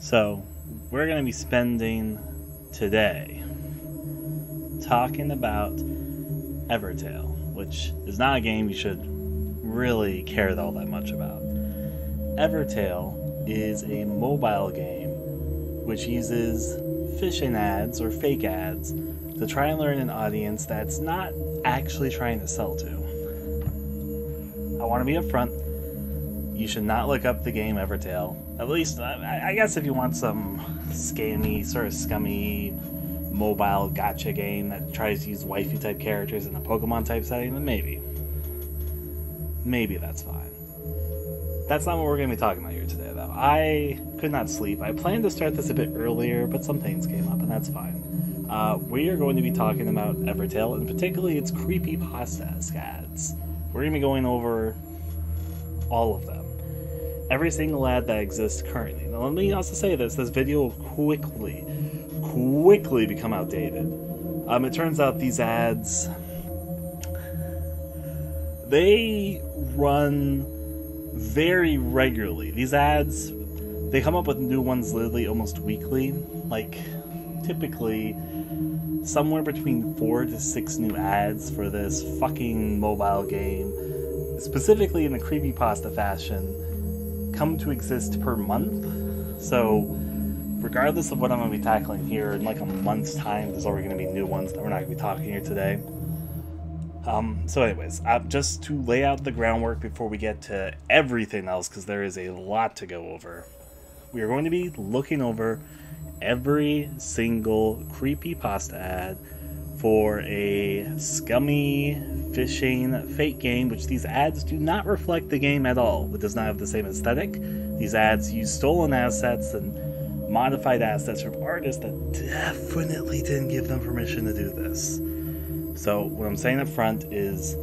So, we're going to be spending today talking about Evertale, which is not a game you should really care all that much about. Evertale is a mobile game which uses phishing ads or fake ads to try and learn an audience that's not actually trying to sell to. I want to be upfront. You should not look up the game Evertale. At least, I, I guess, if you want some scammy, sort of scummy mobile gacha game that tries to use waifu type characters in a Pokemon type setting, then maybe. Maybe that's fine. That's not what we're going to be talking about here today, though. I could not sleep. I planned to start this a bit earlier, but some things came up, and that's fine. Uh, we are going to be talking about Evertale, and particularly its creepy pasta ads. We're going to be going over all of them. Every single ad that exists currently. Now, let me also say this this video will quickly, quickly become outdated. Um, it turns out these ads. They run very regularly. These ads, they come up with new ones literally almost weekly. Like, typically, somewhere between four to six new ads for this fucking mobile game, specifically in the creepypasta fashion, come to exist per month. So, regardless of what I'm going to be tackling here, in like a month's time, there's already going to be new ones that we're not going to be talking here today. Um, so, anyways, uh, just to lay out the groundwork before we get to everything else, because there is a lot to go over, we are going to be looking over every single creepy pasta ad for a scummy phishing fake game, which these ads do not reflect the game at all. It does not have the same aesthetic. These ads use stolen assets and modified assets from artists that definitely didn't give them permission to do this. So, what I'm saying up front is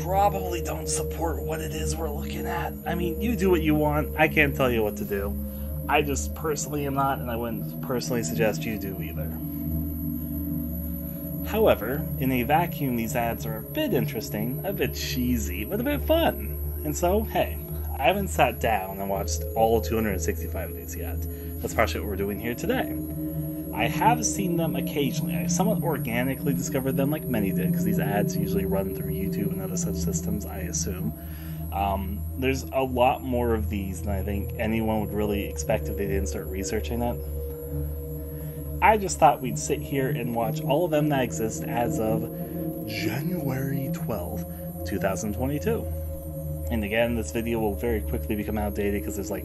probably don't support what it is we're looking at. I mean, you do what you want. I can't tell you what to do. I just personally am not, and I wouldn't personally suggest you do either. However, in a vacuum, these ads are a bit interesting, a bit cheesy, but a bit fun. And so, hey, I haven't sat down and watched all 265 of these yet. That's partially what we're doing here today. I have seen them occasionally. I somewhat organically discovered them, like many did, because these ads usually run through YouTube and other such systems, I assume. Um, there's a lot more of these than I think anyone would really expect if they didn't start researching it. I just thought we'd sit here and watch all of them that exist as of January 12th, 2022. And again, this video will very quickly become outdated because there's like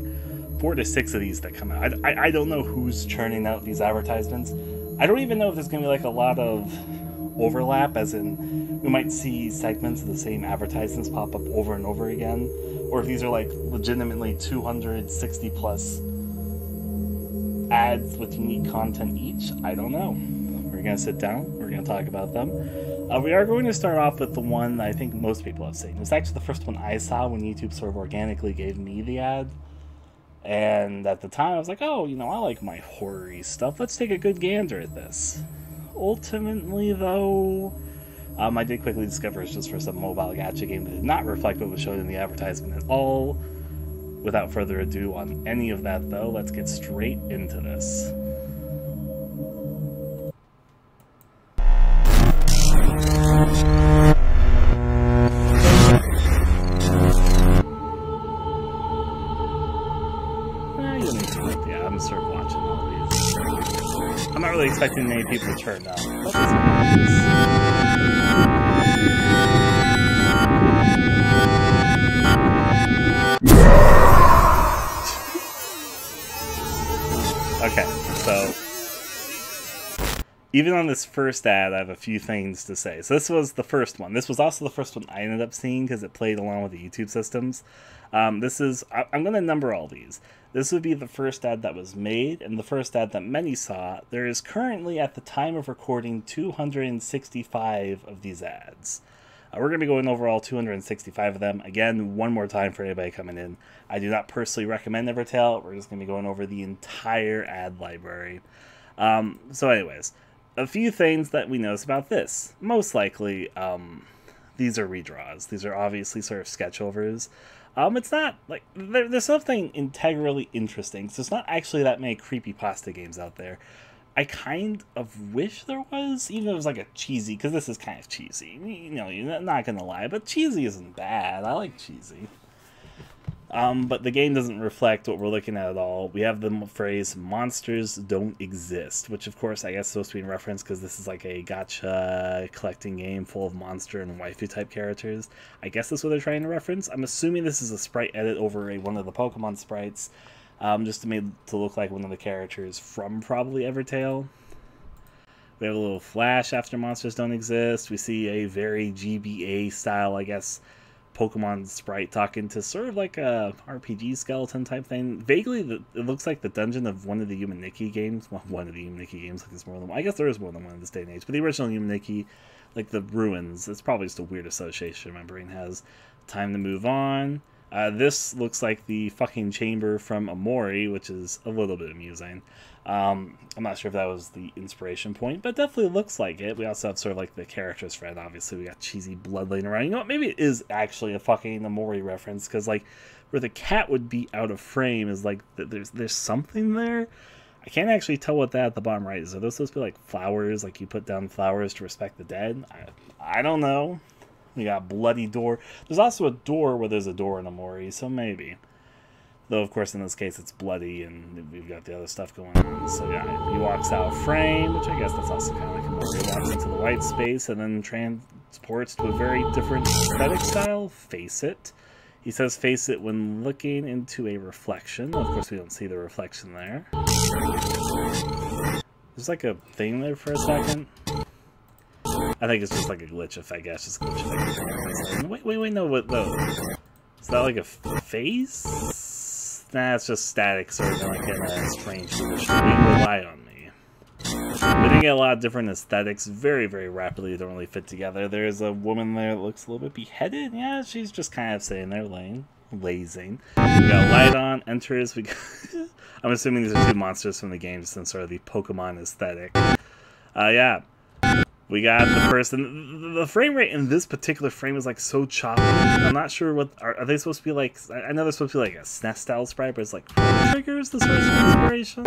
four to six of these that come out. I, I, I, don't know who's churning out these advertisements. I don't even know if there's going to be like a lot of overlap, as in we might see segments of the same advertisements pop up over and over again, or if these are like legitimately 260 plus ads with unique content each. I don't know. We're going to sit down, we're going to talk about them. Uh, we are going to start off with the one I think most people have seen. It's actually the first one I saw when YouTube sort of organically gave me the ad. And at the time, I was like, oh, you know, I like my horror stuff. Let's take a good gander at this. Ultimately, though, um, I did quickly discover it's just for some mobile gacha game that did not reflect what was shown in the advertisement at all. Without further ado on any of that, though, let's get straight into this. Ah, I'm not really expecting many people to turn up. Okay, so even on this first ad, I have a few things to say. So this was the first one. This was also the first one I ended up seeing because it played along with the YouTube systems. Um, this is I, I'm going to number all these. This would be the first ad that was made and the first ad that many saw. There is currently, at the time of recording, 265 of these ads. Uh, we're going to be going over all 265 of them. Again, one more time for anybody coming in. I do not personally recommend Evertale. We're just going to be going over the entire ad library. Um, so, anyways, a few things that we notice about this. Most likely, um, these are redraws. These are obviously sort of sketchovers. Um, it's not like there, there's something integrally interesting. So it's not actually that many creepy pasta games out there. I kind of wish there was, even if it was like a cheesy, because this is kind of cheesy. You know, you're not gonna lie, but cheesy isn't bad. I like cheesy. Um, but the game doesn't reflect what we're looking at at all. We have the phrase "monsters don't exist," which, of course, I guess is supposed to be in reference because this is like a gacha collecting game full of monster and waifu type characters. I guess that's what they're trying to reference. I'm assuming this is a sprite edit over a, one of the Pokemon sprites, um, just to make to look like one of the characters from probably Evertale. We have a little flash after monsters don't exist. We see a very GBA style, I guess Pokemon sprite talking to sort of like a RPG skeleton type thing. Vaguely, it looks like the dungeon of one of the Yume Nikki games. Well, one of the Yume Nikki games, like there's more than one. I guess there is more than one in this day and age. But the original Yume Nikki, like the ruins, it's probably just a weird association my brain has. Time to move on. Uh, this looks like the fucking chamber from Omori, which is a little bit amusing. Um, I'm not sure if that was the inspiration point, but definitely looks like it. We also have sort of like the characters friend. Obviously, we got cheesy blood laying around. You know what? Maybe it is actually a fucking Omori reference because like where the cat would be out of frame is like there's there's something there. I can't actually tell what that at the bottom right is. Are those supposed to be like flowers? Like you put down flowers to respect the dead? I, I don't know. We got bloody door. There's also a door where there's a door in Omori, so maybe. Though, of course, in this case, it's bloody, and we've got the other stuff going on. So, yeah, he walks out of frame, which I guess that's also kind of like a movie. He walks into the white space and then transports to a very different aesthetic style. Face it. He says face it when looking into a reflection. Of course, we don't see the reflection there. There's like a thing there for a second. I think it's just like a glitch effect. Yeah, it's a glitch effect. Wait, wait, wait, no, what, though? Is that like a face? Nah, it's just static, sort of like in a strange position. rely on me. We did get a lot of different aesthetics very, very rapidly. They don't really fit together. There's a woman there that looks a little bit beheaded. Yeah, she's just kind of sitting there laying, lazing. We got light on, enters. We got I'm assuming these are two monsters from the game, in sort of the Pokemon aesthetic. Uh, yeah, we got the person. The frame rate in this particular frame is like so choppy. I'm not sure what are, are they supposed to be like. I know they're supposed to be like a SNES style sprite, but it's like triggers the source of inspiration.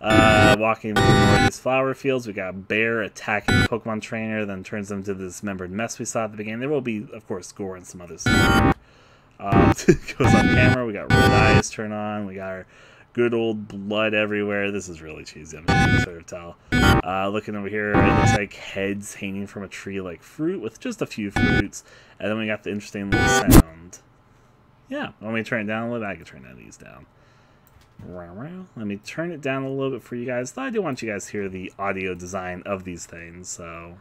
Uh, walking through these flower fields, we got Bear attacking Pokemon trainer, then turns them to this dismembered mess we saw at the beginning. There will be, of course, gore and some other stuff. Um, goes on camera. We got red eyes turn on. We got our good old blood everywhere. This is really cheesy. I'm to sort of tell. Uh, looking over here, it looks like heads hanging from a tree like fruit with just a few fruits. And then we got the interesting little sound. Yeah, let me turn it down a little bit. I can turn these down. Let me turn it down a little bit for you guys. Though I do want you guys to hear the audio design of these things, so...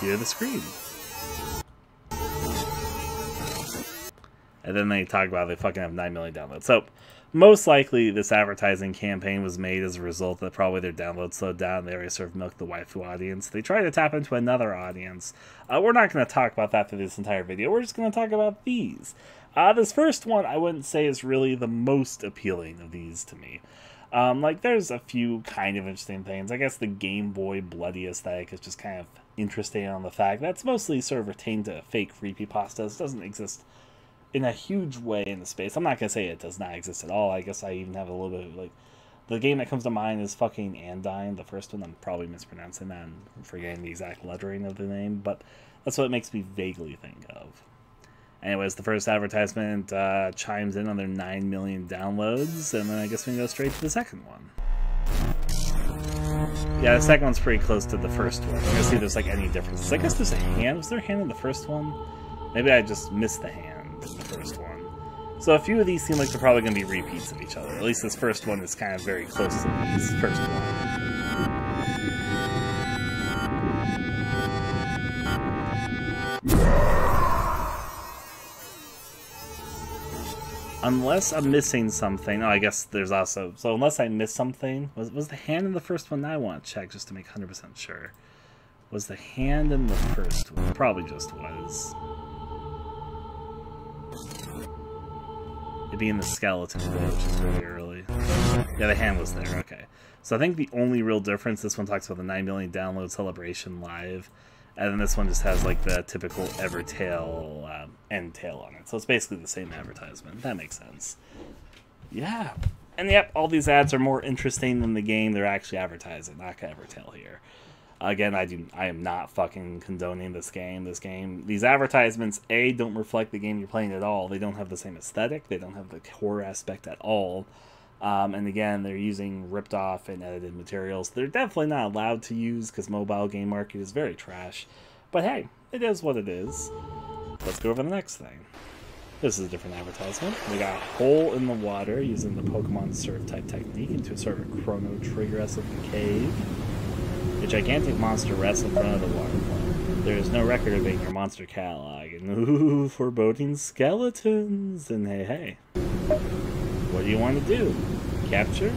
Hear the scream. And then they talk about they fucking have 9 million downloads. So, most likely this advertising campaign was made as a result that probably their downloads slowed down. They already sort of milked the waifu audience. They tried to tap into another audience. Uh, we're not going to talk about that through this entire video. We're just going to talk about these. Uh, this first one, I wouldn't say is really the most appealing of these to me. Um, like, there's a few kind of interesting things. I guess the Game Boy bloody aesthetic is just kind of interesting on the fact that's mostly sort of retained to fake creepypastas. It doesn't exist in a huge way in the space. I'm not gonna say it does not exist at all. I guess I even have a little bit of like the game that comes to mind is fucking Andyne, the first one. I'm probably mispronouncing that and forgetting the exact lettering of the name, but that's what it makes me vaguely think of. Anyways, the first advertisement uh, chimes in on their 9 million downloads, and then I guess we can go straight to the second one. Yeah, the second one's pretty close to the first one. I'm gonna see if there's like any differences. I guess there's a hand. Was there a hand in the first one? Maybe I just missed the hand first one. So a few of these seem like they're probably going to be repeats of each other. At least this first one is kind of very close to this first one. Unless I'm missing something. Oh, I guess there's also... So unless I missed something... Was, was the hand in the first one? I want to check just to make 100% sure. Was the hand in the first one? Probably just was. It'd be in the skeleton which is really early. Yeah, the hand was there. Okay. So I think the only real difference, this one talks about the 9 million download celebration live, and then this one just has like the typical Evertale um, end tail on it. So it's basically the same advertisement. That makes sense. Yeah. And yep, all these ads are more interesting than the game they're actually advertising. Not Evertale here. Again, I do. I am not fucking condoning this game. This game, these advertisements, a don't reflect the game you're playing at all. They don't have the same aesthetic. They don't have the core aspect at all. Um, and again, they're using ripped off and edited materials. They're definitely not allowed to use because mobile game market is very trash. But hey, it is what it is. Let's go over the next thing. This is a different advertisement. We got hole in the water using the Pokemon Surf type technique into a sort of a Chrono Trigger the cave. A gigantic monster rests in front of the waterfall. There is no record of it in your monster catalog, and ooh, foreboding skeletons. And hey, hey, what do you want to do? Capture?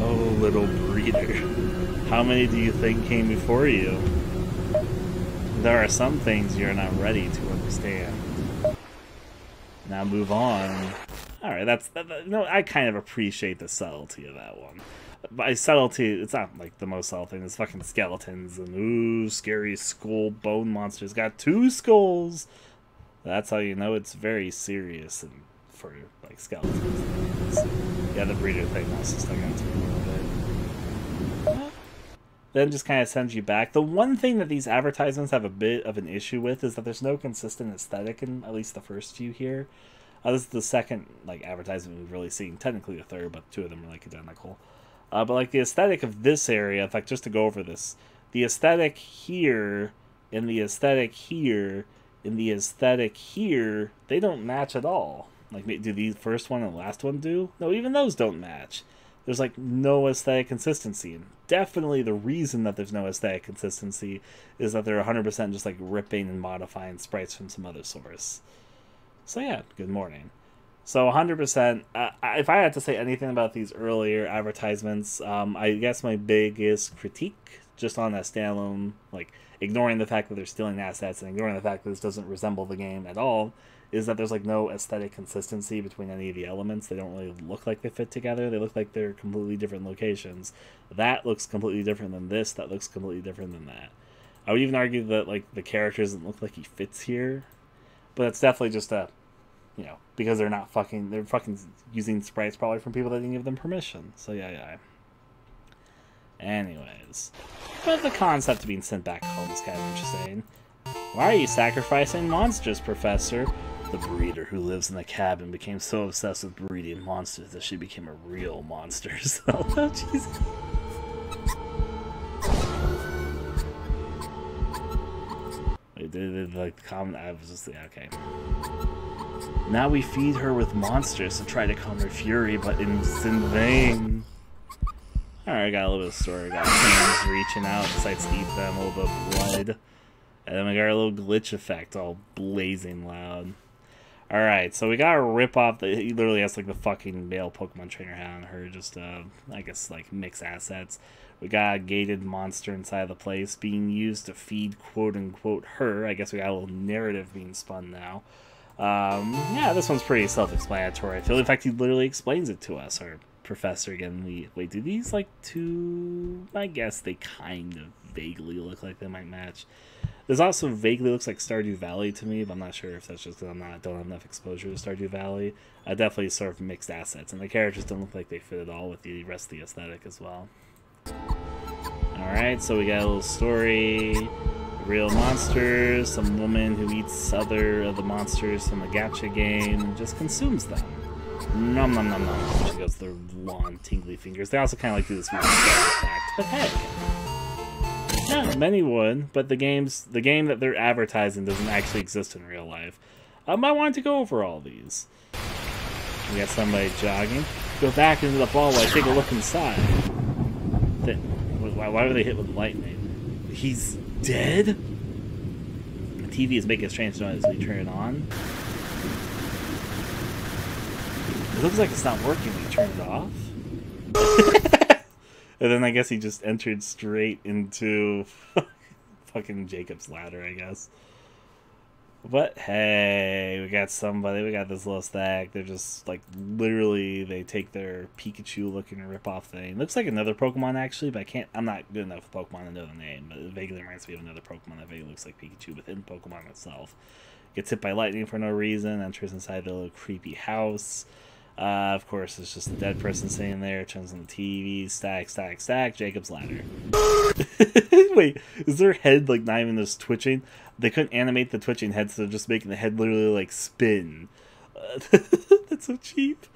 Oh, little breeder. How many do you think came before you? There are some things you're not ready to understand. Now move on. Alright, that's... That, that, no, I kind of appreciate the subtlety of that one by subtlety, it's not like the most subtle thing. It's fucking skeletons and ooh, scary skull bone monsters. Got two skulls. That's how you know it's very serious and for like skeletons. Yeah, the breeder thing also stuck out to me a little bit. Then just kind of sends you back. The one thing that these advertisements have a bit of an issue with is that there's no consistent aesthetic in at least the first few here. Uh, this is the second like advertisement we've really seen. Technically the third, but two of them are like identical. Uh, but like the aesthetic of this area, in fact, just to go over this, the aesthetic here and the aesthetic here and the aesthetic here, they don't match at all. Like, do the first one and the last one do? No, even those don't match. There's like no aesthetic consistency. And definitely the reason that there's no aesthetic consistency is that they're 100% just like ripping and modifying sprites from some other source. So yeah, good morning. So 100%. Uh, if I had to say anything about these earlier advertisements, um, I guess my biggest critique, just on that standalone, like ignoring the fact that they're stealing assets and ignoring the fact that this doesn't resemble the game at all, is that there's like no aesthetic consistency between any of the elements. They don't really look like they fit together. They look like they're completely different locations. That looks completely different than this. That looks completely different than that. I would even argue that like the character doesn't look like he fits here, but it's definitely just a you know, because they're not fucking, they're fucking using sprites probably from people that didn't give them permission. So yeah, yeah. Anyways, but the concept of being sent back home is kind of interesting. Why are you sacrificing monsters, Professor? The breeder who lives in the cabin became so obsessed with breeding monsters that she became a real monster. So, oh, Jesus. Like the comment? I was just okay. Now we feed her with monsters to try to calm her fury, but in vain. Alright, I got a little bit of story. I Got hands reaching out besides eat them, a little bit of blood. And then we got our little glitch effect, all blazing loud. Alright, so we got a rip off that he literally has like the fucking male Pokemon trainer hat on her, just uh I guess like mix assets. We got a gated monster inside the place being used to feed quote unquote her. I guess we got a little narrative being spun now. Um, yeah, this one's pretty self-explanatory. I feel, in fact, he literally explains it to us. Our professor again. We wait. Do these like two? I guess they kind of vaguely look like they might match. This also vaguely looks like Stardew Valley to me, but I'm not sure if that's just because I'm not don't have enough exposure to Stardew Valley. I definitely sort of mixed assets, and the characters don't look like they fit at all with the rest of the aesthetic as well. All right, so we got a little story real monsters, some woman who eats other of the monsters from the gacha game and just consumes them. Nom nom nom nom. She goes their long, tingly fingers. They also kind of like do this weird effect, but heck. Yeah, many would, but the games, the game that they're advertising doesn't actually exist in real life. Um, I wanted to go over all these. We got somebody jogging. Go back into the ball while I take a look inside. why, why were they hit with lightning? He's dead? The TV is making a strange noise we turn it on. It looks like it's not working when you turn it off. and then I guess he just entered straight into fucking Jacob's ladder, I guess. But hey, we got somebody. We got this little stack. They're just like literally they take their Pikachu looking ripoff thing. Looks like another Pokemon actually, but I can't. I'm not good enough with Pokemon to know the name. But it vaguely reminds me of another Pokemon that vaguely looks like Pikachu within Pokemon itself. Gets hit by lightning for no reason. Enters inside the little creepy house. Uh, of course, it's just a dead person sitting there. Turns on the TV. Stack, stack, stack. Jacob's ladder. Wait, is their head like not even just twitching? They couldn't animate the twitching head, so they're just making the head literally like spin. That's so cheap.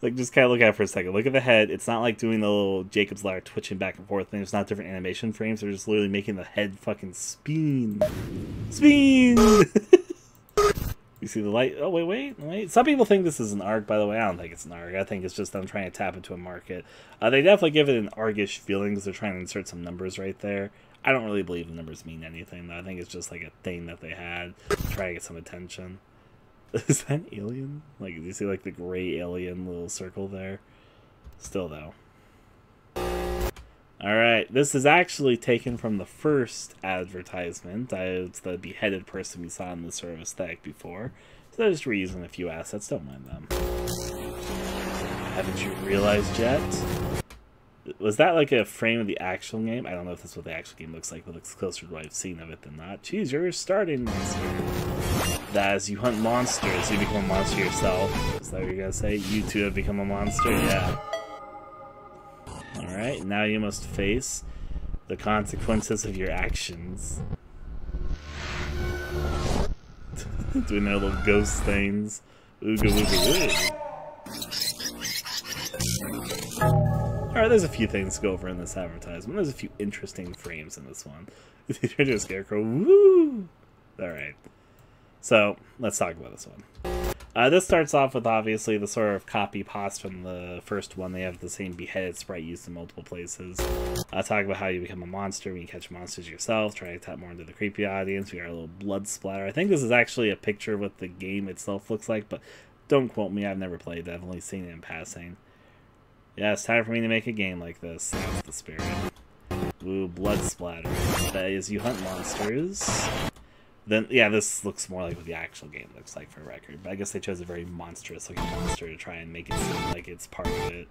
Like, just kind of look at it for a second. Look at the head. It's not like doing the little Jacob's ladder twitching back and forth thing. It's not different animation frames. They're just literally making the head fucking spin. Spin! You see the light? Oh, wait, wait, wait. Some people think this is an ARG, by the way. I don't think it's an ARG. I think it's just them trying to tap into a market. Uh, they definitely give it an argish feeling because they're trying to insert some numbers right there. I don't really believe the numbers mean anything, though. I think it's just like a thing that they had to try to get some attention. Is that an alien? Like, you see like the gray alien little circle there? Still, though. Alright, this is actually taken from the first advertisement. I, it's the beheaded person we saw in the of aesthetic before. So they're just reusing a few assets, don't mind them. Haven't you realized yet? Was that like a frame of the actual game? I don't know if that's what the actual game looks like, but it looks closer to what I've seen of it than not. you're starting monster. That as you hunt monsters, you become a monster yourself. Is that what you're gonna say? You too have become a monster? Yeah. Alright, now you must face the consequences of your actions. Doing their little ghost things. Ooga ooga ooga. Alright, there's a few things to go over in this advertisement. There's a few interesting frames in this one. You're just scarecrow. Woo! Alright. So, let's talk about this one. Uh, this starts off with obviously the sort of copy past from the first one. They have the same beheaded sprite used in multiple places. Uh, talk about how you become a monster when you catch monsters yourself. Try to tap more into the creepy audience. We got a little blood splatter. I think this is actually a picture of what the game itself looks like, but don't quote me. I've never played it. I've only seen it in passing. Yeah, it's time for me to make a game like this. That's the spirit. Ooh, blood splatter. That is, you hunt monsters then yeah, this looks more like what the actual game looks like for a record. But I guess they chose a very monstrous looking monster to try and make it seem like it's part of it.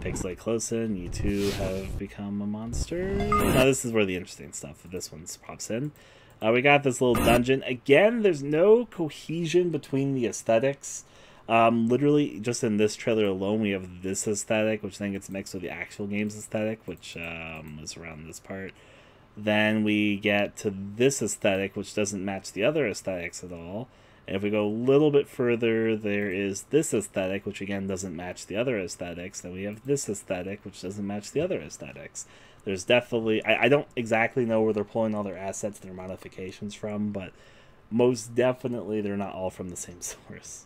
Pixelate close in, you two have become a monster. Now this is where the interesting stuff of this one pops in. Uh, we got this little dungeon. Again, there's no cohesion between the aesthetics. Um, literally, just in this trailer alone, we have this aesthetic, which then gets mixed with the actual game's aesthetic, which um, is around this part. Then we get to this aesthetic, which doesn't match the other aesthetics at all. And if we go a little bit further, there is this aesthetic, which again doesn't match the other aesthetics. Then we have this aesthetic, which doesn't match the other aesthetics. There's definitely, I, I don't exactly know where they're pulling all their assets, and their modifications from, but most definitely they're not all from the same source.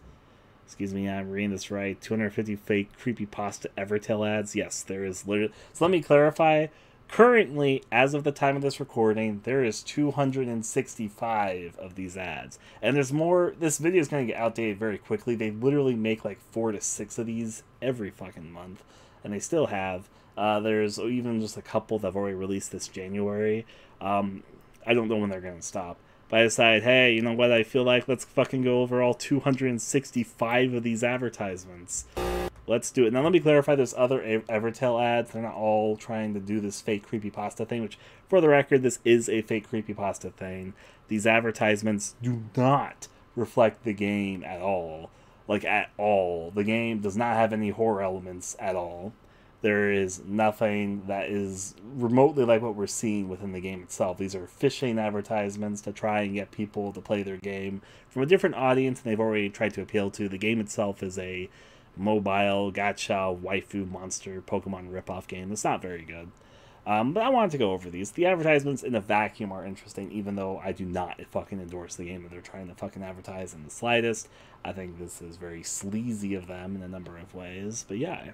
Excuse me, I'm reading this right. 250 fake creepy pasta Evertale ads. Yes, there is literally. So let me clarify. Currently, as of the time of this recording, there is 265 of these ads. And there's more, this video is going to get outdated very quickly. They literally make like four to six of these every fucking month. And they still have. Uh, there's even just a couple that have already released this January. Um, I don't know when they're going to stop. But I decide, hey, you know what, I feel like let's fucking go over all 265 of these advertisements. Let's do it. Now, let me clarify there's other Evertale ads. They're not all trying to do this fake creepypasta thing, which, for the record, this is a fake creepypasta thing. These advertisements do not reflect the game at all. Like, at all. The game does not have any horror elements at all. There is nothing that is remotely like what we're seeing within the game itself. These are phishing advertisements to try and get people to play their game from a different audience than they've already tried to appeal to. The game itself is a mobile gacha waifu monster Pokemon ripoff game. It's not very good. Um, but I wanted to go over these. The advertisements in a vacuum are interesting, even though I do not fucking endorse the game that they're trying to fucking advertise in the slightest. I think this is very sleazy of them in a number of ways. But yeah.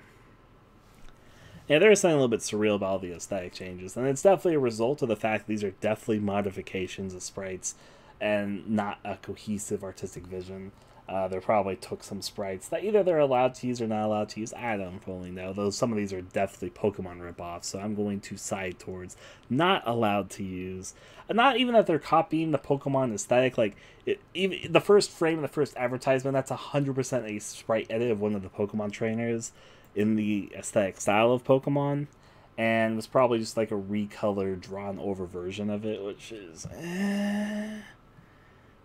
Yeah, there is something a little bit surreal about all the aesthetic changes, and it's definitely a result of the fact that these are definitely modifications of sprites and not a cohesive artistic vision. Uh, they probably took some sprites that either they're allowed to use or not allowed to use. I don't fully know. Though some of these are definitely Pokemon ripoffs, so I'm going to side towards not allowed to use. Not even that they're copying the Pokemon aesthetic. Like it, even the first frame of the first advertisement, that's hundred percent a sprite edit of one of the Pokemon trainers in the aesthetic style of Pokemon, and was probably just like a recolored, drawn over version of it, which is. Eh.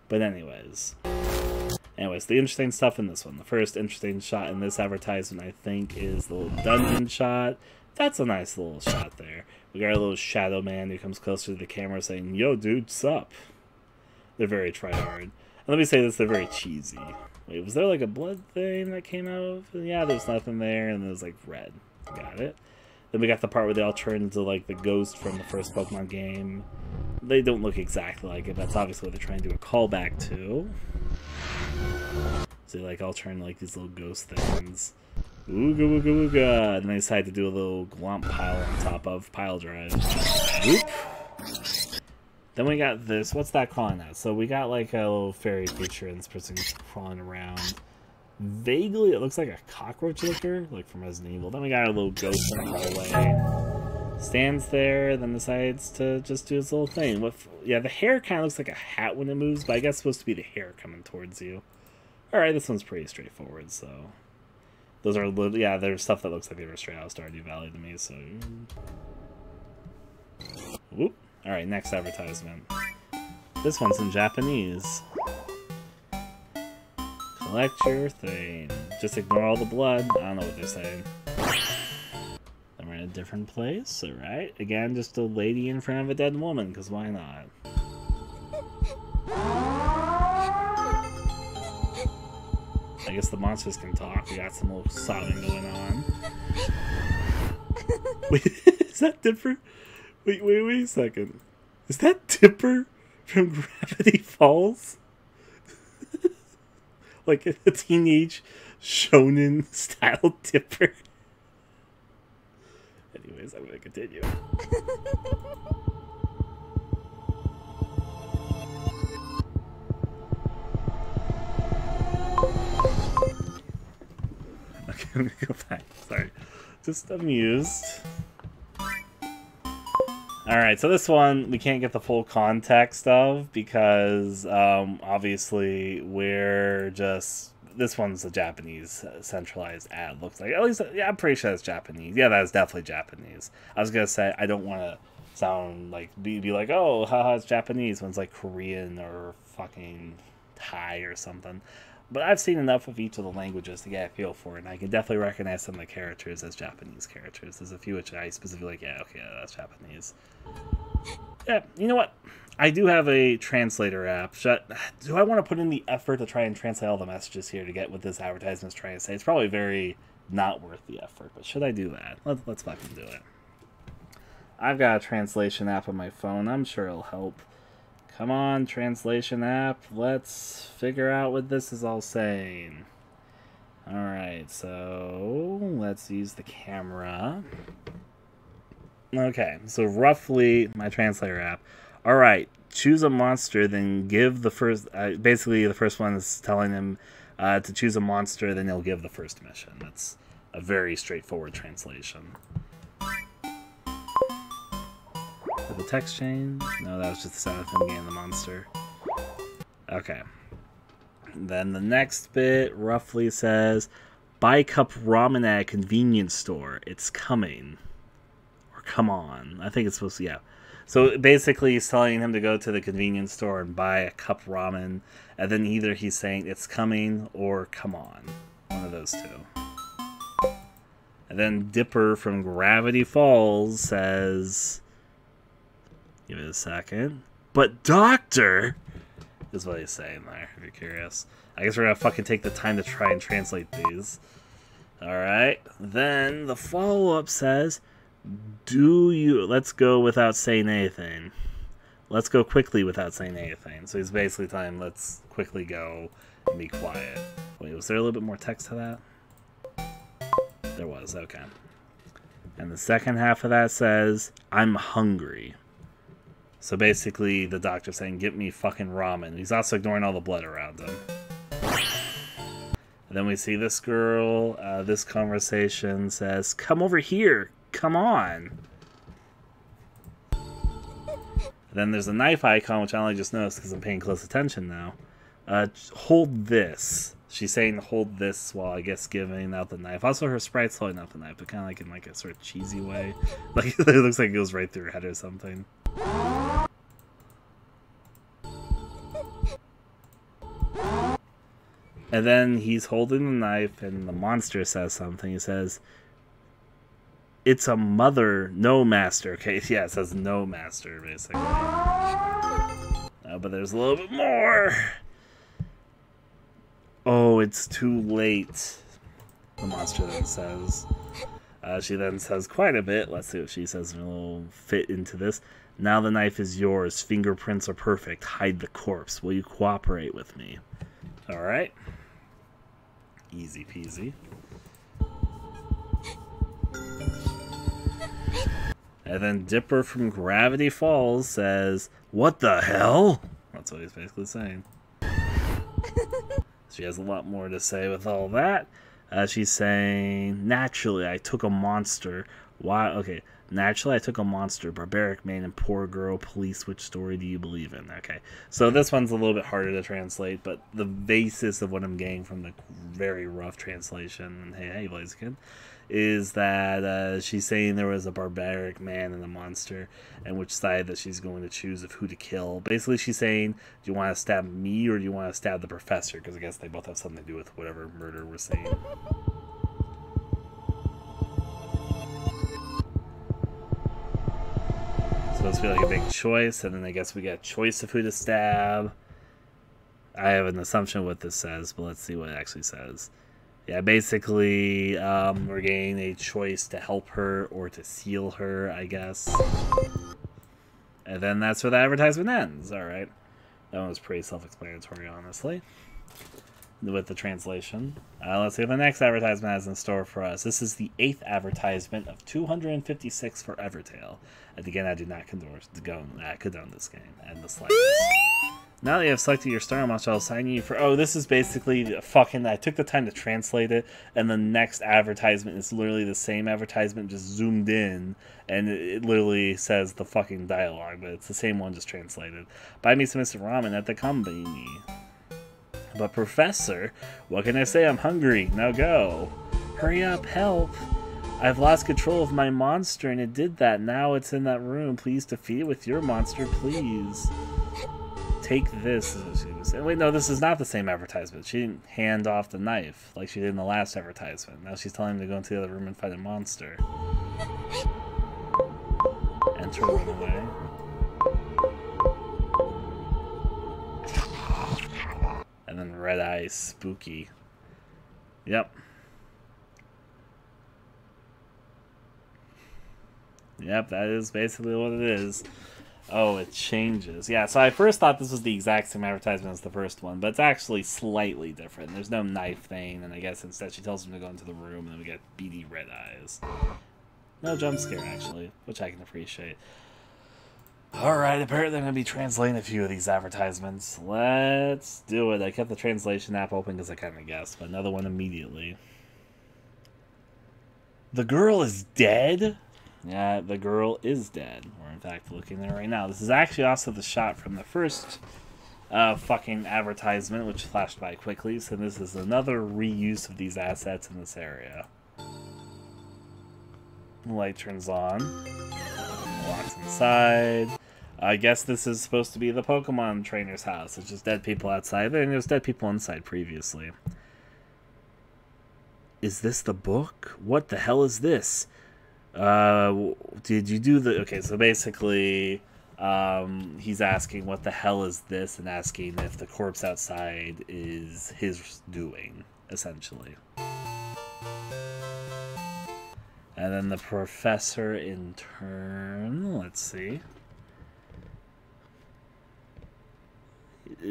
But anyways. Anyways, the interesting stuff in this one. The first interesting shot in this advertisement, I think, is the little dungeon shot. That's a nice little shot there. We got a little shadow man who comes closer to the camera saying, Yo, dude, sup? They're very try-hard. And let me say this, they're very cheesy. Wait, was there like a blood thing that came out Yeah, there's nothing there, and it was like red. Got it. Then we got the part where they all turn into like the ghost from the first Pokemon game. They don't look exactly like it. That's obviously what they're trying to do a callback to. So they like all turn like these little ghost things. Ooga wooga wooga. And they decide to do a little glomp pile on top of pile drive. Then we got this. What's that crawling at? So we got like a little fairy creature and this person crawling around. Vaguely, it looks like a cockroach licker, like from Resident Evil. Then we got a little ghost in the hallway. Stands there, then decides to just do his little thing. With yeah, the hair kind of looks like a hat when it moves, but I guess it's supposed to be the hair coming towards you. All right, this one's pretty straightforward. So those are yeah, there's stuff that looks like they were straight out of Stardew Valley to me. So whoop. All right, next advertisement. This one's in Japanese. Collect your thing. Just ignore all the blood. I don't know what they're saying. Then we're in a different place, alright? Again, just a lady in front of a dead woman, because why not? I guess the monsters can talk. We got some little sobbing going on. Wait, is that Dipper? Wait, wait, wait a second. Is that Dipper from Gravity Falls? like a teenage shonen style Dipper. Anyways, I'm gonna continue. okay, I'm gonna go back. Sorry. Just amused. Alright, so this one we can't get the full context of because um, obviously we're just. This one's a Japanese uh, centralized ad, looks like. At least, yeah, I'm pretty sure it's Japanese. Yeah, that's definitely Japanese. I was gonna say, I don't want to sound like, be, be like, oh, haha, it's Japanese when it's like Korean or fucking Thai or something. But I've seen enough of each of the languages to get a feel for it, and I can definitely recognize some of the characters as Japanese characters. There's a few which I specifically like, yeah, okay, that's Japanese. Yeah, you know what? I do have a translator app. Should, do I want to put in the effort to try and translate all the messages here to get what this advertisement is trying to say? It's probably very not worth the effort, but should I do that? Let's, let's fucking do it. I've got a translation app on my phone. I'm sure it'll help. Come on, translation app. Let's figure out what this is all saying. Alright, so let's use the camera. Okay, so roughly my translator app. Alright, choose a monster, then give the first. Uh, basically, the first one is telling him uh, to choose a monster, then he'll give the first mission. That's a very straightforward translation. Did the text change? No, that was just the sound of him getting the monster. Okay. Then the next bit roughly says, Buy cup ramen at a convenience store. It's coming. Or come on. I think it's supposed to, yeah. So basically, he's telling him to go to the convenience store and buy a cup ramen. And then either he's saying, it's coming, or come on. One of those two. And then Dipper from Gravity Falls says, Give it a second. But doctor is what he's saying there, if you're curious. I guess we're gonna fucking take the time to try and translate these. Alright. Then the follow-up says, Do you let's go without saying anything. Let's go quickly without saying anything. So he's basically telling him let's quickly go and be quiet. Wait, was there a little bit more text to that? There was, okay. And the second half of that says, I'm hungry. So basically, the doctor's saying, "Get me fucking ramen." He's also ignoring all the blood around him. And then we see this girl. Uh, this conversation says, "Come over here. Come on." Then there's a knife icon, which I only just noticed because I'm paying close attention now. Uh, hold this. She's saying hold this while I guess giving out the knife. Also, her sprite's holding out the knife, but kind of like in like a sort of cheesy way. Like it looks like it goes right through her head or something. And then he's holding the knife, and the monster says something. He says, "It's a mother, no master." Okay, yeah, it says no master basically. Uh, but there's a little bit more. Oh, it's too late. The monster then says. Uh, she then says quite a bit. Let's see what she says, it'll fit into this. Now the knife is yours. Fingerprints are perfect. Hide the corpse. Will you cooperate with me? All right. Easy peasy. And then Dipper from Gravity Falls says, What the hell? That's what he's basically saying. she has a lot more to say with all that. Uh, she's saying, Naturally, I took a monster. Why? Okay. Naturally, I took a monster, barbaric man, and poor girl. Police, which story do you believe in? Okay, so this one's a little bit harder to translate, but the basis of what I'm getting from the very rough translation, and hey, hey, Blaziken, is that uh, she's saying there was a barbaric man and a monster, and which side that she's going to choose of who to kill. Basically, she's saying, do you want to stab me or do you want to stab the professor? Because I guess they both have something to do with whatever murder we're saying. So to be like a big choice, and then I guess we get choice of who to stab. I have an assumption what this says, but let's see what it actually says. Yeah, basically, um, we're getting a choice to help her or to seal her, I guess. And then that's where the advertisement ends. All right. That one was pretty self-explanatory, honestly with the translation. Uh, let's see what the next advertisement has in store for us. This is the eighth advertisement of 256 for Evertale. And again, I do not condone, uh, condone this game and the slightest. Now that you have selected your star monster, I'll assign you for. Oh, this is basically fucking. I took the time to translate it, and the next advertisement is literally the same advertisement, just zoomed in, and it, it literally says the fucking dialogue, but it's the same one, just translated. Buy me some instant ramen at the company. But Professor, what can I say? I'm hungry. Now go. Hurry up, help. I've lost control of my monster and it did that. Now it's in that room. Please defeat it with your monster, please. Take this. Was. Wait, no, this is not the same advertisement. She didn't hand off the knife like she did in the last advertisement. Now she's telling him to go into the other room and fight a monster. Enter run away. And then Red Eye Spooky. Yep. Yep, that is basically what it is. Oh, it changes. Yeah, so I first thought this was the exact same advertisement as the first one, but it's actually slightly different. There's no knife thing, and I guess instead she tells him to go into the room, and then we get beady red eyes. No jump scare, actually, which I can appreciate. Alright, apparently I'm going to be translating a few of these advertisements. Let's do it. I kept the translation app open because I kind of guessed, but another one immediately. The girl is dead? Yeah, the girl is dead. We're in fact looking there right now. This is actually also the shot from the first uh, fucking advertisement, which flashed by quickly, so this is another reuse of these assets in this area. The light turns on. Walks inside. I guess this is supposed to be the Pokemon trainer's house. It's just dead people outside. And there's dead people inside previously. Is this the book? What the hell is this? Uh, did you do the... Okay, so basically... Um, he's asking what the hell is this and asking if the corpse outside is his doing, essentially. And then the professor in turn, let's see.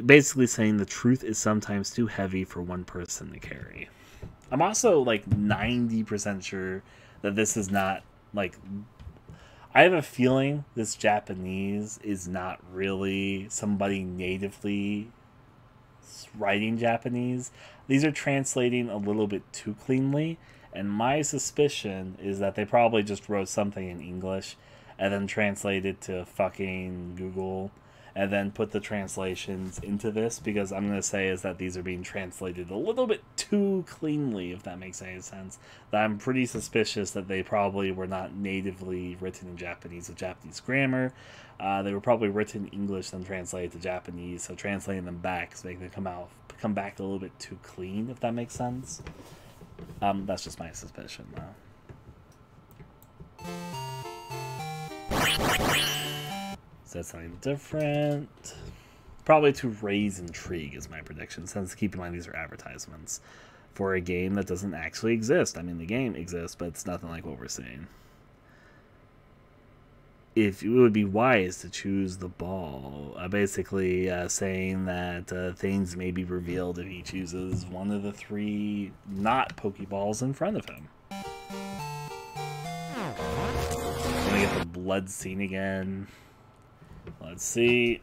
basically saying the truth is sometimes too heavy for one person to carry. I'm also like 90% sure that this is not like I have a feeling this Japanese is not really somebody natively writing Japanese. These are translating a little bit too cleanly, and my suspicion is that they probably just wrote something in English and then translated to fucking Google and then put the translations into this because I'm going to say is that these are being translated a little bit too cleanly, if that makes any sense. That I'm pretty suspicious that they probably were not natively written in Japanese with Japanese grammar. Uh, they were probably written in English then translated to Japanese, so translating them back is making them come out come back a little bit too clean, if that makes sense. Um, that's just my suspicion, though. Is that something different? Probably to raise intrigue is my prediction, since keep in mind these are advertisements for a game that doesn't actually exist. I mean, the game exists, but it's nothing like what we're seeing if it would be wise to choose the ball, uh, basically uh, saying that uh, things may be revealed if he chooses one of the three not Pokeballs in front of him. Gonna get the blood scene again. Let's see.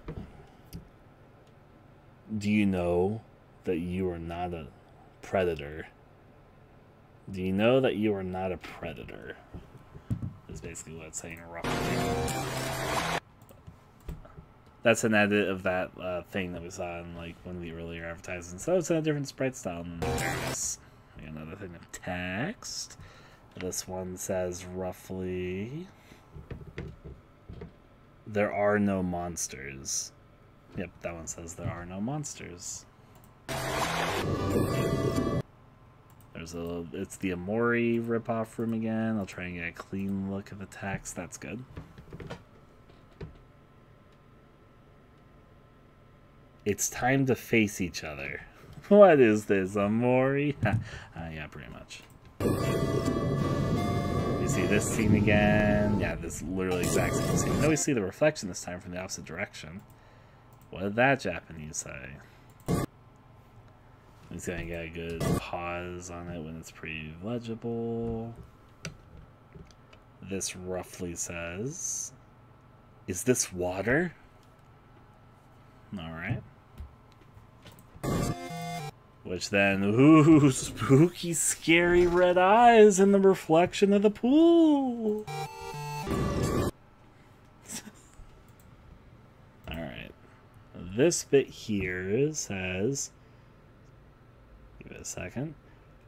Do you know that you are not a predator? Do you know that you are not a predator? is basically what it's saying roughly. That's an edit of that uh, thing that we saw in like one of the earlier advertisements. So it's in a different sprite style. Another thing of text. This one says roughly there are no monsters. Yep, that one says there are no monsters. There's a, it's the Omori ripoff room again. I'll try and get a clean look of the text. That's good. It's time to face each other. What is this, Omori? uh, yeah, pretty much. See this scene again? Yeah, this literally exact same scene. Now we see the reflection this time from the opposite direction. What did that Japanese say? It's gonna get a good pause on it when it's pretty legible. This roughly says, Is this water? Alright. Which then, ooh, spooky, scary red eyes in the reflection of the pool. Alright. This bit here says, Give it a second.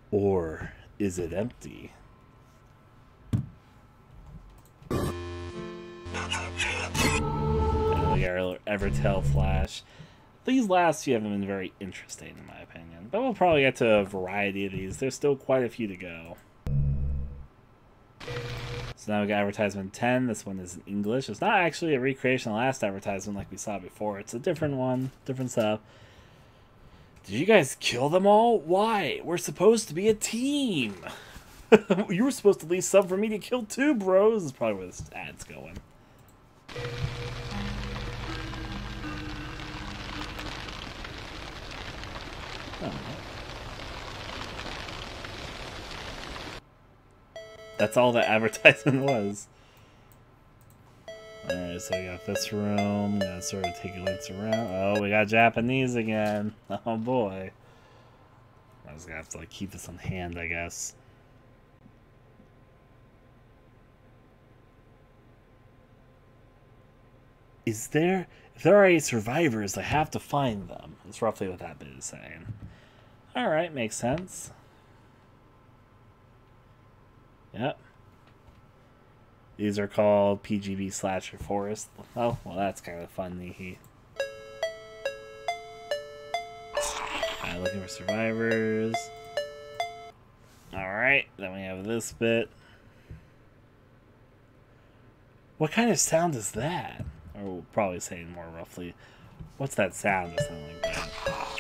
Or is it empty? We got our Evertale Flash. These last few haven't been very interesting, in my opinion. But we'll probably get to a variety of these. There's still quite a few to go. So now we got advertisement 10. This one is in English. It's not actually a recreation of the last advertisement like we saw before. It's a different one, different stuff. Did you guys kill them all? Why? We're supposed to be a team. you were supposed to leave some for me to kill too, bros. This is probably where this ad's going. That's all the advertisement was. Alright, so we got this room. I'm Gonna sort of take a glance around. Oh, we got Japanese again. Oh boy. I was gonna have to like keep this on hand, I guess. Is there if there are any survivors, I have to find them. That's roughly what that bit is saying. Alright, makes sense. Yep. These are called PGB Slasher Forest. Oh, well, that's kind of fun, Nihi. Right, looking for survivors. Alright, then we have this bit. What kind of sound is that? Or we'll probably say more roughly, what's that sound that sounds like that?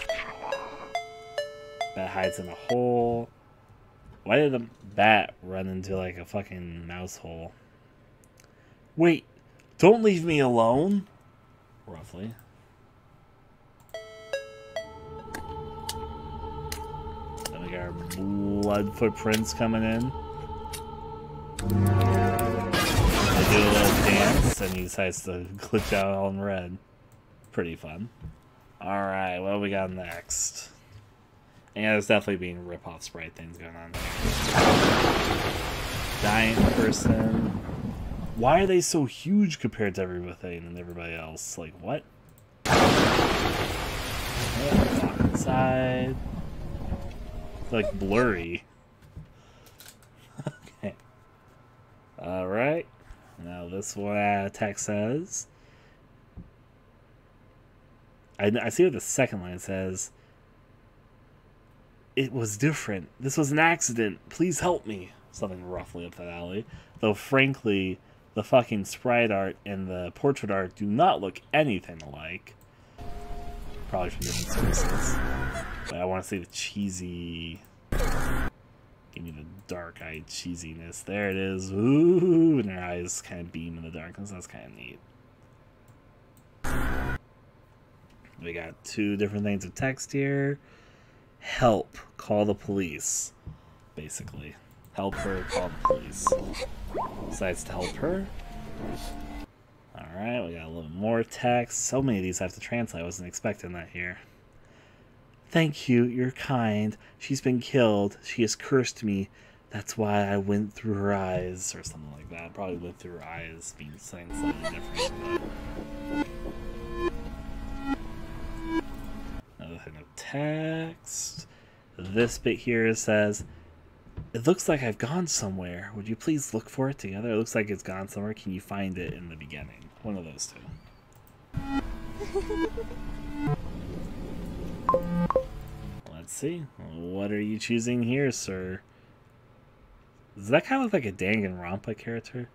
Bat hides in a hole. Why did the bat run into like a fucking mouse hole? Wait, don't leave me alone? Roughly. Then we got our blood footprints coming in. They do a little dance and he decides to glitch out all in red. Pretty fun. Alright, what we got next? Yeah, there's definitely being rip-off sprite things going on Giant person. Why are they so huge compared to everything and everybody else? Like, what? inside. Like blurry. okay. Alright. Now this one uh, text says. I, I see what the second line says. It was different. This was an accident. Please help me. Something roughly up that alley. Though frankly, the fucking sprite art and the portrait art do not look anything alike. Probably from different sources. But I want to see the cheesy Give me the dark-eyed cheesiness. There it is. Ooh, and her eyes kind of beam in the darkness. That's kind of neat. We got two different things of text here. Help. Call the police. Basically. Help her. Call the police. Decides to help her. Alright, we got a little more text. So many of these I have to translate. I wasn't expecting that here. Thank you, you're kind. She's been killed. She has cursed me. That's why I went through her eyes, or something like that. Probably went through her eyes, being saying slightly different. Text. This bit here says, It looks like I've gone somewhere. Would you please look for it together? It looks like it's gone somewhere. Can you find it in the beginning? One of those two. Let's see. What are you choosing here, sir? Does that kind of look like a Danganronpa character?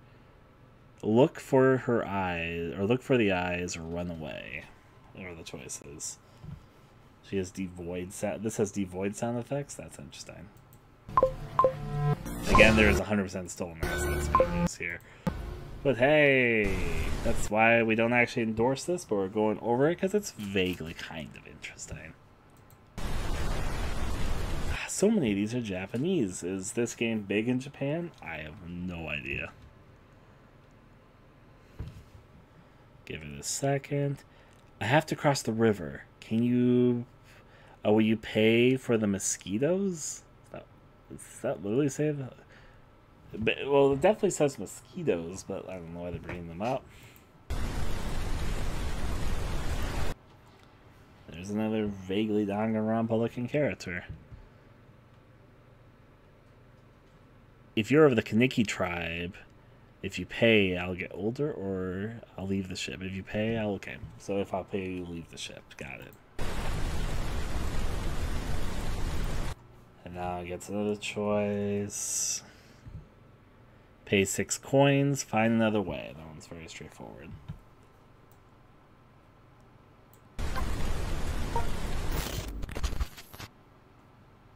Look for her eyes, or look for the eyes, or run away. What are the choices? She has devoid sound. This has devoid sound effects. That's interesting. Again, there is 100% stolen assets being used here. But hey, that's why we don't actually endorse this, but we're going over it because it's vaguely kind of interesting ah, so many of these are Japanese. Is this game big in Japan? I have no idea. Give it a second. I have to cross the river. Can you... Oh, will you pay for the mosquitoes? Is that, does that literally say that? But, well, it definitely says mosquitoes, but I don't know why they're bringing them up. There's another vaguely Danganronpa looking character. if you're of the Kaneki tribe, if you pay, I'll get older, or I'll leave the ship. If you pay, I'll okay. So if I pay, you leave the ship. Got it. Now gets another choice. Pay six coins, find another way. That one's very straightforward.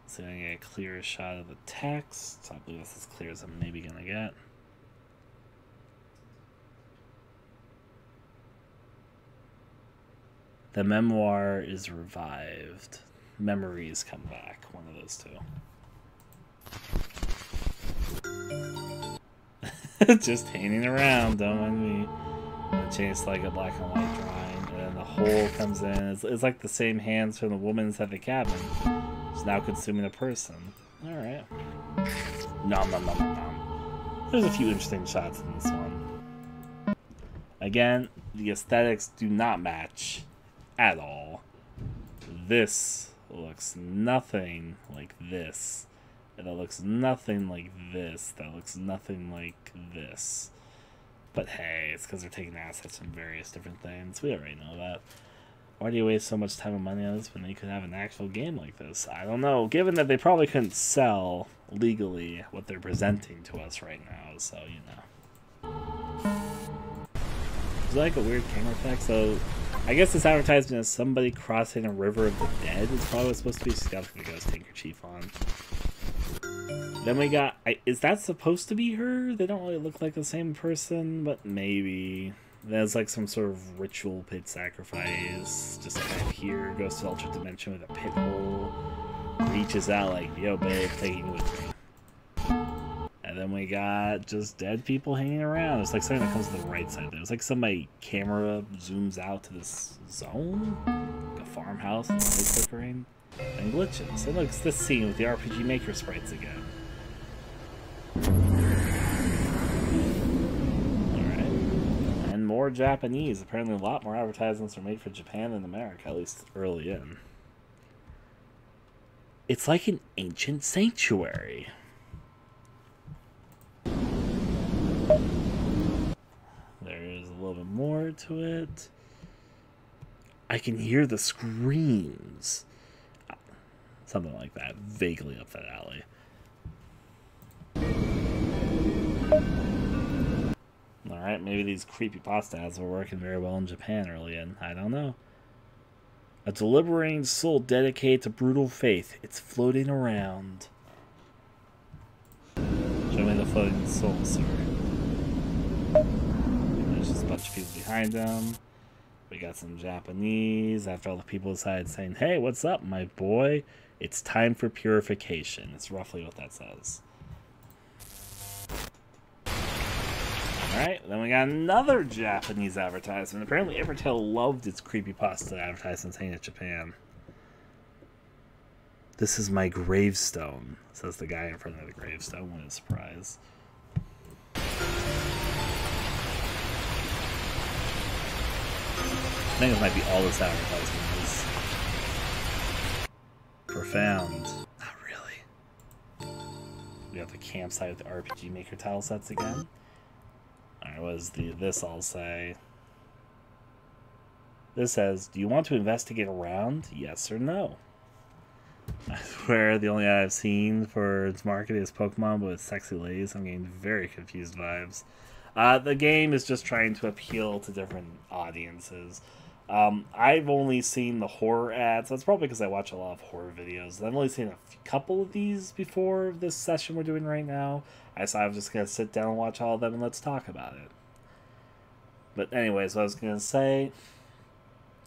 So I get a clearer shot of the text. I believe that's as clear as I'm maybe gonna get. The memoir is revived. Memories come back. One of those two. Just hanging around, don't mind me. Chase like a black and white drawing, and then the hole comes in. It's, it's like the same hands from the woman's at the cabin. It's now consuming a person. Alright. Nom nom nom nom. There's a few interesting shots in this one. Again, the aesthetics do not match at all. This looks nothing like this. And it looks nothing like this. That looks nothing like this. But hey, it's because they're taking assets from various different things. We already know that. Why do you waste so much time and money on this when you could have an actual game like this? I don't know. Given that they probably couldn't sell legally what they're presenting to us right now, so you know. It's like a weird camera effect. So, I guess this advertisement is somebody crossing a river of the dead. Is probably supposed to be. She's got the on. Then we got. I, is that supposed to be her? They don't really look like the same person, but maybe. There's like some sort of ritual pit sacrifice. Just kind of here, goes to Ultra Dimension with a pit hole. Reaches out like, yo, babe, taking with me. And then we got just dead people hanging around. It's like something that comes to the right side there. It's like somebody camera zooms out to this zone. Like a farmhouse and flickering and glitches. It looks this scene with the RPG Maker sprites again. And more Japanese. Apparently a lot more advertisements are made for Japan than America, at least early in. It's like an ancient sanctuary. There's a little bit more to it. I can hear the screams. Something like that. Vaguely up that alley. Alright, maybe these creepy pasta ads were working very well in Japan early in. I don't know. A deliberating soul dedicated to brutal faith. It's floating around. The soul, sir. There's just a bunch of people behind them. We got some Japanese after all the people decided saying, Hey, what's up, my boy? It's time for purification. It's roughly what that says. Alright, then we got another Japanese advertisement. Apparently Evertale loved its creepypasta advertisement saying it Japan. This is my gravestone, says the guy in front of the gravestone. What a surprise. I think it might be all this advertisement is. Profound. Not really. We have the campsite with the RPG Maker tile sets again. Alright, what does the, this all say? This says, do you want to investigate around? Yes or no? I swear the only ad I've seen for its marketing is Pokemon but with sexy ladies. I'm getting very confused vibes. Uh, the game is just trying to appeal to different audiences. Um, I've only seen the horror ads. That's probably because I watch a lot of horror videos. I've only seen a couple of these before this session we're doing right now. I said I was just going to sit down and watch all of them and let's talk about it. But anyways, what I was going to say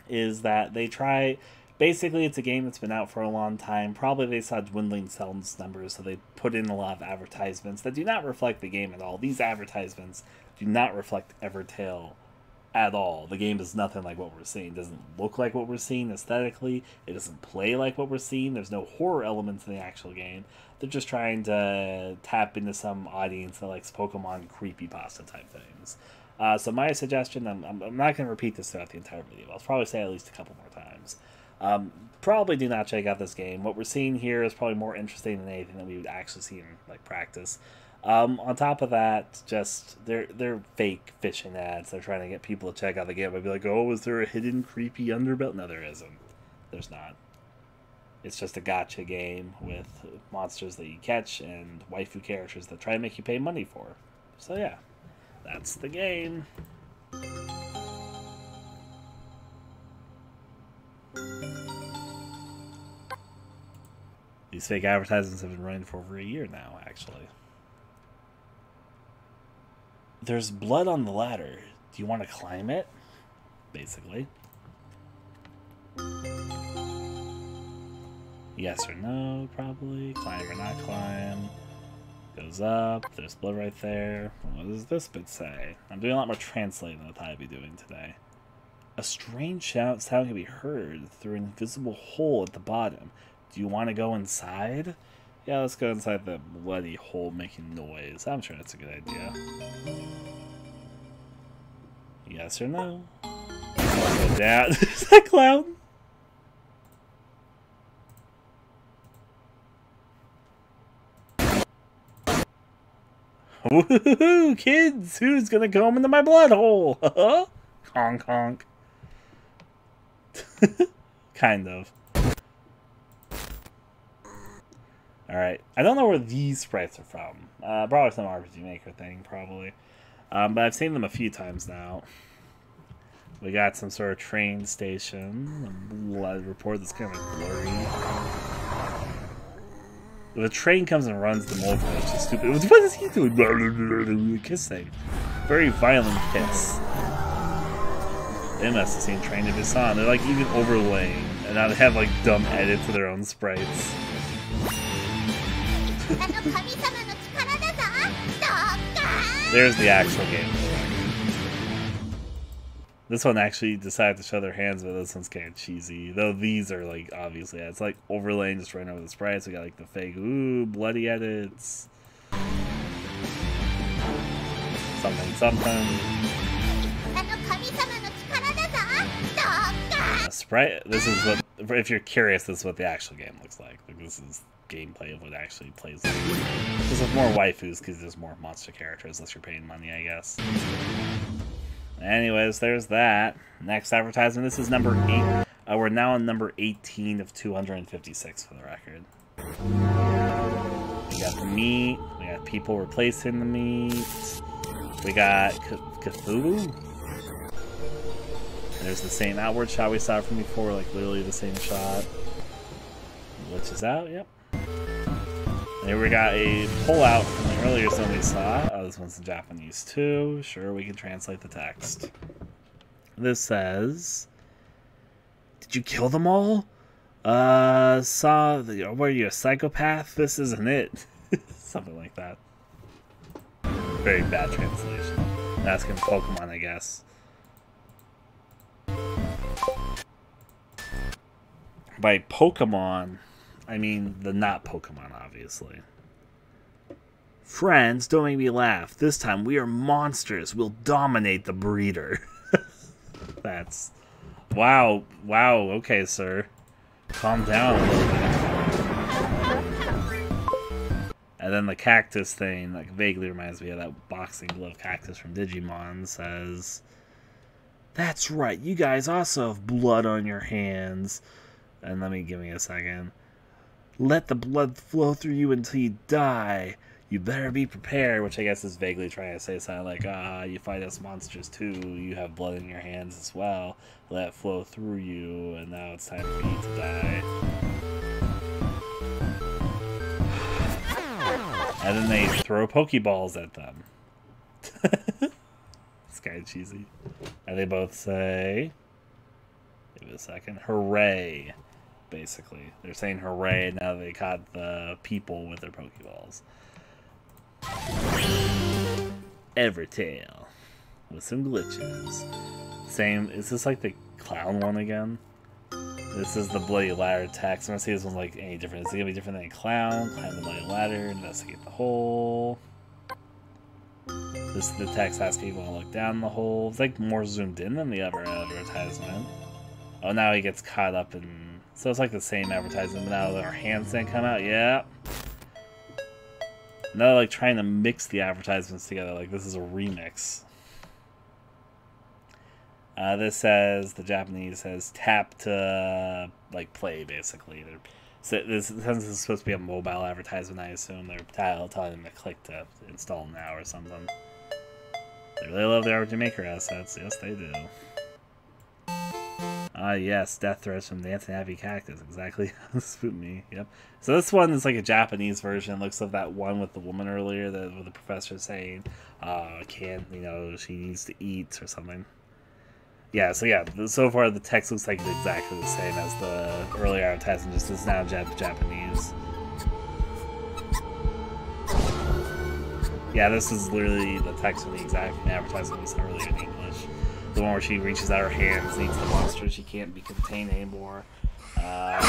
is that they try... Basically, it's a game that's been out for a long time. Probably they saw dwindling sales numbers, so they put in a lot of advertisements that do not reflect the game at all. These advertisements do not reflect Evertale at all. The game is nothing like what we're seeing. It doesn't look like what we're seeing aesthetically. It doesn't play like what we're seeing. There's no horror elements in the actual game. They're just trying to tap into some audience that likes Pokemon creepy pasta type things. Uh, so my suggestion, I'm, I'm, I'm not going to repeat this throughout the entire video. I'll probably say at least a couple more. Um, probably do not check out this game. What we're seeing here is probably more interesting than anything that we would actually see in like practice. Um, on top of that, just they're they're fake phishing ads. They're trying to get people to check out the game. I'd be like, oh, is there a hidden creepy underbelly? No, there isn't. There's not. It's just a gacha game with monsters that you catch and waifu characters that try to make you pay money for. So yeah, that's the game. These fake advertisements have been running for over a year now, actually. There's blood on the ladder. Do you want to climb it? Basically. Yes or no, probably. Climb or not climb. Goes up. There's blood right there. What does this bit say? I'm doing a lot more translating than I thought I'd be doing today. A strange shout sound can be heard through an invisible hole at the bottom. Do you want to go inside? Yeah, let's go inside the bloody hole making noise. I'm sure that's a good idea. Yes or no? Down. Is that clown? Woohoo! Kids, who's gonna come into my blood hole? Huh? Honk honk. kind of. Alright, I don't know where these sprites are from. Uh, probably some RPG Maker thing, probably. Um, but I've seen them a few times now. We got some sort of train station. A report that's kind of blurry. The train comes and runs them over, which is stupid. What is he doing? Kissing. Very violent kiss. They must have seen Train to Busan. They're like even overlaying, and now they have like dumb edits of their own sprites. There's the actual game. This one actually decided to show their hands, but this one's kind of cheesy. Though these are like obviously, yeah, it's like overlaying just right over the sprites. We got like the fake ooh bloody edits, something something. Sprite. This is what if you're curious, this is what the actual game looks like. Like this is gameplay of what actually plays. This is more waifus because there's more monster characters unless you're paying money, I guess. Anyways, there's that. Next advertisement. This is number eight. Uh, we're now on number 18 of 256 for the record. We got the meat. We got people replacing the meat. We got Cthulhu. There's the same outward shot we saw from before, like literally the same shot. Which is out, yep. Here we got a pullout from the earlier one we saw. Oh, this one's in Japanese too. Sure, we can translate the text. This says, "Did you kill them all? Uh, saw the. Are you, a psychopath? This isn't it." Something like that. Very bad translation. Asking Pokemon, I guess. By Pokemon, I mean the not Pokemon, obviously. Friends, don't make me laugh. This time we are monsters. We'll dominate the breeder. That's... Wow. Wow. Okay, sir. Calm down a little bit. And then the cactus thing, like, vaguely reminds me of that boxing glove cactus from Digimon, says... That's right, you guys also have blood on your hands. And let me, give me a second. Let the blood flow through you until you die. You better be prepared, which I guess is vaguely trying to say something like, ah, you fight us monsters too. You have blood in your hands as well. Let it flow through you, and now it's time for you to die. And then they throw Pokeballs at them. it's kind of cheesy. And they both say, give it a second, hooray basically. They're saying hooray, now they caught the people with their Pokeballs. Evertale. With some glitches. Same, is this like the clown one again? This is the bloody ladder text. I'm gonna see this one's like any different. Is it gonna be different than a clown? Climb the bloody ladder, investigate the hole. This is the text asking want to look down the hole. It's like more zoomed in than the other advertisement. Oh, now he gets caught up in so it's like the same advertisement, but now our hands didn't come out. Yeah. Now they're like trying to mix the advertisements together. Like this is a remix. Uh, this says the Japanese says tap to like play basically. They're, so this, this is supposed to be a mobile advertisement. I assume they're telling them to click to install now or something. They really love their Maker assets. Yes, they do. Ah, yes, death threats from Dancing Happy Cactus. Exactly. Spook me. Yep. So this one is like a Japanese version. Looks like that one with the woman earlier, that with the professor saying, uh, "Can't you know she needs to eat or something." Yeah. So yeah. So far, the text looks like exactly the same as the earlier advertisement. Just it's now Jap Japanese. Yeah, this is literally the text of the exact advertisement saw earlier in English the one where she reaches out her hands and eats the monster. She can't be contained anymore. Uh,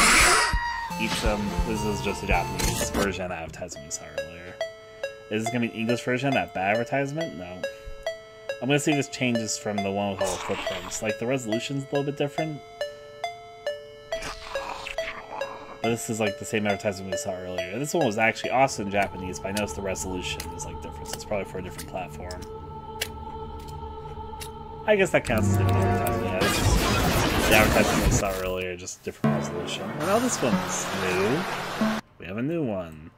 them. This is just a Japanese version of advertisement we saw earlier. Is this gonna be an English version? of That bad advertisement? No. I'm gonna see if this changes from the one with all the footprints. Like the resolution's a little bit different. But this is like the same advertisement we saw earlier. This one was actually also in Japanese, but I noticed the resolution is like different. So it's probably for a different platform. I guess that counts as different advertising. Yeah, the advertisement I saw earlier, just different resolution. And now this one's new. We have a new one.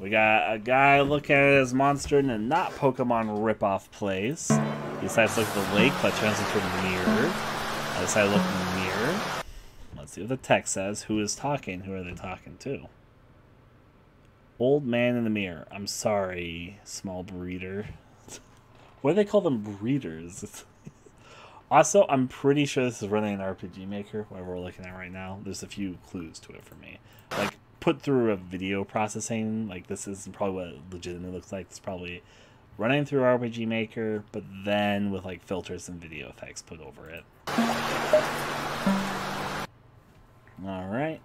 We got a guy looking at his monster in a not Pokemon ripoff place. He decides to look at the lake, but turns into a mirror. I decide to look in the mirror. Let's see what the text says. Who is talking? Who are they talking to? Old man in the mirror. I'm sorry, small breeder. What do they call them breeders? Also, I'm pretty sure this is running an RPG Maker, whatever we're looking at right now. There's a few clues to it for me. Like, put through a video processing, like this is probably what it legitimately looks like. It's probably running through RPG Maker, but then with like filters and video effects put over it. Alright.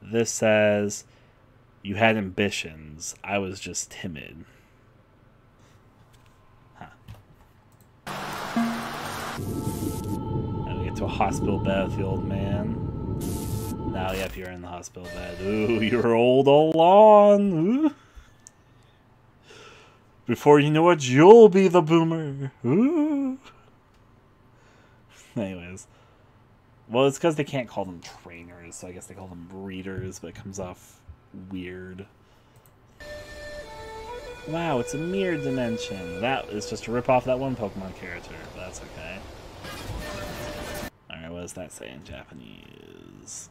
This says, You had ambitions. I was just timid. To a hospital bed the old man. Now, yep, you're in the hospital bed. Ooh, you're old along. Ooh. Before you know it, you'll be the boomer. Ooh. Anyways. Well, it's because they can't call them trainers, so I guess they call them breeders, but it comes off weird. Wow, it's a mirror dimension. That is just a rip off that one Pokemon character, but that's okay. Alright, what does that say in Japanese?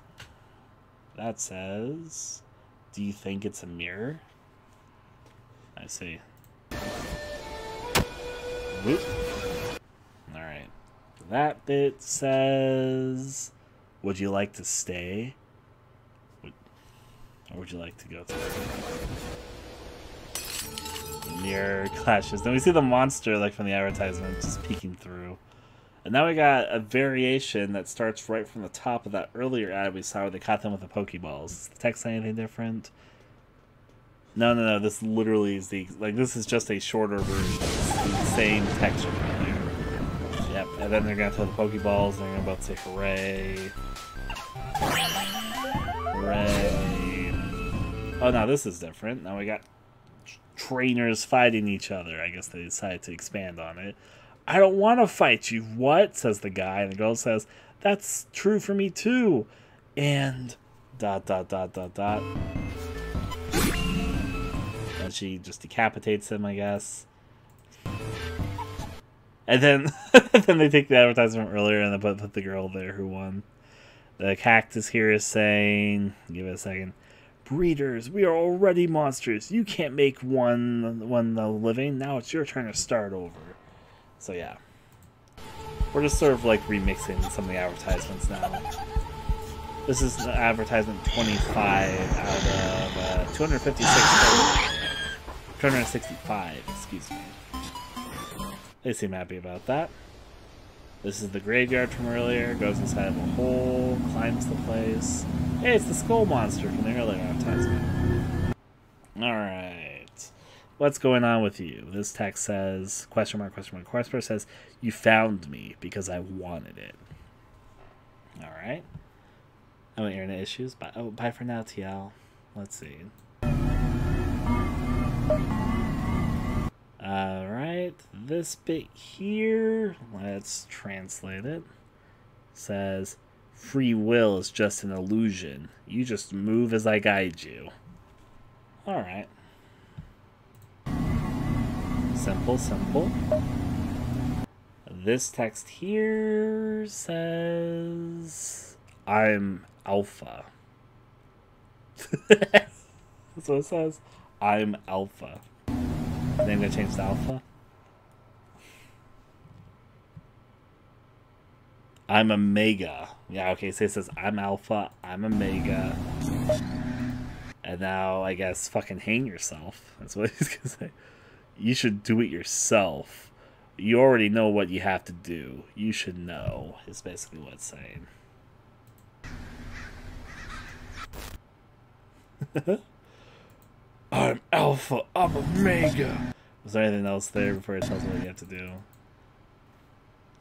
That says, do you think it's a mirror? I see. Whoop. Alright. That bit says, would you like to stay? Or would you like to go through? Mirror clashes. Then we see the monster, like from the advertisement, just peeking through. And now we got a variation that starts right from the top of that earlier ad we saw where they caught them with the Pokeballs. Is the text anything different? No, no, no. This literally is the like. This is just a shorter version, same texture earlier. Yep. And then they're gonna throw the Pokeballs. And they're gonna both say hooray, hooray. Oh, now this is different. Now we got trainers fighting each other. I guess they decided to expand on it. I don't want to fight you. What? says the guy. And the girl says, That's true for me too. And dot dot dot dot dot. And she just decapitates him, I guess. And then then they take the advertisement earlier and they put, put the girl there who won. The cactus here is saying, give it a second. Breeders, we are already monsters. You can't make one one the living. Now it's your turn to start over. So yeah. We're just sort of like remixing some of the advertisements now. This is advertisement 25 out of uh, 256. 265, excuse me. They seem happy about that. This is the graveyard from earlier. Goes inside of a hole, climbs the place. Hey, it's the skull monster from the earlier advertisement. Alright. What's going on with you? This text says, question mark, question mark, question mark says, you found me because I wanted it. Alright. I want internet issues. Bye, oh, bye for now, TL. Let's see. Alright, this bit here, let's translate it. Says, free will is just an illusion. You just move as I guide you. Alright. Simple, simple. This text here says, I'm alpha. That's what it says. I'm alpha. Then I'm gonna change to alpha. I'm omega. Yeah, okay, so it says I'm alpha, I'm omega. And now I guess fucking hang yourself. That's what he's gonna say you should do it yourself. You already know what you have to do. You should know, is basically what it's saying. I'm Alpha, I'm Omega. Was there anything else there before it tells me what you have to do?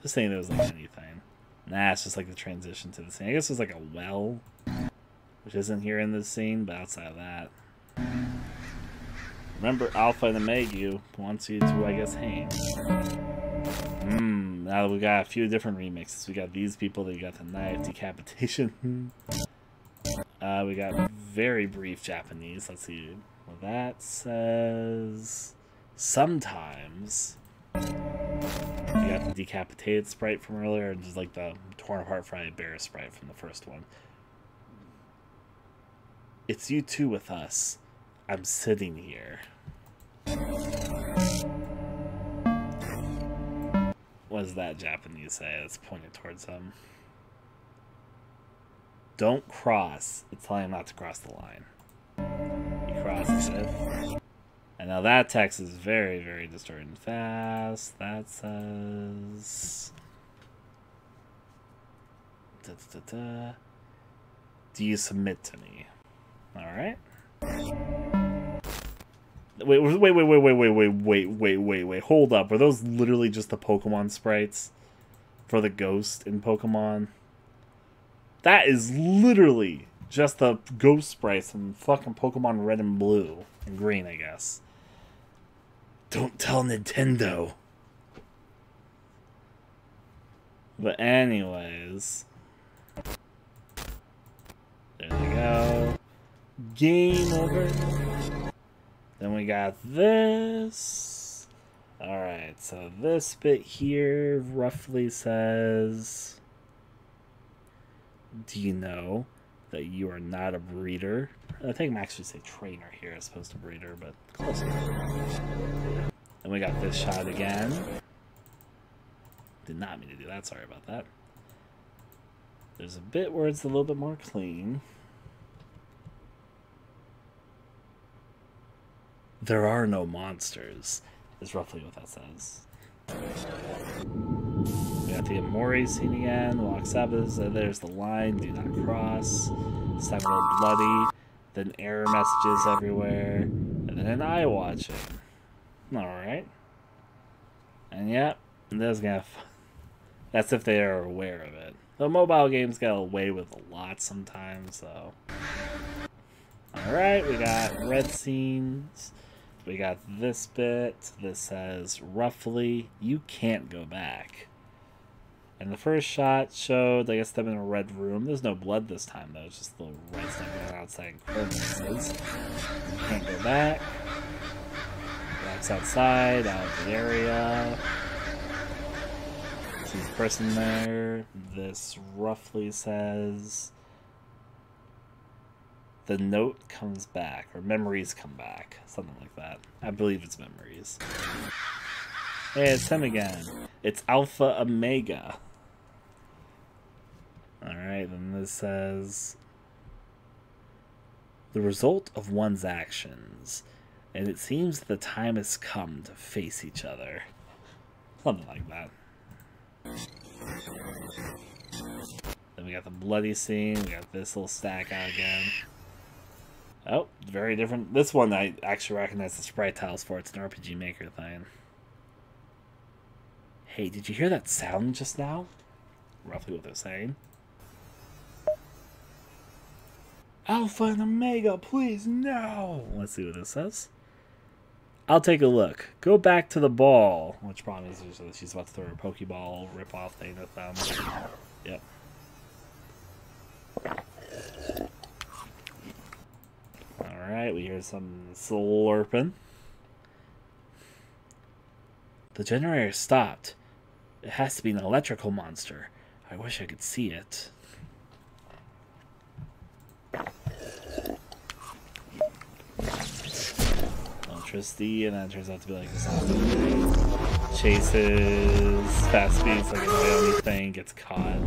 Just saying there was like anything. Nah, it's just like the transition to the scene. I guess it's like a well, which isn't here in this scene, but outside of that. Remember, Alpha and Omega wants you to, I guess, hang. Hmm, now we got a few different remixes. We got these people, they got the knife, decapitation. uh, we got very brief Japanese. Let's see what that says. Sometimes. We got the decapitated sprite from earlier, and just like the torn apart fried bear sprite from the first one. It's you two with us. I'm sitting here. What does that Japanese say? It's pointed towards him. Don't cross. It's telling him not to cross the line. He crosses it. And now that text is very, very distorted and fast. That says. Da, da, da, Do you submit to me? Alright. Wait, wait, wait, wait, wait, wait, wait, wait, wait, wait, wait. Hold up. Are those literally just the Pokemon sprites for the ghost in Pokemon? That is literally just the ghost sprites from fucking Pokemon Red and Blue and Green, I guess. Don't tell Nintendo. But anyways. There we go. Game over. Then we got this. Alright, so this bit here roughly says Do you know that you are not a breeder? I think I'm actually say trainer here as opposed to breeder, but close enough. Then we got this shot again. Did not mean to do that, sorry about that. There's a bit where it's a little bit more clean. There are no monsters, is roughly what that says. We got the Omori scene again, is, uh, there's the line, do not cross. It's time a bloody, then error messages everywhere, and then an eye watching. Alright. And yep, yeah, that's gonna. That's if they are aware of it. The mobile games get away with a lot sometimes, so. Alright, we got red scenes. We got this bit. that says, roughly, you can't go back. And the first shot showed, I guess, them in a red room. There's no blood this time, though. It's just the red stuff going outside. You can't go back. Walks outside, out of the area. Sees a person there. This roughly says the note comes back, or memories come back, something like that. I believe it's memories. Hey, it's him again. It's Alpha Omega. Alright, then this says the result of one's actions, and it seems the time has come to face each other. Something like that. Then we got the bloody scene, we got this little stack out again. Oh, very different. This one I actually recognize the sprite tiles for. It's an RPG Maker thing. Hey, did you hear that sound just now? Roughly what they're saying. Alpha and Omega, please, no! Let's see what this says. I'll take a look. Go back to the ball. Which probably means she's about to throw her Pokeball rip-off thing at them. Yep. Alright, we hear some slurping. The generator stopped. It has to be an electrical monster. I wish I could see it. Electricity, and then it turns out to be like chases, fast speeds, like a Naomi thing, gets caught.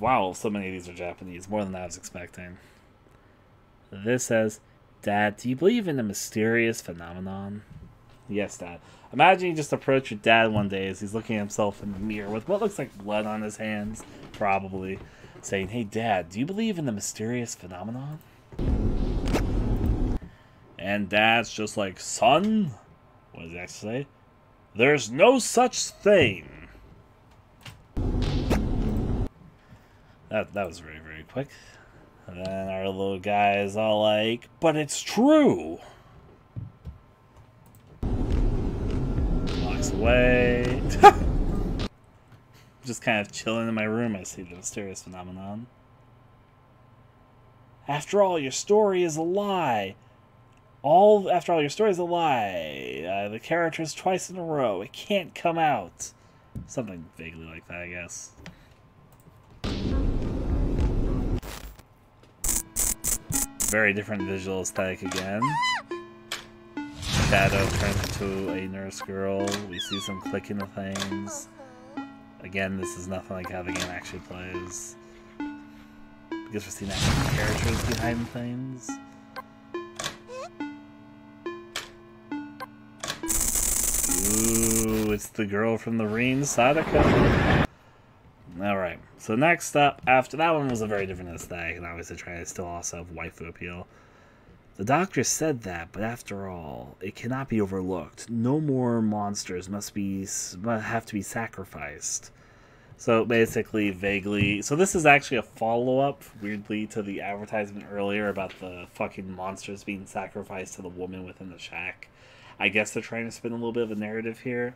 Wow, so many of these are Japanese, more than I was expecting. This says, Dad, do you believe in a mysterious phenomenon? Yes, Dad. Imagine you just approach your dad one day as he's looking at himself in the mirror with what looks like blood on his hands, probably, saying, Hey, Dad, do you believe in the mysterious phenomenon? And Dad's just like, Son? What does actually say? There's no such thing. That, that was very, very quick. And then our little guy is all like, but it's true. Walks away. Just kind of chilling in my room, I see the mysterious phenomenon. After all, your story is a lie. All after all, your story is a lie. Uh, the characters twice in a row. It can't come out. Something vaguely like that, I guess. very different visual aesthetic again. Shadow turns into a nurse girl. We see some clicking of things. Again, this is nothing like how the game actually plays. Because we're seeing actual characters behind things. Ooh, it's the girl from the Ring, Sadako. Alright, so next up, after that one was a very different aesthetic, and obviously trying to still also have waifu appeal. The doctor said that, but after all, it cannot be overlooked. No more monsters must be must have to be sacrificed. So basically, vaguely, so this is actually a follow up, weirdly, to the advertisement earlier about the fucking monsters being sacrificed to the woman within the shack. I guess they're trying to spin a little bit of a narrative here.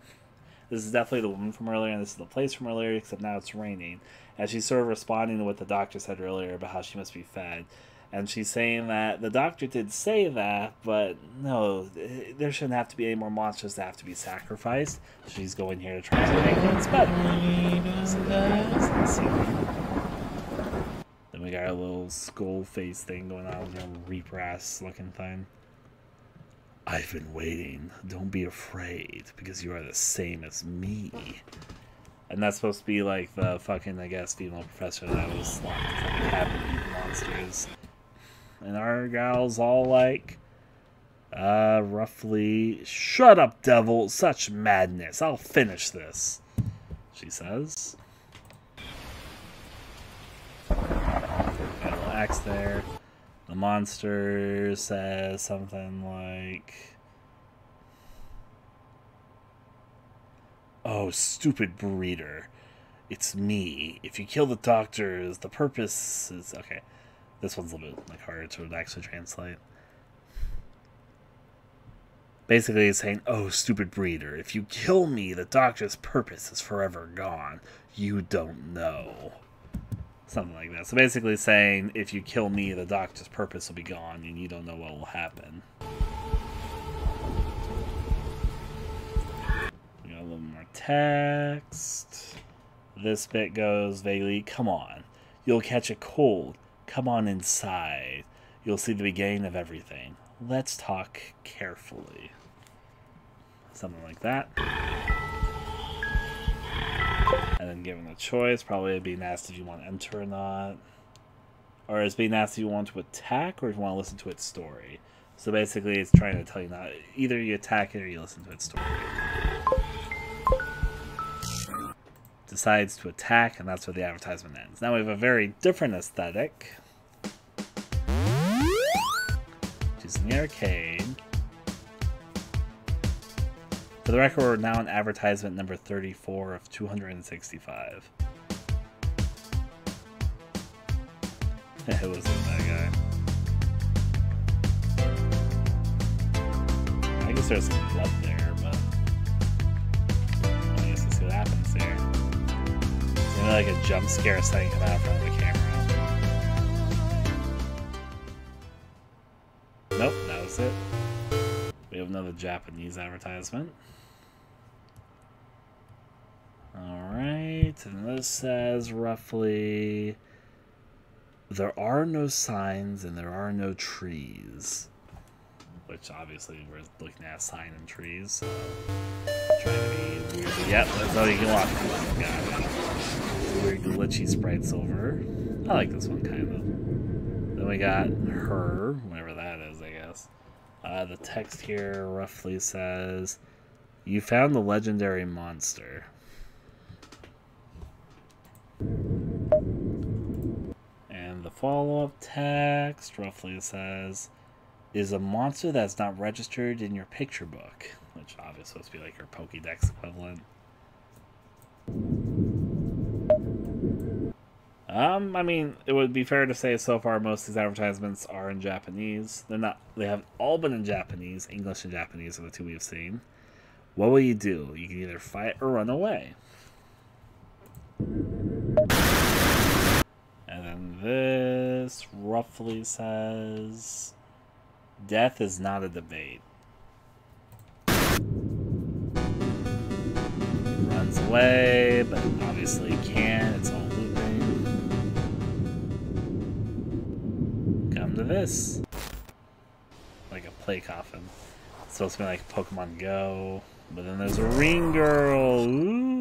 This is definitely the woman from earlier, and this is the place from earlier, except now it's raining. And she's sort of responding to what the doctor said earlier about how she must be fed. And she's saying that the doctor did say that, but no, there shouldn't have to be any more monsters that have to be sacrificed. She's going here to try to make things better. Then we got a little skull face thing going on with a Reaper ass looking thing. I've been waiting. Don't be afraid, because you are the same as me. And that's supposed to be like the fucking, I guess, female professor that was the cabin monsters. And our gal's all like, uh, roughly, shut up, devil, such madness. I'll finish this, she says. A axe there. The monster says something like, Oh, stupid breeder. It's me. If you kill the doctors, the purpose is... Okay. This one's a little bit like harder to actually translate. Basically, he's saying, Oh, stupid breeder. If you kill me, the doctor's purpose is forever gone. You don't know. Something like that. So basically saying, if you kill me, the doctor's purpose will be gone, and you don't know what will happen. We got a little more text. This bit goes vaguely, come on. You'll catch a cold. Come on inside. You'll see the beginning of everything. Let's talk carefully. Something like that. Then given the choice, probably it'd be asked if you want to enter or not. Or it's being asked if you want to attack or if you want to listen to its story. So basically, it's trying to tell you not either you attack it or you listen to its story. Decides to attack, and that's where the advertisement ends. Now we have a very different aesthetic. Which is in the arcade. For the record, we're now on advertisement number 34 of 265. it was that guy. I guess there's some blood there, but I guess let's see what happens here. It's gonna be like a jump scare setting come out in front of the camera. Nope, that was it. We have another Japanese advertisement. Alright, and this says roughly there are no signs and there are no trees. Which obviously we're looking at sign and trees, so trying to be. Yep, that's all you can walk. Got it. Weird glitchy sprites over. I like this one kind of. Then we got her, whatever that is, I guess. Uh, the text here roughly says, You found the legendary monster. And the follow-up text roughly says, is a monster that's not registered in your picture book, which obviously supposed to be like your Pokédex equivalent. Um, I mean, it would be fair to say so far most of these advertisements are in Japanese. They're not. They have all been in Japanese. English and Japanese are the two we've seen. What will you do? You can either fight or run away. And then this roughly says death is not a debate. Runs away, but obviously can't. It's all looping. Come to this. Like a play coffin. It's supposed to be like Pokemon Go. But then there's a ring girl. Ooh.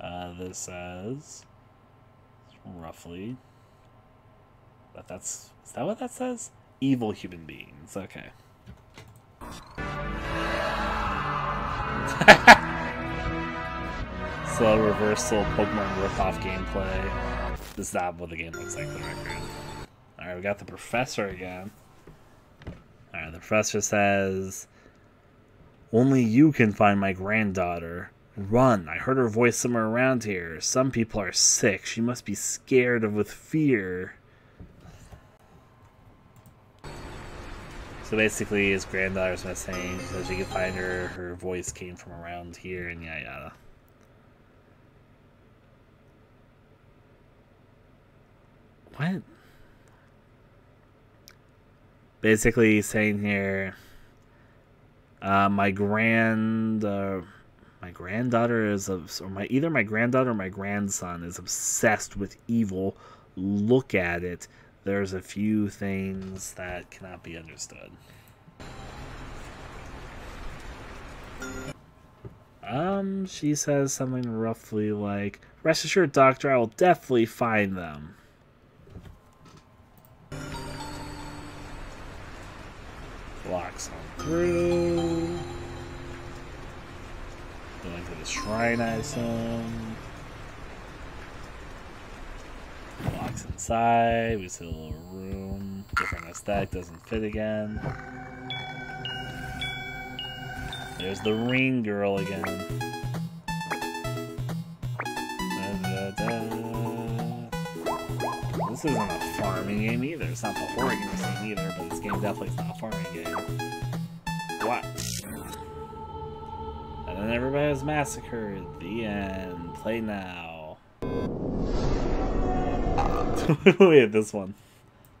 Uh, this says roughly. But that's is that what that says? Evil human beings. Okay. Slow reversal Pokemon ripoff gameplay. This is not what the game looks like, for the record. Alright, we got the professor again. Alright, the professor says, Only you can find my granddaughter. Run, I heard her voice somewhere around here. Some people are sick. She must be scared of with fear. So basically, his granddaughter's missing, so she can find her. Her voice came from around here, and yada yada. What? Basically, saying here, uh, my grand, uh, my granddaughter is, or my either my granddaughter or my grandson is obsessed with evil. Look at it. There's a few things that cannot be understood. Um, she says something roughly like, Rest assured, Doctor, I will definitely find them. Locks on through. Going to the shrine, I assume. Walks inside. We see a little room. Different aesthetic. Doesn't fit again. There's the ring girl again. This isn't a farming game either. It's not the horror game either, but this game definitely is not a farming game. What? And then everybody was massacred. The end. Play now. Wait, this one.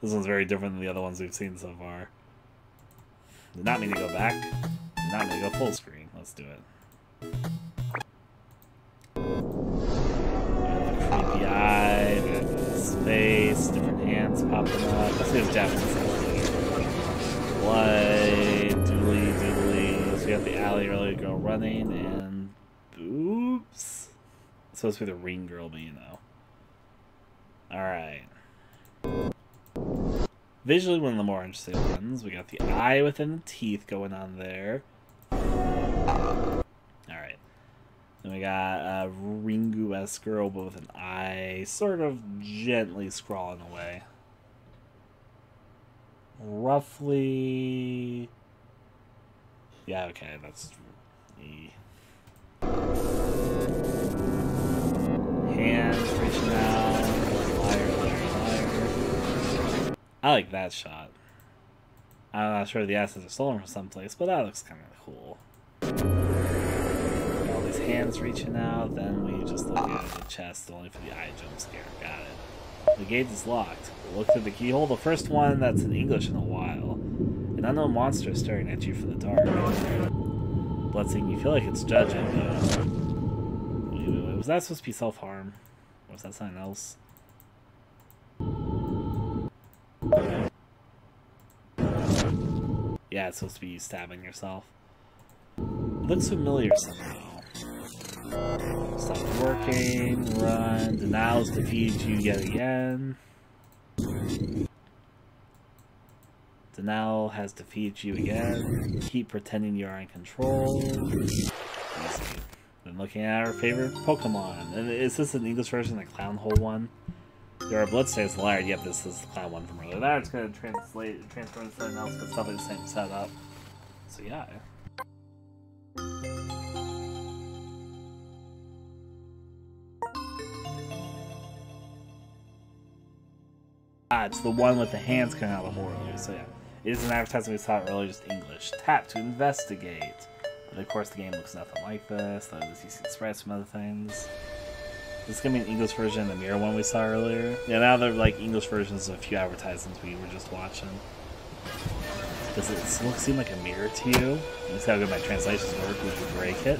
This one's very different than the other ones we've seen so far. Did not mean to go back. Did not mean to go full screen. Let's do it. creepy eye, got different hands popping up. This is Japanese. Blood, we got the alley earlier girl running, and oops. Supposed to be the ring girl, but you know. Alright. Visually, one of the more interesting ones. We got the eye within the teeth going on there. Alright. Then we got a Ringu-esque girl, but with an eye sort of gently scrawling away. Roughly... Yeah, okay, that's... The... Hands reaching out. I like that shot. I'm not sure the assets are stolen from someplace, but that looks kind of cool. All these hands reaching out, then we just look at the chest only for the eye jump scare. Got it. The gate is locked. Look through the keyhole. The first one that's in English in a while. An unknown monster is staring at you from the dark. Bloodstain, you feel like it's judging, Wait, wait, wait. Was that supposed to be self-harm? Or was that something else? Yeah, it's supposed to be stabbing yourself. looks familiar somehow. Stop working, run, denials defeat you yet again. Denial has defeated you again. Keep pretending you are in control. Then looking at our favorite Pokemon. And is this an English version, of the Clown Hole one? There are Bloodstains Liar. Yep, this is the Clown one from earlier. That's going to translate, transfer into something else, but stuff the same setup. So yeah. Ah, it's the one with the hands coming out of the horror. So yeah. It is an advertisement we saw earlier, just English. Tap to investigate. But of course the game looks nothing like this. Though you see sprites from other things. This is gonna be an English version of the mirror one we saw earlier. Yeah, now they're like English versions of a few advertisements we were just watching. Does it look seem like a mirror to you? Let's see how good my translations work with the break it.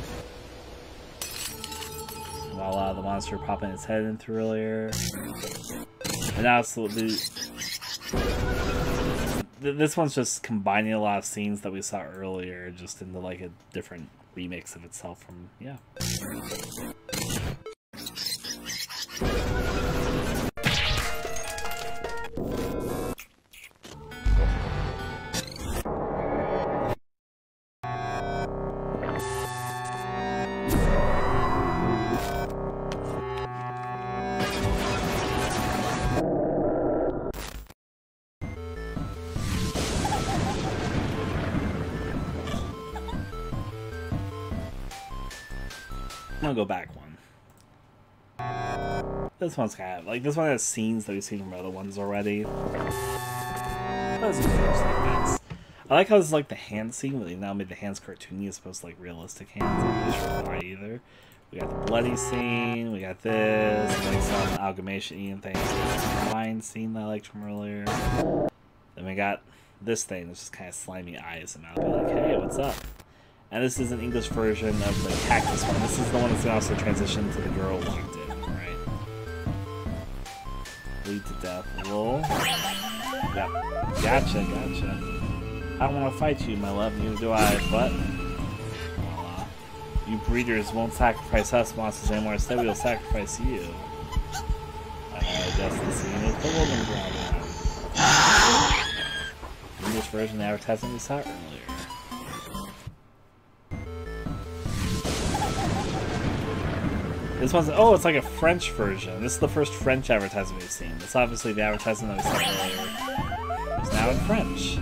While the monster popping its head into earlier. And now it's the, this one's just combining a lot of scenes that we saw earlier just into like a different remix of itself from yeah kind of go back one. This one's kind of like this one has scenes that we've seen from other ones already. I like how this is like the hand scene, but they now made the hands cartoony as opposed to like realistic hands. I'm not sure either. We got the bloody scene, we got this, like some amalgamation things. Fine scene that I liked from earlier. Then we got this thing that's just kind of slimy eyes, and I'll be like, hey, what's up? And this is an English version of the cactus one. This is the one that's to also transition to the girl locked in, right? Bleed to death. Lol. Yep. Gotcha, gotcha. I don't want to fight you, my love. Neither do I, but... Uh, you breeders won't sacrifice us monsters anymore. Instead, we'll sacrifice you. I guess the scene is the. English version of the advertisement we saw earlier. This one's oh, it's like a French version. This is the first French advertisement we've seen. It's obviously the advertisement that we saw earlier. It's now in French.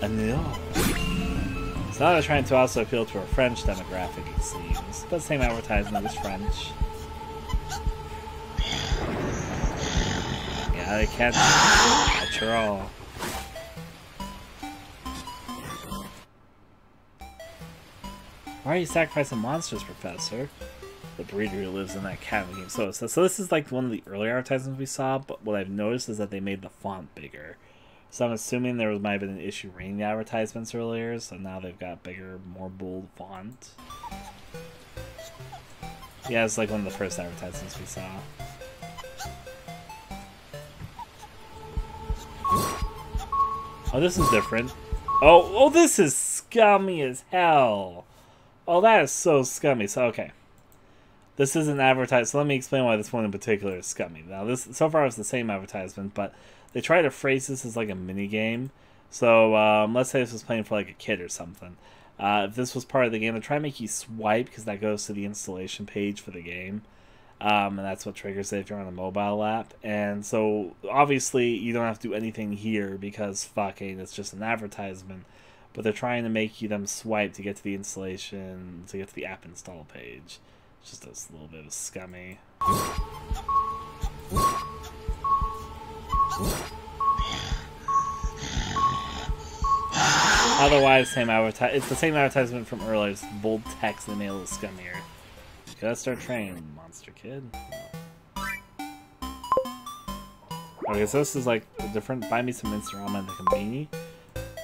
And So now they're trying to also appeal to a French demographic, it seems. But the same advertisement is French. Yeah, they catch, catch her all. Why are you sacrificing monsters, Professor? The breeder who lives in that cabin game. So, so, so this is like one of the earlier advertisements we saw, but what I've noticed is that they made the font bigger. So I'm assuming there was, might have been an issue reading the advertisements earlier, so now they've got bigger, more bold font. Yeah, it's like one of the first advertisements we saw. Oh, this is different. Oh, oh, this is scummy as hell. Oh, that is so scummy. So, okay. This isn't advertised. So let me explain why this one in particular is scummy. Now, this so far it's the same advertisement, but they try to phrase this as like a mini game. So um, let's say this was playing for like a kid or something. Uh, if this was part of the game, they try to make you swipe because that goes to the installation page for the game. Um, and that's what triggers it if you're on a mobile app. And so obviously you don't have to do anything here because fucking it's just an advertisement but they're trying to make you them swipe to get to the installation, to get to the app install page. Just a little bit of scummy. Otherwise, same advertise. It's the same advertisement from earlier. It's bold text and a little scummier. Gotta start training, monster kid. Okay, so this is like a different. Buy me some instant ramen the conveni.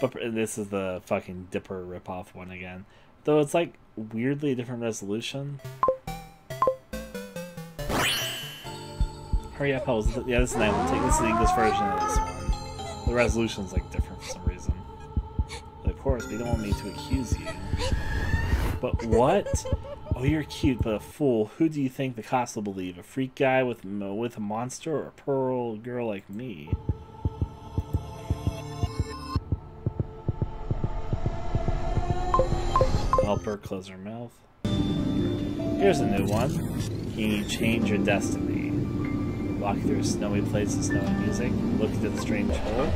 But this is the fucking Dipper ripoff one again. Though it's like weirdly different resolution. Hurry up, Hells. Yeah, this is an take. This is the English version of this one. The resolution's like different for some reason. But of course, they don't want me to accuse you. But what? Oh, you're cute, but a fool. Who do you think the cops will believe? A freak guy with with a monster or a pearl girl like me? help her close her mouth. Here's a new one. Can you change your destiny? Walk through snowy place with snowy music. Look at the strange hole.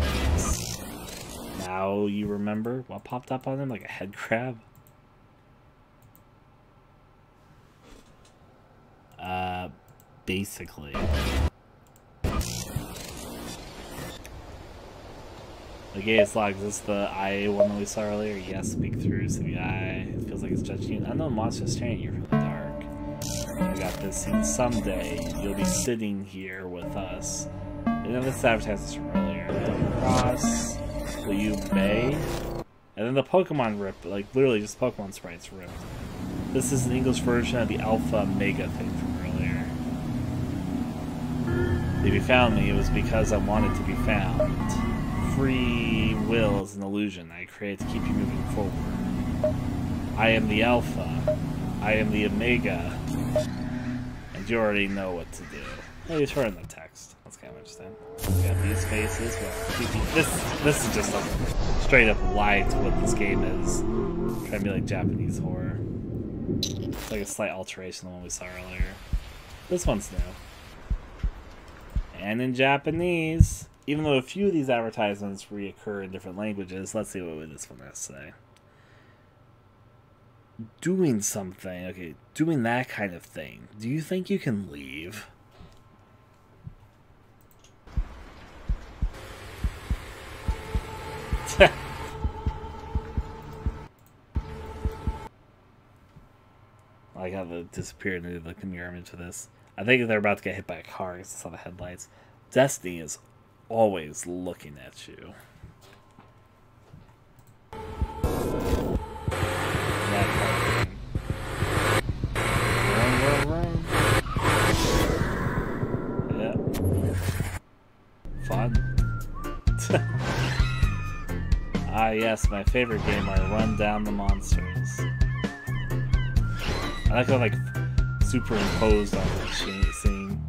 Now you remember what popped up on him like a head crab? Uh, basically. The gayest log, is this the eye one that we saw earlier? Yes, speak through to the eye. It feels like it's judging you. Unknown monster's staring at you from the dark. We got this scene someday. You'll be sitting here with us. And then this advertises from earlier. Cross. Will you may? And then the Pokemon rip, like literally just Pokemon sprites ripped. This is an English version of the Alpha Omega thing from earlier. If you found me, it was because I wanted to be found free will is an illusion I create to keep you moving forward. I am the Alpha. I am the Omega. And you already know what to do. Maybe turn the text. That's kind of interesting. We got these faces. This, this is just a straight up lie to what this game is. Trying to be like Japanese horror. It's like a slight alteration of the one we saw earlier. This one's new. And in Japanese even though a few of these advertisements reoccur in different languages, let's see what this one has to say. Doing something, okay, doing that kind of thing, do you think you can leave? I got to disappear into the mirror of this. I think they're about to get hit by a car because I saw the headlights. Destiny is always looking at you. Fun. ah, yes, my favorite game I Run Down the Monsters. I like how, like, superimposed on the scene.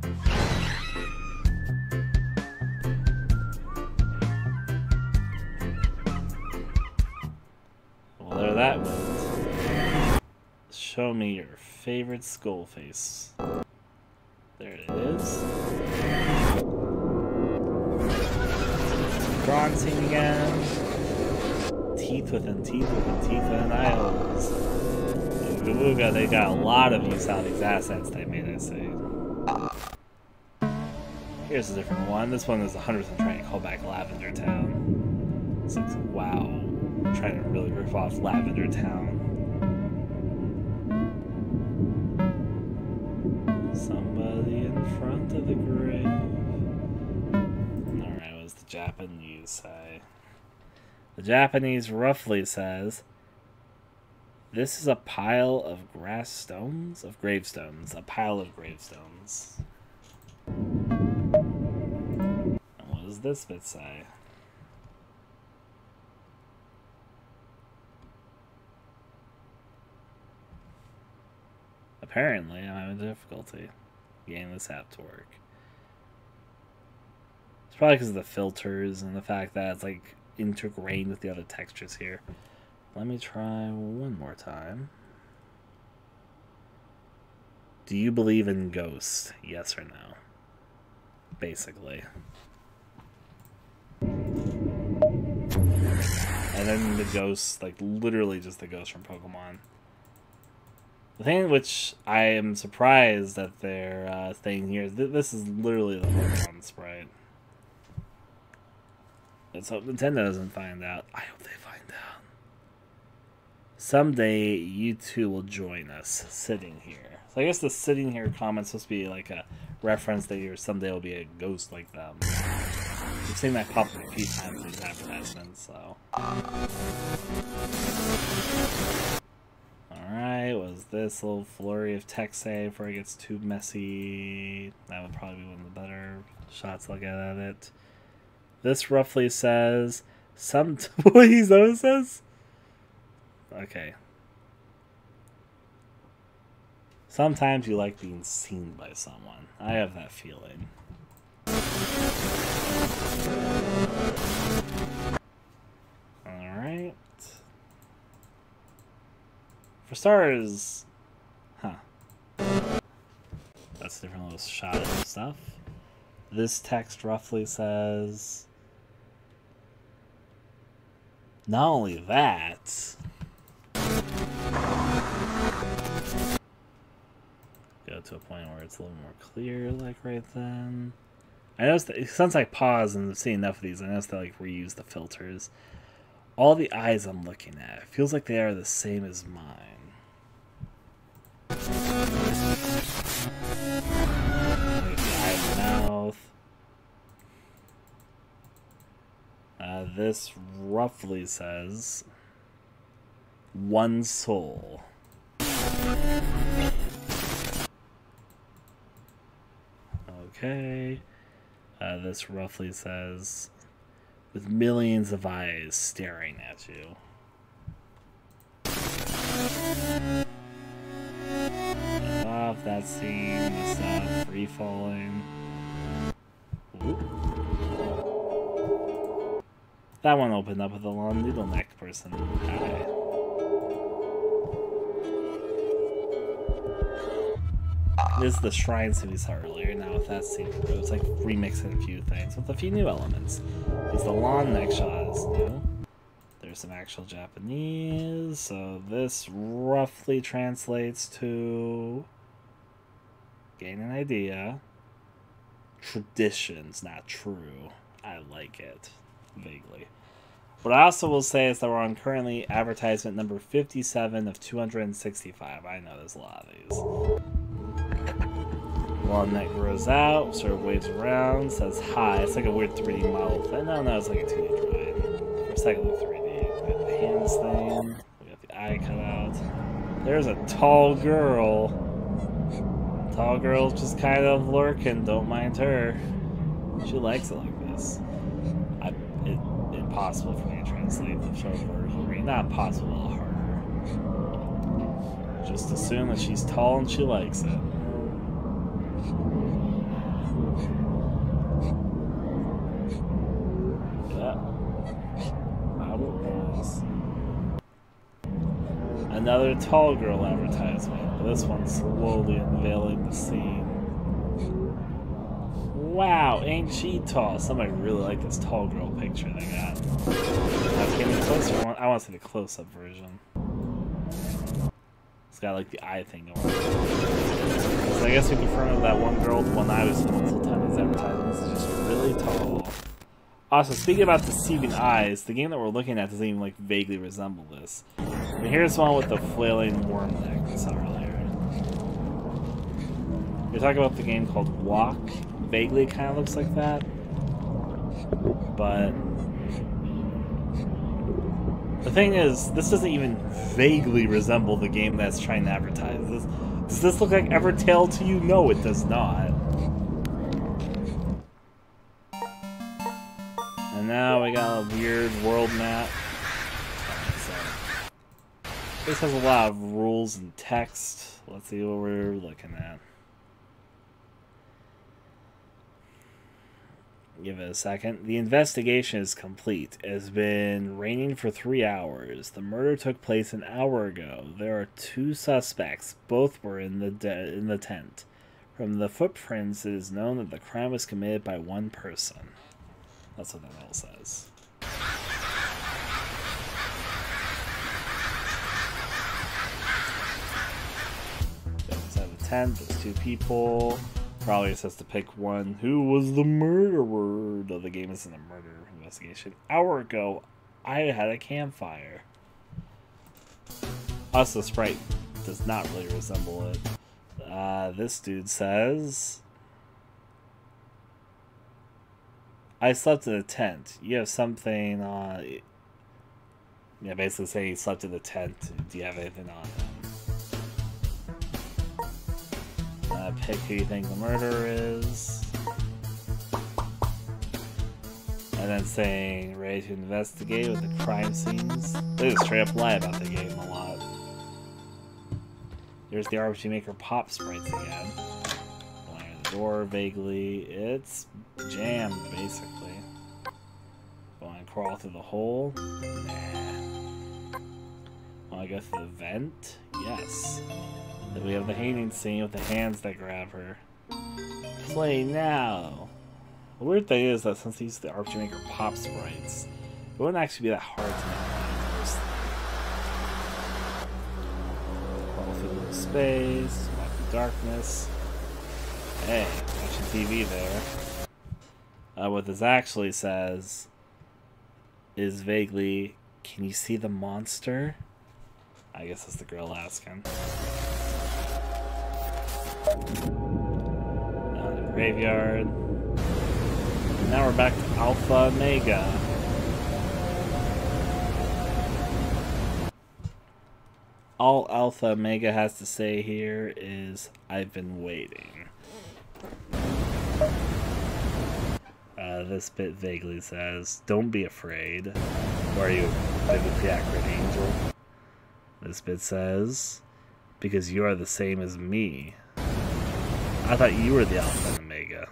Well, there that went. Show me your favorite skull face. There it is. Drawn scene again. Teeth within teeth within teeth within eye holes. Ooga they got a lot of use out of these assets they made, I say. Here's a different one. This one is 100% trying to call back Lavender Town. It's like, wow. I'm trying to really rip off Lavender Town. Japanese say? The Japanese roughly says this is a pile of grass stones? Of gravestones. A pile of gravestones. And what does this bit say? Apparently, I'm having difficulty getting this app to work. Probably because of the filters and the fact that it's like intergrained with the other textures here. Let me try one more time. Do you believe in ghosts? Yes or no? Basically. And then the ghosts, like literally just the ghosts from Pokemon. The thing which I am surprised that they're uh, saying here is th this is literally the Pokemon sprite. Let's hope Nintendo doesn't find out. I hope they find out. Someday you two will join us sitting here. So I guess the sitting here comment's supposed to be like a reference that you someday will be a ghost like them. You've seen that pop up a few times in these advertisements, so. Alright, was this little flurry of text say before it gets too messy? That would probably be one of the better shots I'll get at it. This roughly says some. what he says? Okay. Sometimes you like being seen by someone. I have that feeling. Alright. For stars... huh. That's a different little shot of stuff. This text roughly says not only that, go to a point where it's a little more clear, like right then. I noticed that since I paused and seen enough of these, I noticed that like reuse the filters. All the eyes I'm looking at it feels like they are the same as mine. This roughly says one soul. Okay. Uh, this roughly says with millions of eyes staring at you. Off that scene, the free falling. That one opened up with a long noodle neck person. Hi. This is the shrine scene we saw earlier, now with that scene. It was like remixing a few things with a few new elements. Because the long neck shot is new. There's some actual Japanese. So this roughly translates to gain an idea. Traditions, not true. I like it vaguely. What I also will say is that we're on currently advertisement number 57 of 265. I know there's a lot of these. One that grows out, sort of waves around, says hi. It's like a weird 3D model thing. No, no, it's like a 2D drawing. For a second, look 3D. We got the hands thing. We got the eye cut out. There's a tall girl. Tall girl's just kind of lurking. Don't mind her. She likes it like impossible for me to translate the short version. Not possible, harder. Just assume that she's tall and she likes it. Yeah. Another tall girl advertisement, this one's slowly unveiling the scene. Wow, ain't she tall? Somebody really like this tall girl picture they got. We closer? I want to see the close-up version. It's got like the eye thing going. So I guess we confirmed that one girl, one I was the time these is just really tall. Also, speaking about deceiving eyes, the game that we're looking at doesn't even like vaguely resemble this. And here's one with the flailing worm neck we saw earlier. You're talking about the game called Walk. Vaguely kind of looks like that. But... The thing is, this doesn't even vaguely resemble the game that's trying to advertise. This, does this look like Evertale to you? No, it does not. And now we got a weird world map. This has a lot of rules and text. Let's see what we're looking at. Give it a second. The investigation is complete. It has been raining for three hours. The murder took place an hour ago. There are two suspects. Both were in the in the tent. From the footprints, it is known that the crime was committed by one person. That's what that all says. Inside the tent. There's two people. Probably just has to pick one. Who was the murderer? Though the game isn't a murder investigation. Hour ago, I had a campfire. The sprite does not really resemble it. Uh, this dude says... I slept in a tent. You have something on... Yeah, basically say he slept in the tent. Do you have anything on Uh, pick who you think the murderer is. And then saying, ready to investigate with the crime scenes. They just straight up lie about the game a lot. There's the RPG Maker pop sprites again. Going the door vaguely. It's jammed, basically. Going to crawl through the hole? Nah. Want to go through the vent? Yes. Then we have the hanging scene with the hands that grab her. Play now! The weird thing is that since these the RPG Maker pop sprites, it wouldn't actually be that hard to make. Crawl through little space, walk through darkness. Hey, watching TV there. Uh, what this actually says is vaguely, can you see the monster? I guess that's the girl asking. The graveyard. Now we're back to Alpha Omega. All Alpha Omega has to say here is, I've been waiting. Uh, this bit vaguely says, Don't be afraid. Or are you biblically accurate angel? This bit says, Because you are the same as me. I thought you were the Alpha and Omega.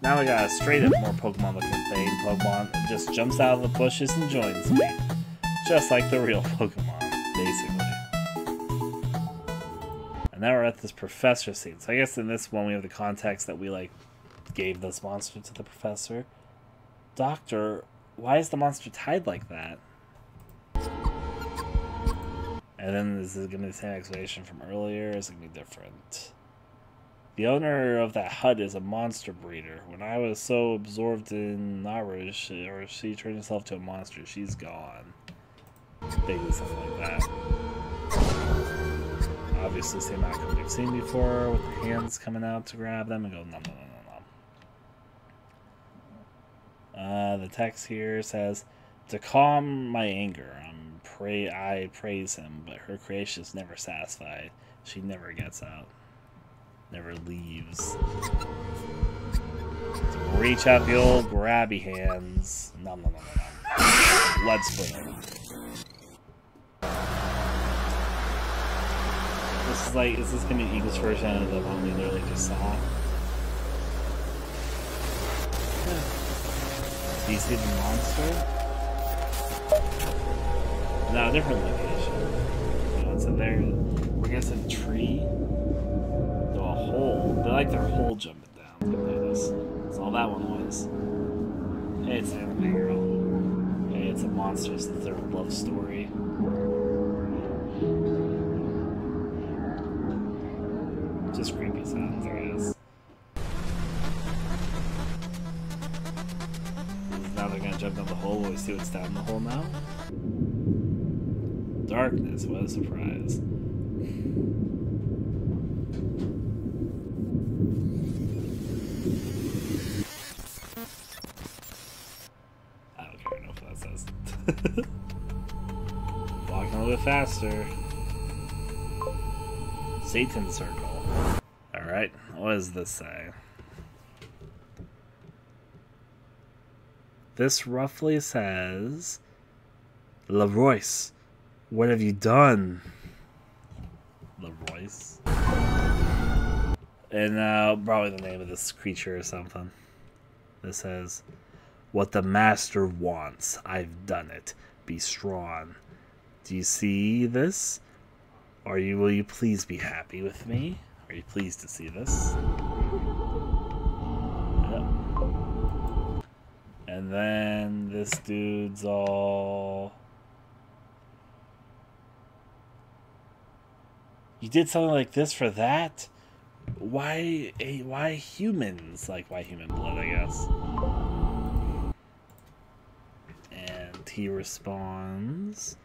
Now we got a straight up more Pokemon looking thing. Pokemon just jumps out of the bushes and joins me. Just like the real Pokemon, basically. And now we're at this professor scene. So I guess in this one we have the context that we like gave this monster to the professor. Doctor, why is the monster tied like that? And then this is going to be the same explanation from earlier? Is it going to be different? The owner of that hut is a monster breeder. When I was so absorbed in Naru, she, or she turned herself to a monster, she's gone. Basically something like that. Obviously, same outcome we've seen before, with the hands coming out to grab them and go, no, no, no, no, no. Uh, the text here says, to calm my anger, I'm pray I praise him, but her creation is never satisfied. She never gets out. Never leaves. So reach out the old grabby hands. Nom nom nom nom. Blood splitter. This is like, is this gonna be Eagle's version of the one we literally just saw? See the monster? No, different location. It's in there. We're gonna a tree. No, a hole. They like their hole jumping down. That's all that one was. Hey, it's an anime girl. Hey, it's a monster. It's the third love story. Just creepy sounds, I guess. Now they're gonna jump down the hole. We see what's down the hole now? Darkness, what a surprise. I don't care enough what that says. Walking a little bit faster. Satan Circle. Alright, what does this say? This roughly says Leroyce, what have you done? Leroyce. And uh, probably the name of this creature or something. This says, What the master wants, I've done it. Be strong. Do you see this? Are you will you please be happy with me? Are you pleased to see this? And then this dude's all You did something like this for that? Why eh, why humans? Like why human blood, I guess. He responds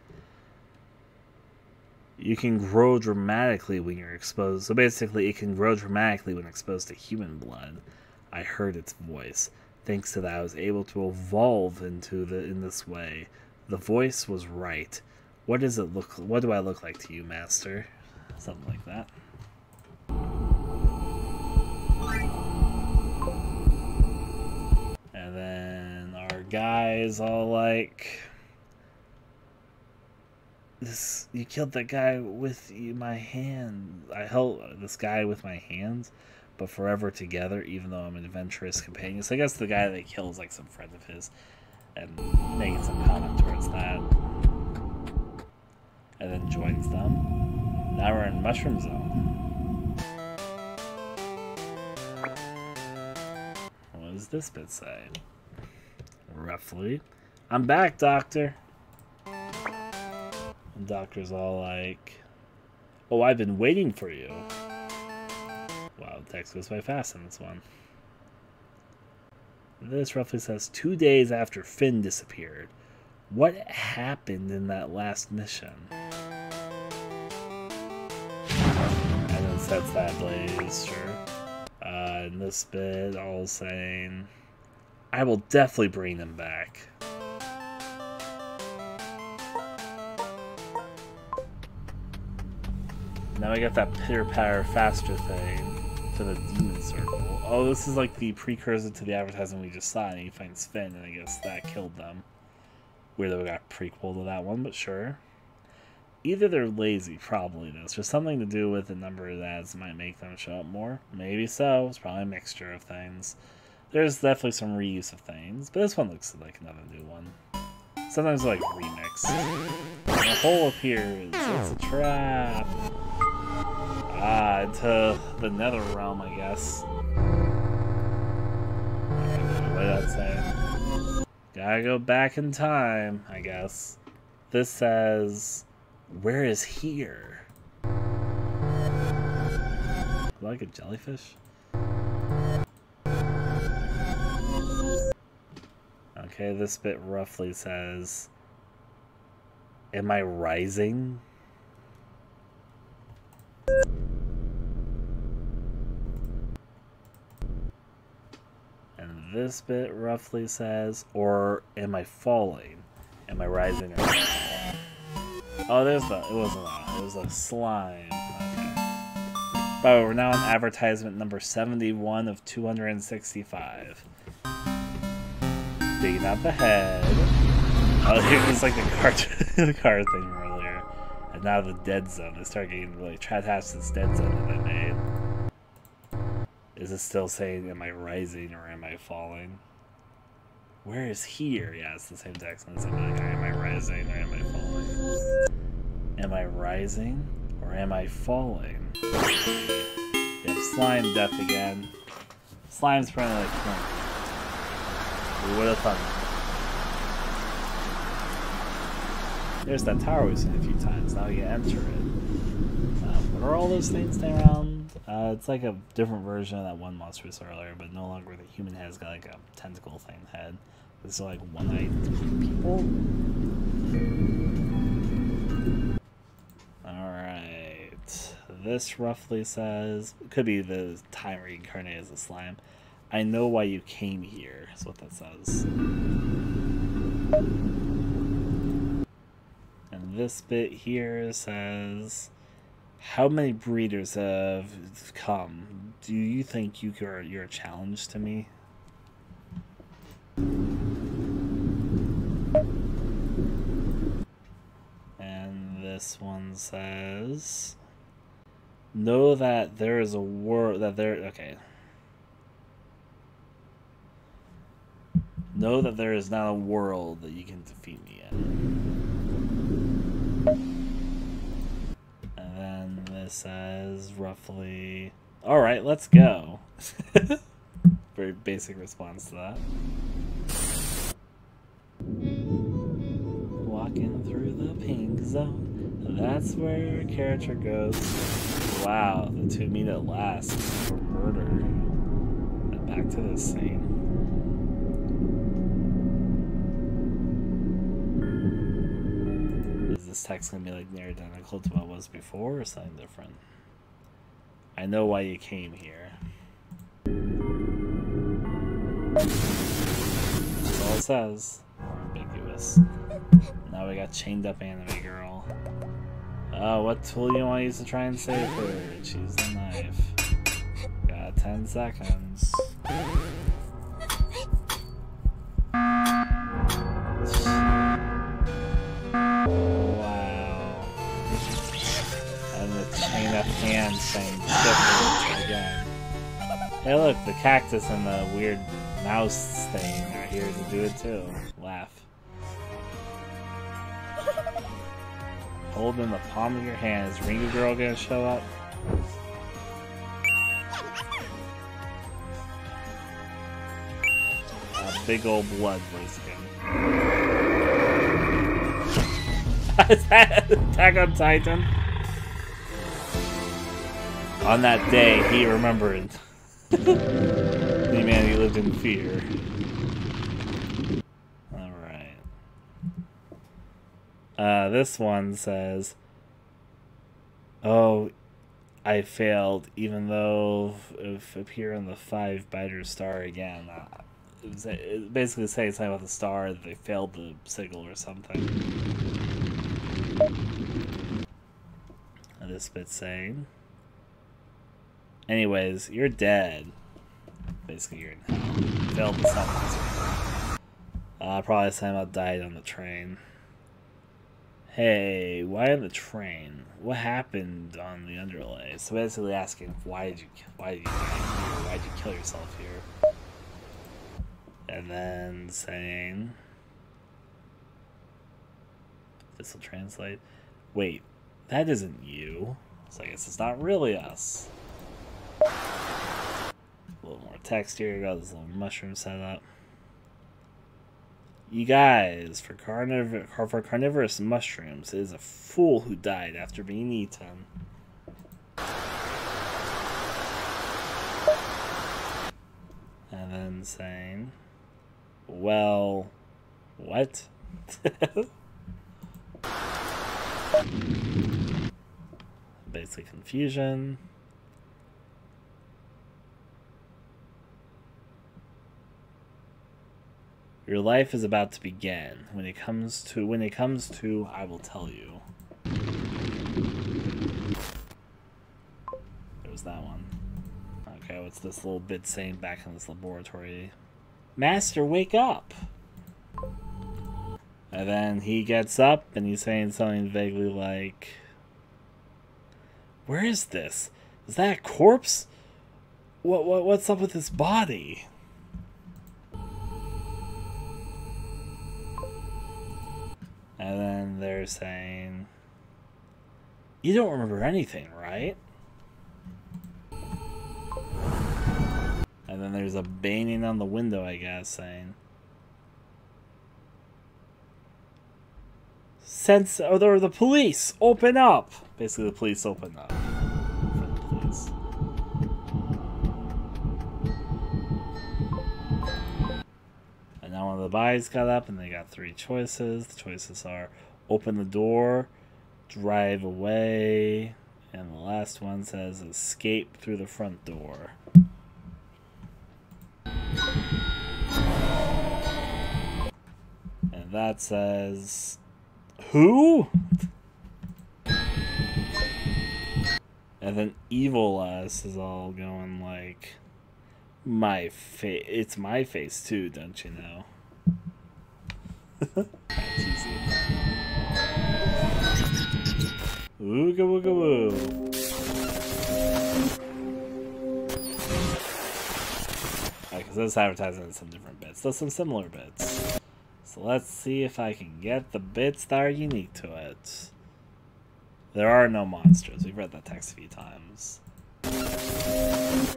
you can grow dramatically when you're exposed. So basically, it can grow dramatically when exposed to human blood. I heard its voice. Thanks to that, I was able to evolve into the in this way. The voice was right. What does it look? What do I look like to you, Master? Something like that. Then our guy is all like, "This you killed that guy with my hand. I held this guy with my hands, but forever together. Even though I'm an adventurous companion." So I guess the guy that kills like some friend of his, and making some comment towards that, and then joins them. Now we're in Mushroom Zone. What does this bit say? Roughly. I'm back, Doctor. And Doctor's all like, Oh, I've been waiting for you. Wow, the text goes by fast in this one. This roughly says two days after Finn disappeared. What happened in that last mission? And then sets that blaze, sure. Uh, in this bit, all saying, I will definitely bring them back. Now I got that pitter patter faster thing to the demon circle. Oh, this is like the precursor to the advertisement we just saw, and he finds Finn, and I guess that killed them. Weird that we got prequel to that one, but sure either they're lazy, probably this. There's something to do with the number of ads might make them show up more. Maybe so. It's probably a mixture of things. There's definitely some reuse of things, but this one looks like another new one. Sometimes like remix. the hole appears. it's a trap. Ah, into the nether realm, I guess. What did I say? Gotta go back in time, I guess. This says, where is here? Like a jellyfish? Okay, this bit roughly says, Am I rising? And this bit roughly says, Or am I falling? Am I rising or Oh, there's the. It wasn't that. It was a slime. Okay. But we're now on advertisement number 71 of 265. Out the head. Oh, it was like the car, the car thing earlier. And now the dead zone. They start getting trash this dead zone that I made. Is it still saying, am I rising or am I falling? Where is here? Yeah, it's the same text. It's like, am I rising or am I falling? Am I rising or am I falling? Yep, slime death again. Slime's probably like, hmm. We would have thought. There's that tower we've seen a few times. Now you enter it. Uh, what are all those things around? Uh, it's like a different version of that one monster we saw earlier, but no longer the human head's got like a tentacle thing head. It's like one-eyed people. Alright. This roughly says could be the time reincarnated as a slime. I know why you came here, is what that says. And this bit here says how many breeders have come? Do you think you are you're a challenge to me? And this one says know that there is a war that there okay. Know that there is not a world that you can defeat me in. And then this says roughly. All right, let's go. Very basic response to that. Walking through the pink zone. That's where your character goes. Wow, the two meet at last for murder. Back to this scene. This text gonna be like near identical to what was before or something different? I know why you came here. That's all it says. ambiguous. Now we got chained up anime girl. Uh, what tool do you want to use to try and save her? Choose the knife. Got 10 seconds. Saying shift again. Hey look, the cactus and the weird mouse thing are here to do it too. Laugh. Hold in the palm of your hand. Is Ringo Girl gonna show up? A big old blood wasting. Is that Attack on Titan? On that day, he remembered. The humanity lived in fear. Alright. Uh, this one says, Oh, I failed, even though if appear in the five biter star again. Uh, basically saying something about the star that they failed the signal or something. And this bit saying. Anyways, you're dead. Basically, you're in hell. Failed the summons. Uh, probably I died on the train. Hey, why on the train? What happened on the underlay? So basically asking, why did you, why did you, why did you kill yourself here? And then saying, this will translate. Wait, that isn't you. So I guess it's not really us. A little more text here. Got this little mushroom set up. You guys, for, carniv- for carnivorous mushrooms, it is a fool who died after being eaten. And then saying, well, what? Basically confusion. Your life is about to begin. When it comes to when it comes to I will tell you. There's that one. Okay, what's this little bit saying back in this laboratory? Master, wake up! And then he gets up and he's saying something vaguely like, Where is this? Is that a corpse? What, what what's up with this body? They're saying, You don't remember anything, right? And then there's a banging on the window, I guess, saying, Sense, or the, the police, open up! Basically, the police open up. And now one of the guys got up and they got three choices. The choices are open the door, drive away, and the last one says escape through the front door. And that says who? And then evil us is all going like my face it's my face too, don't you know? Ooga wooga woo. Because this advertising has some different bits. There's some similar bits. So let's see if I can get the bits that are unique to it. There are no monsters. We've read that text a few times. I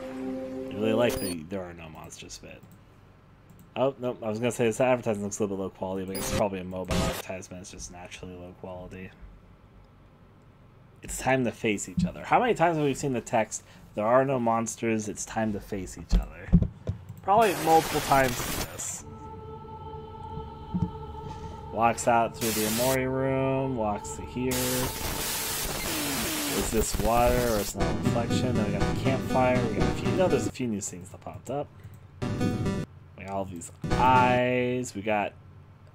really like the there are no monsters bit. Oh, no, I was going to say this advertising looks a little bit low quality, but it's probably a mobile advertisement. It's just naturally low quality. It's time to face each other. How many times have we seen the text, there are no monsters, it's time to face each other? Probably multiple times in this. Walks out through the Omori room, walks to here. Is this water or is not reflection? Then we got the campfire. We got a few. No, there's a few new things that popped up. We got all these eyes. We got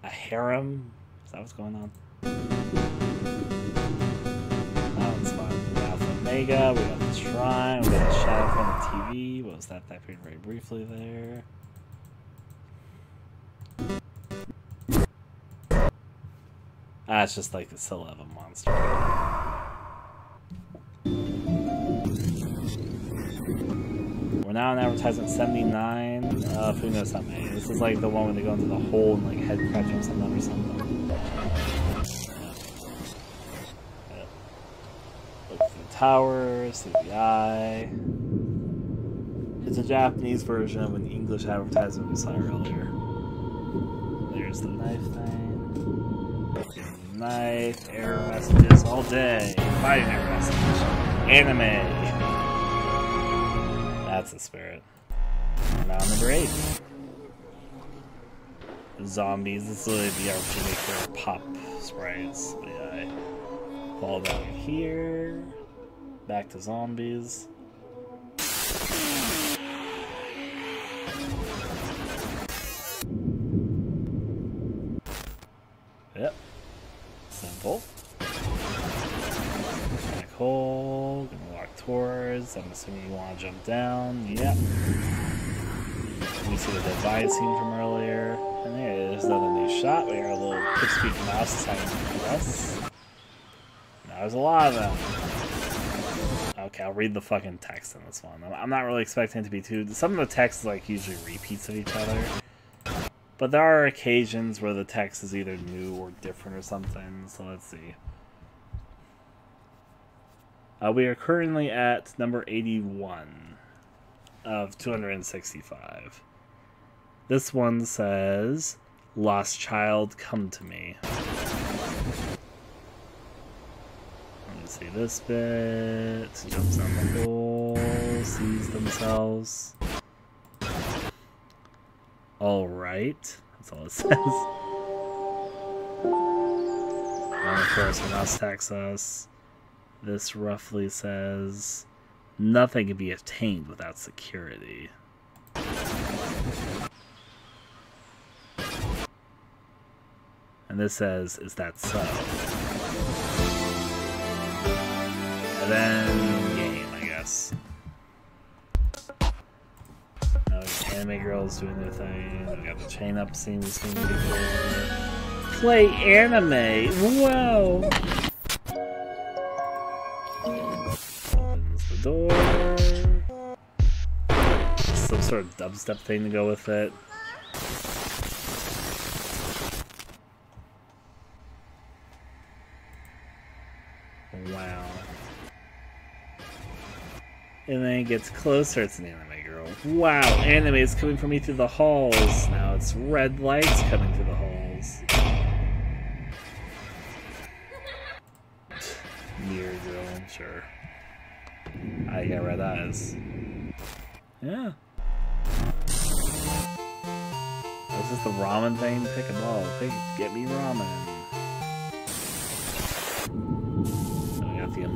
a harem. Is that what's going on? We got the shrine. We got the shadow from the TV. What was that? That appeared very briefly there. Ah, it's just like the silhouette of a monster. We're now on advertisement 79. Uh, who knows how many. This is like the one when they go into the hole and like head crunching something or something. The eye. It's a Japanese version of an English advertisement we saw earlier. There's the knife thing. Knife, error messages all day. Fighting error messages. Anime. That's the spirit. Now number eight. Zombies. This is really the opportunity for pop sprites. Yeah, fall down here. Back to zombies. Yep. Simple. Black hole. Gonna walk towards. I'm assuming you want to jump down. Yep. You see the device scene from earlier. And there, there's another new shot. We got a little pipsqueak mouse attacking us. Now there's a lot of them. Okay, I'll read the fucking text in this one. I'm- not really expecting it to be too. Some of the text like usually repeats of each other. But there are occasions where the text is either new or different or something, so let's see. Uh, we are currently at number 81 of 265. This one says Lost child, come to me. Let me see this bit. Jumps on the hole, sees themselves. Alright. That's all it says. And of course, when us attacks us, this roughly says nothing can be attained without security. And this says, is that so? Then game, I guess. Now anime girls doing their thing. We got the chain up scene we've before. Play anime! Whoa! Opens the door. Some sort of dubstep thing to go with it. Gets closer, it's an anime girl. Wow, anime is coming for me through the halls. Now it's red lights coming through the halls. Mirror girl, sure. I got red eyes. Yeah. This is the ramen thing? Pick a ball. Pick, get me ramen.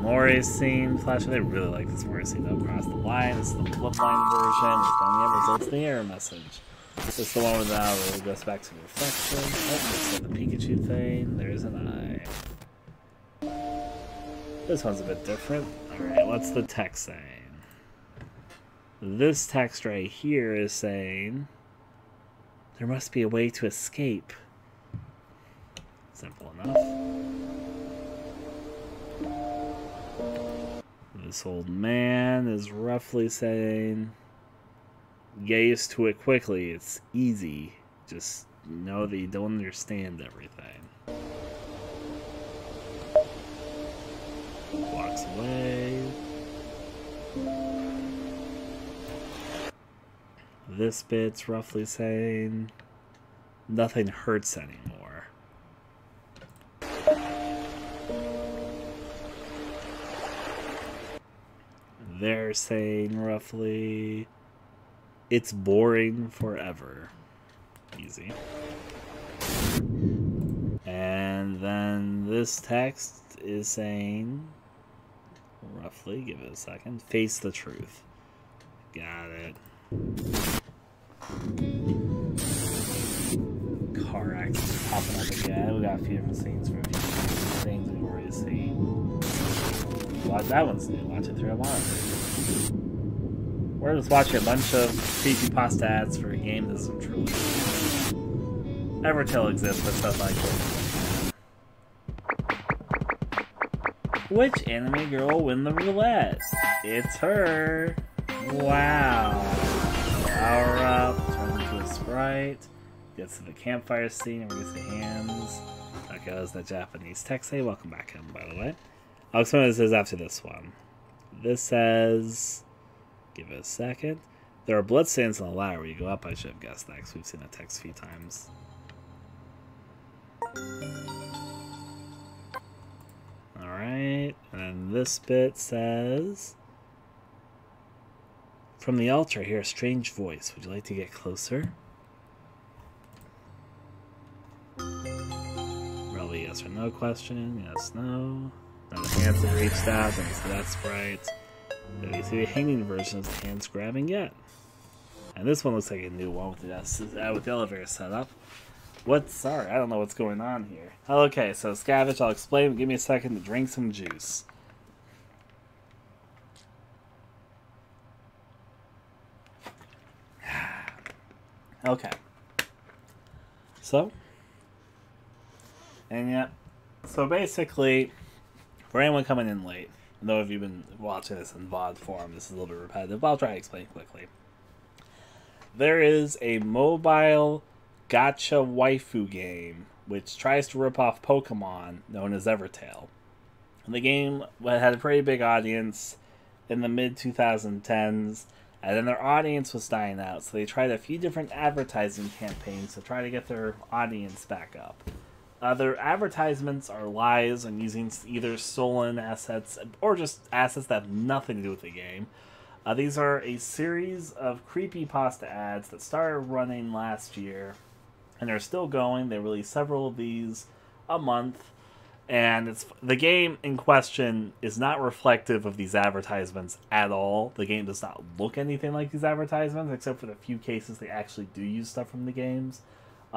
The Omori scene. Flash, they really like this Omori scene though. Across the line. This is the flip line version. It's only ever results the error message. This is the one where now it goes back to the reflection. Oh, the Pikachu thing. There's an eye. This one's a bit different. Alright, what's the text saying? This text right here is saying there must be a way to escape. Simple enough. This old man is roughly saying, used to it quickly. It's easy. Just know that you don't understand everything. Walks away. This bit's roughly saying, nothing hurts anymore. They're saying roughly it's boring forever. Easy. And then this text is saying roughly, give it a second, face the truth. Got it. Car accident popping up again. We got a few different scenes for a few things we've already seen. Watch that one's new. Watch it through a monitor. We're just watching a bunch of creepypasta ads for a game that isn't truly. Evertale exists, but stuff like this. Which anime girl will win the roulette? It's her. Wow. Power up, turns into a sprite, gets to the campfire scene and raises the hands. That goes the Japanese text. Hey, welcome back in, by the way. I'll explain what it says after this one. This says, give it a second. There are bloodstains on the ladder where you go up. I should have guessed that because we've seen that text a few times. Alright, and then this bit says, From the altar, I hear a strange voice. Would you like to get closer? Probably yes or no question. Yes, no. Now the hands have reached out, and so that sprite. And you see the hanging version of the hands grabbing yet. And this one looks like a new one with the, uh, with the elevator set up. What? Sorry, I don't know what's going on here. Okay, so Scavenge, I'll explain. Give me a second to drink some juice. okay. So, and yeah, so basically, for anyone coming in late, know if you've been watching this in VOD form, this is a little bit repetitive, but I'll try to explain quickly. There is a mobile gacha waifu game which tries to rip off Pokemon known as Evertale. And the game had a pretty big audience in the mid 2010s And then their audience was dying out, so they tried a few different advertising campaigns to try to get their audience back up. Uh, their advertisements are lies and using either stolen assets or just assets that have nothing to do with the game. Uh, these are a series of creepy pasta ads that started running last year, and they're still going. They release several of these a month and it's the game in question is not reflective of these advertisements at all. The game does not look anything like these advertisements, except for the few cases they actually do use stuff from the games.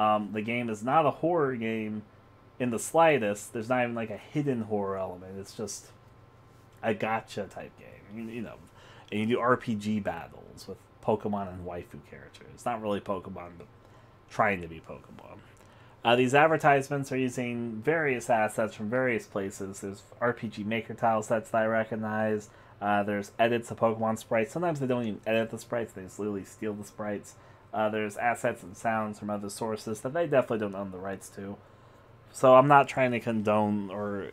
Um, the game is not a horror game in the slightest. There's not even like a hidden horror element. It's just a gacha type game. You, you know, and you do RPG battles with Pokemon and waifu characters. It's not really Pokemon, but trying to be Pokemon. Uh, these advertisements are using various assets from various places. There's RPG Maker tile sets that I recognize. Uh, there's edits of Pokemon sprites. Sometimes they don't even edit the sprites, they just literally steal the sprites. Uh, there's assets and sounds from other sources that they definitely don't own the rights to. So I'm not trying to condone or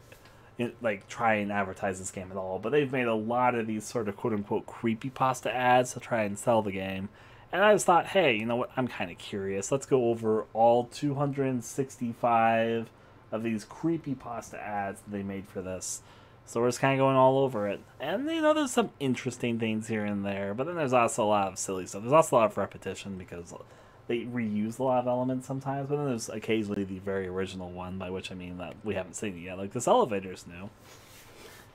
like try and advertise this game at all, but they've made a lot of these sort of quote unquote creepy pasta ads to try and sell the game. And I just thought, hey, you know what? I'm kind of curious. Let's go over all 265 of these creepy pasta ads that they made for this. So we're just kind of going all over it. And, you know, there's some interesting things here and there, but then there's also a lot of silly stuff. There's also a lot of repetition because they reuse a lot of elements sometimes, but then there's occasionally the very original one, by which I mean that we haven't seen it yet. Like this elevator's new.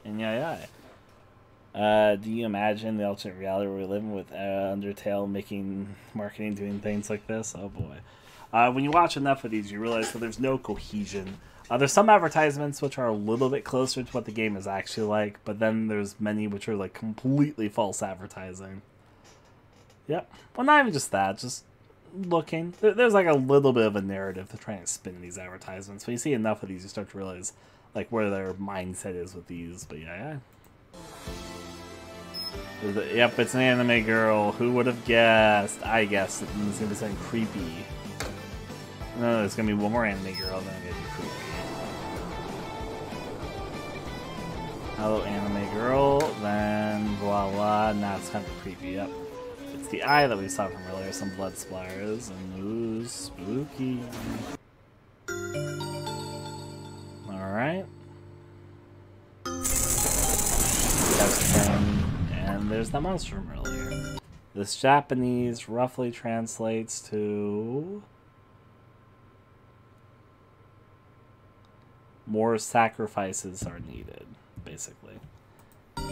And yeah, yeah. Uh, do you imagine the alternate reality we're living with uh, Undertale making marketing doing things like this? Oh boy. Uh, when you watch enough of these, you realize that there's no cohesion. Uh, there's some advertisements which are a little bit closer to what the game is actually like, but then there's many which are like completely false advertising. Yep. Well, not even just that, just looking. there's like a little bit of a narrative to try and spin these advertisements. But you see enough of these, you start to realize like where their mindset is with these. But yeah, yeah. Yep, it's an anime girl. Who would have guessed? I guessed it's gonna be something creepy. No, there's gonna be one more anime girl, then Hello, anime girl. Then voila. Now it's kind of creepy. Yep, it's the eye that we saw from earlier. Some blood splatters and ooh, spooky. All right. And there's the monster from earlier. This Japanese roughly translates to... More sacrifices are needed, basically. And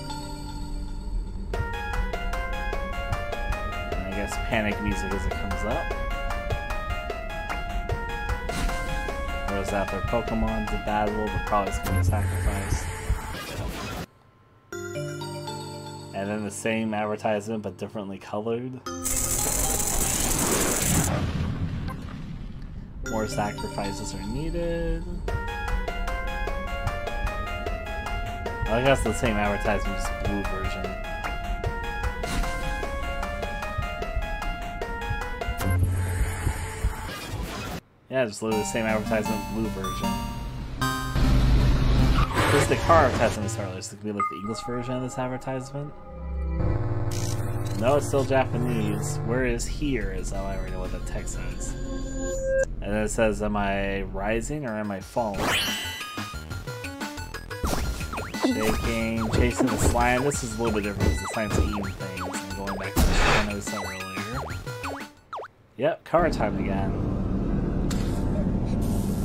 I guess panic music as it comes up. Whereas after Pokemon to battle, but probably going to sacrifice. And then the same advertisement but differently colored. More sacrifices are needed. I guess the same advertisement, just blue version. Yeah, just literally the same advertisement, blue version. This is the car advertisement started, so it could be like the English version of this advertisement. No, it's still Japanese. Where is here is how I already know what the text says. And then it says, am I rising or am I falling? Shaking, chasing the slime. This is a little bit different because the slime's eating things. And going back to the one I saw earlier. Yep, car time again.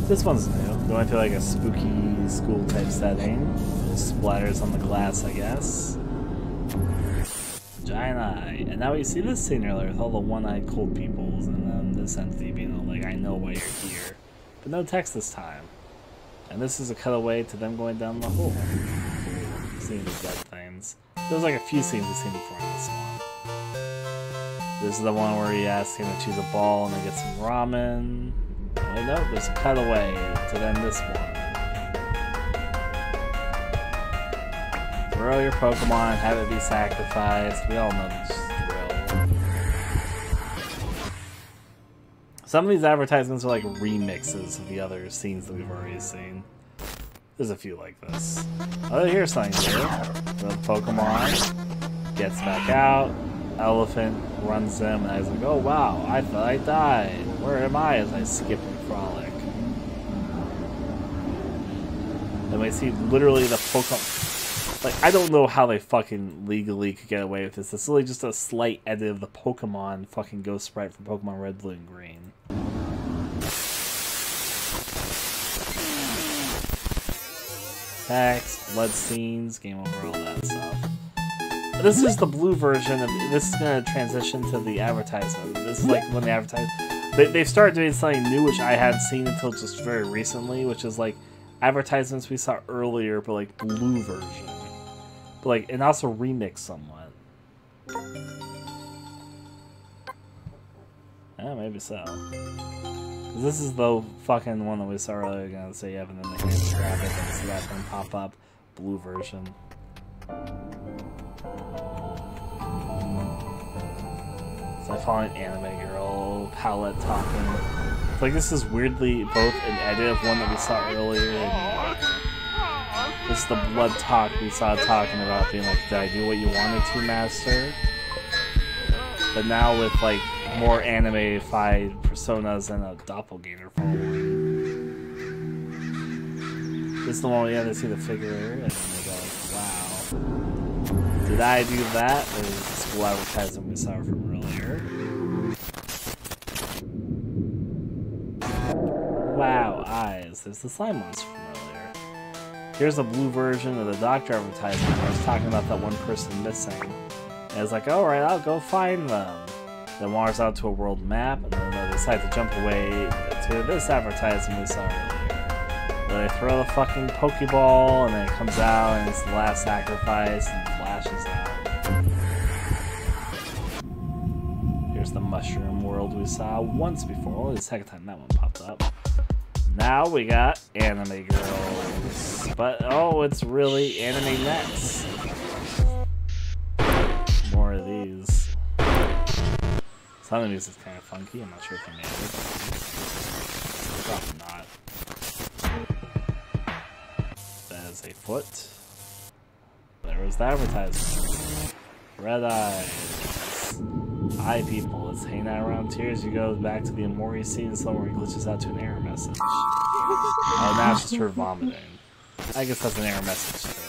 This one's new. Going to like a spooky school type setting. Splatters on the glass, I guess giant eye. And now we see this scene earlier with all the one-eyed cold peoples, and then this entity being all like, I know why you're here. But no text this time. And this is a cutaway to them going down the hole. Seeing the dead things. There's like a few scenes we've seen before in this one. This is the one where he asks him to choose a ball and then get some ramen. Oh, no, there's a cutaway to then this one. Throw your Pokemon, have it be sacrificed. We all know this drill. Some of these advertisements are like remixes of the other scenes that we've already seen. There's a few like this. Oh, here's something new. The Pokemon gets back out, elephant runs him, and I like, oh wow, I thought I died. Where am I as I skip and frolic? And we see literally the Pokemon. Like, I don't know how they fucking legally could get away with this. It's really just a slight edit of the Pokemon fucking Ghost Sprite from Pokemon Red, Blue, and Green. Blood scenes, game over, all that stuff. This is the blue version of this is gonna transition to the advertisement. This is like when the advertise they they started doing something new which I hadn't seen until just very recently, which is like advertisements we saw earlier, but like blue version. But like and also remix somewhat. Yeah, maybe so. This is the fucking one that we saw earlier, gonna say you have it in the hands, grab it, and see that thing pop up. Blue version. So I follow an anime girl palette talking. It's like this is weirdly both an edit of one that we saw earlier and this is the blood talk we saw talking about being like, did I do what you wanted to, Master? But now with like more anime-fied personas and a doppelganger following. This is the one we had to see the figure, and go like, wow. Did I do that? Or is the school advertisement we saw from earlier? Wow, eyes. There's the slime monster from earlier. Here's a blue version of the doctor advertisement I was talking about that one person missing. And it's like, alright, I'll go find them. Then wanders out to a world map, and then they decide to jump away to this advertisement we saw earlier. They throw the fucking Pokeball, and then it comes out, and it's the last sacrifice, and flashes out. Here's the mushroom world we saw once before. Only the second time that one popped up. Now we got anime girls. But, oh, it's really anime next. More of these. Some of music's kind of funky. I'm not sure if you made it. Probably not. That is a foot. There was the advertisement. Red eyes. Hi people, it's hanging out around here tears. You go back to the Omori scene somewhere he glitches out to an error message. Oh, now it's just her vomiting. I guess that's an error message too.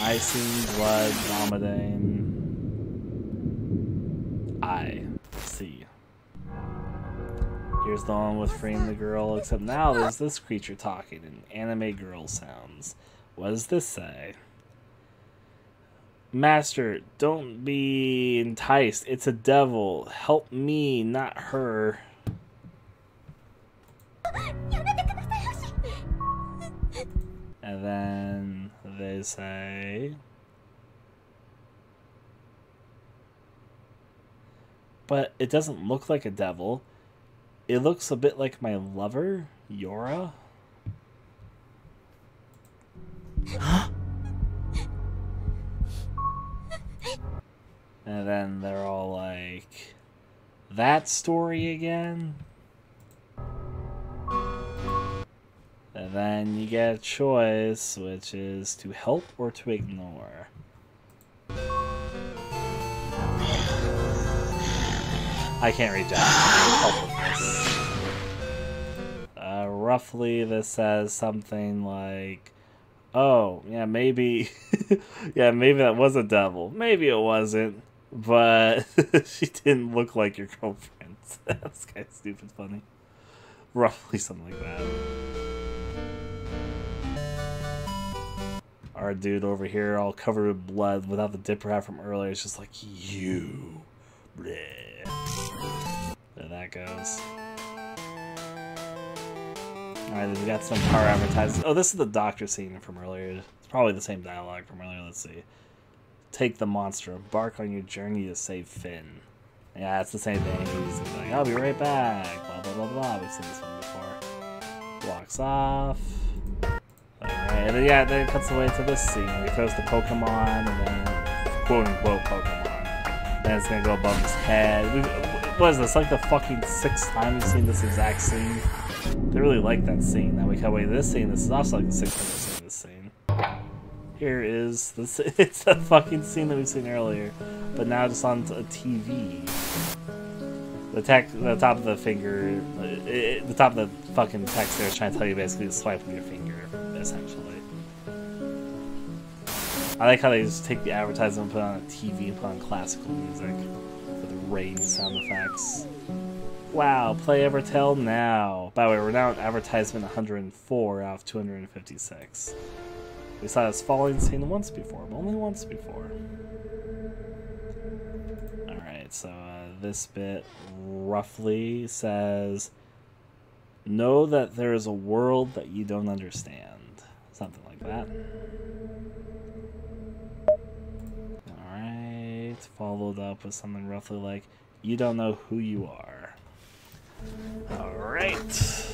I see blood, vomiting. I see. Here's the one with Frame the Girl, except now there's this creature talking in anime girl sounds. What does this say? Master, don't be enticed. It's a devil. Help me, not her. And then they say... But it doesn't look like a devil. It looks a bit like my lover, Yora. and then they're all like, that story again? And then you get a choice, which is to help or to ignore. I can't read Japanese. Uh, roughly, this says something like, "Oh, yeah, maybe, yeah, maybe that was a devil. Maybe it wasn't, but she didn't look like your girlfriend." That's kind of stupid funny. Roughly something like that. Our dude over here, all covered with blood, without the dipper hat from earlier, is just like you. There that goes. Alright, we got some car advertisements. Oh, this is the doctor scene from earlier. It's probably the same dialogue from earlier. Let's see. Take the monster. Embark on your journey to save Finn. Yeah, it's the same thing. He's like, I'll be right back. Blah, blah, blah, blah. We've seen this one before. Walks off. Alright, and then, yeah, then it cuts away to this scene he throws the Pokemon and then, quote unquote, Pokemon. Then it's gonna go above his head. We, what is this, like the fucking sixth time we've seen this exact scene? They really like that scene. Now we cut away this scene. This is also like the sixth time we've seen this scene. Here is this. It's the fucking scene that we've seen earlier, but now just on a TV. The tech, the top of the finger, uh, it, the top of the fucking text there is trying to tell you basically to swipe with your finger, essentially. I like how they just take the advertisement and put on a TV and put on classical music with rain sound effects. Wow, play Evertale now. By the way, we're now at advertisement 104 out of 256. We saw this falling scene once before, but only once before. Alright, so uh, this bit roughly says Know that there is a world that you don't understand. Something like that. Alright, followed up with something roughly like You don't know who you are. Alright.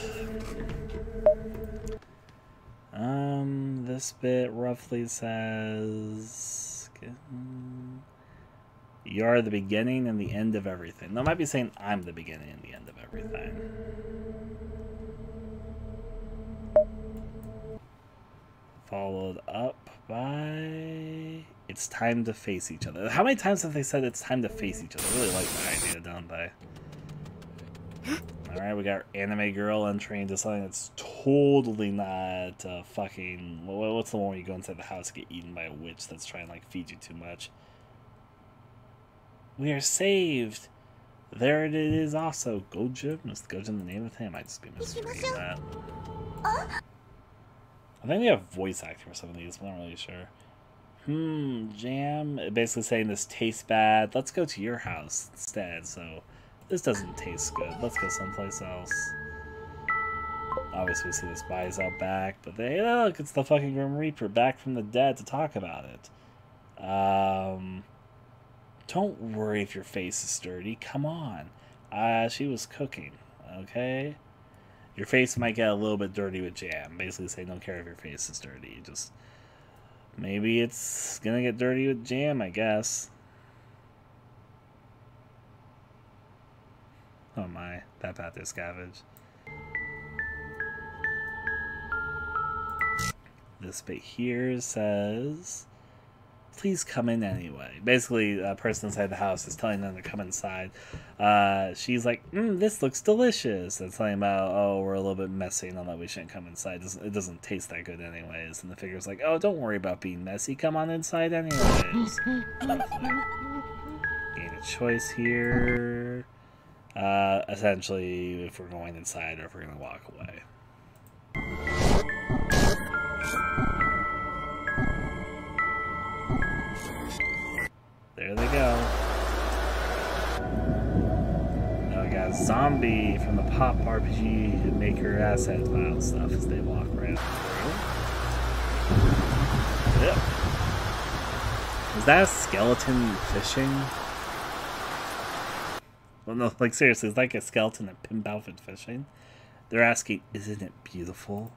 Um, this bit roughly says You are the beginning and the end of everything. They might be saying I'm the beginning and the end of everything. Followed up by It's time to face each other. How many times have they said it's time to face each other? I really like that idea, don't they? Alright, we got anime girl entering into something that's totally not uh, fucking. What's the one where you go inside the house and get eaten by a witch that's trying to like feed you too much? We are saved! There it is also. Gojim? Is Gojim the name of him? I just be misreading that. I think they have voice acting for some of these, I'm not really sure. Hmm, jam. Basically saying this tastes bad. Let's go to your house instead, so this doesn't taste good. Let's go someplace else. Obviously, we see this buys out back, but they look, it's the fucking Grim Reaper back from the dead to talk about it. Um, don't worry if your face is dirty. Come on. Uh, she was cooking, okay? Your face might get a little bit dirty with jam. Basically, say don't care if your face is dirty. Just maybe it's gonna get dirty with jam, I guess. Oh my, that path is scavenge. This bit here says, please come in anyway. Basically, a person inside the house is telling them to come inside. Uh, she's like, mm, this looks delicious. And telling about, oh, we're a little bit messy and all that we shouldn't come inside. It doesn't, it doesn't taste that good anyways. And the figure's like, oh, don't worry about being messy. Come on inside anyways. Gain a choice here. Uh, essentially, if we're going inside or if we're going to walk away. There they go. Now we got Zombie from the Pop RPG Maker asset file stuff as they walk right through. Yep. Is that a skeleton fishing? Well, no, like seriously, it's like a skeleton at pimp fishing. They're asking, isn't it beautiful?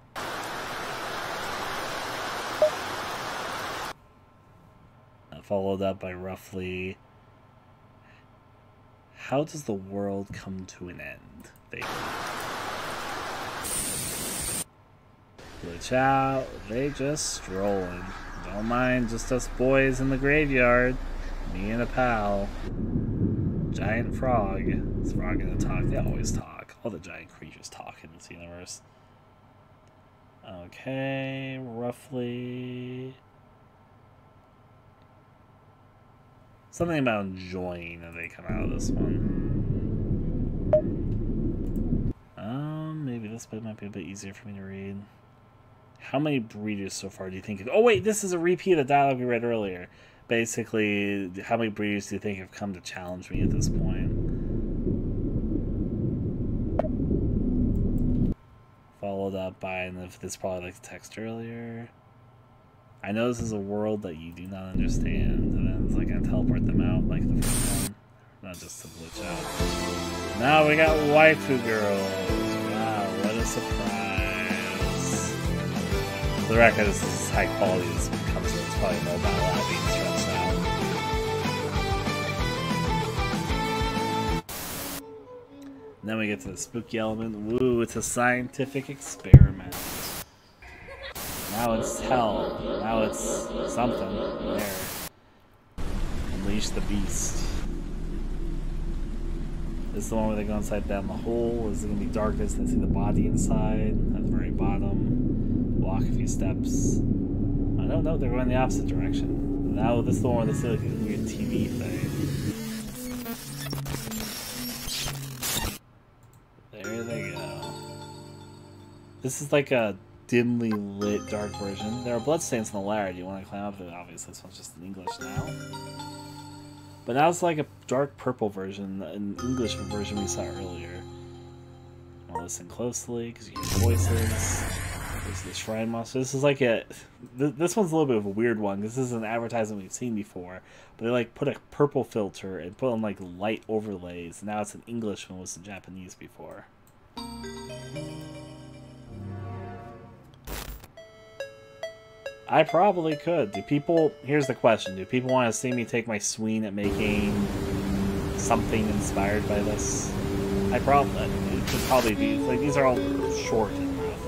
Followed up by roughly, how does the world come to an end? They glitch out. They just strolling. Don't mind, just us boys in the graveyard. Me and a pal giant frog. Is frog gonna talk? They always talk. All the giant creatures talk in this universe. Okay, roughly. Something about enjoying that they come out of this one. Um, maybe this bit might be a bit easier for me to read. How many breeders so far do you think? Oh wait, this is a repeat of the dialogue we read earlier basically, how many breeders do you think have come to challenge me at this point? Followed up by, and this probably like the text earlier. I know this is a world that you do not understand, and then it's like gonna teleport them out like the first one. Not just to glitch out. Now we got waifu girls. Wow, what a surprise. For the record, this is high quality this comes to. It's probably no battle being stretched out. then we get to the spooky element. Woo, it's a scientific experiment. Now it's hell. Now it's something. There. Unleash the beast. This is the one where they go inside down the hole. Is it gonna be darkness and see the body inside at the very bottom? Walk a few steps. I don't know, they're going the opposite direction. Now this is the one where they see like a weird TV thing. There they go. This is like a dimly lit dark version. There are bloodstains on the ladder. Do you want to climb up? it? Obviously, this one's just in English now. But now it's like a dark purple version, an English version we saw earlier. I'll listen closely because you hear voices. This is the shrine monster. This is like a. Th this one's a little bit of a weird one this is an advertisement we've seen before. But they like put a purple filter and put on like light overlays. Now it's an English one was in Japanese before. I probably could. Do people... Here's the question. Do people want to see me take my swing at making something inspired by this? I probably... It could probably be... Like, these are all short enough.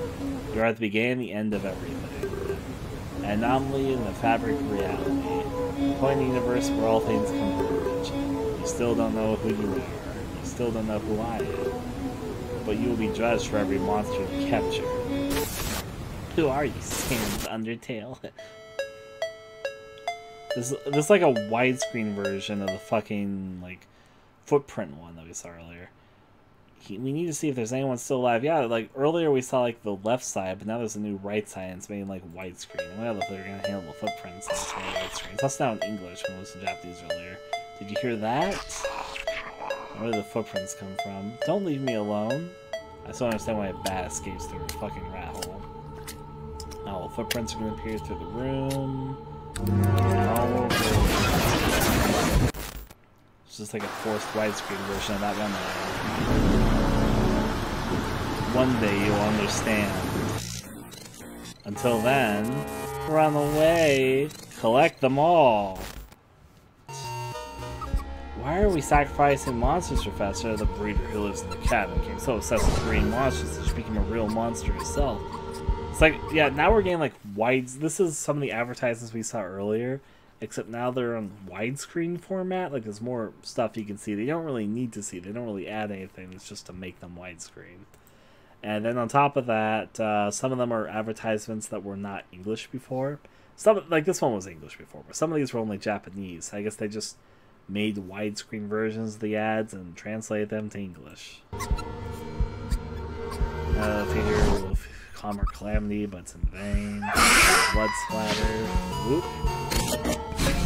You're at the beginning and the end of everything. Anomaly in the fabric of reality. Point in the universe where all things converge. You still don't know who you are. You still don't know who I am. But you will be judged for every monster you capture. Who are you, Sans Undertale? this, this is like a widescreen version of the fucking, like, footprint one that we saw earlier. He, we need to see if there's anyone still alive. Yeah, like, earlier we saw, like, the left side, but now there's a new right side, and it's made, like, widescreen. I don't if they're gonna handle the footprints in widescreen. That's now in English when it was in Japanese earlier. Did you hear that? Where did the footprints come from? Don't leave me alone. I still understand why a bat escapes through a fucking rat hole. Now the footprints are going to appear through the room. It's just like a forced widescreen version of that one. One day you'll understand. Until then, we're on the way. Collect them all. Why are we sacrificing monsters, Professor? The breeder who lives in the cabin became so obsessed with green monsters that she became a real monster herself. Like, yeah, now we're getting like wides. This is some of the advertisements we saw earlier, except now they're on widescreen format. Like, there's more stuff you can see. They don't really need to see. They don't really add anything. It's just to make them widescreen. And then on top of that, uh, some of them are advertisements that were not English before. Some like this one was English before, but some of these were only Japanese. I guess they just made widescreen versions of the ads and translated them to English. Uh, Calmer Calamity, but it's in vain. Blood splatter. Whoop.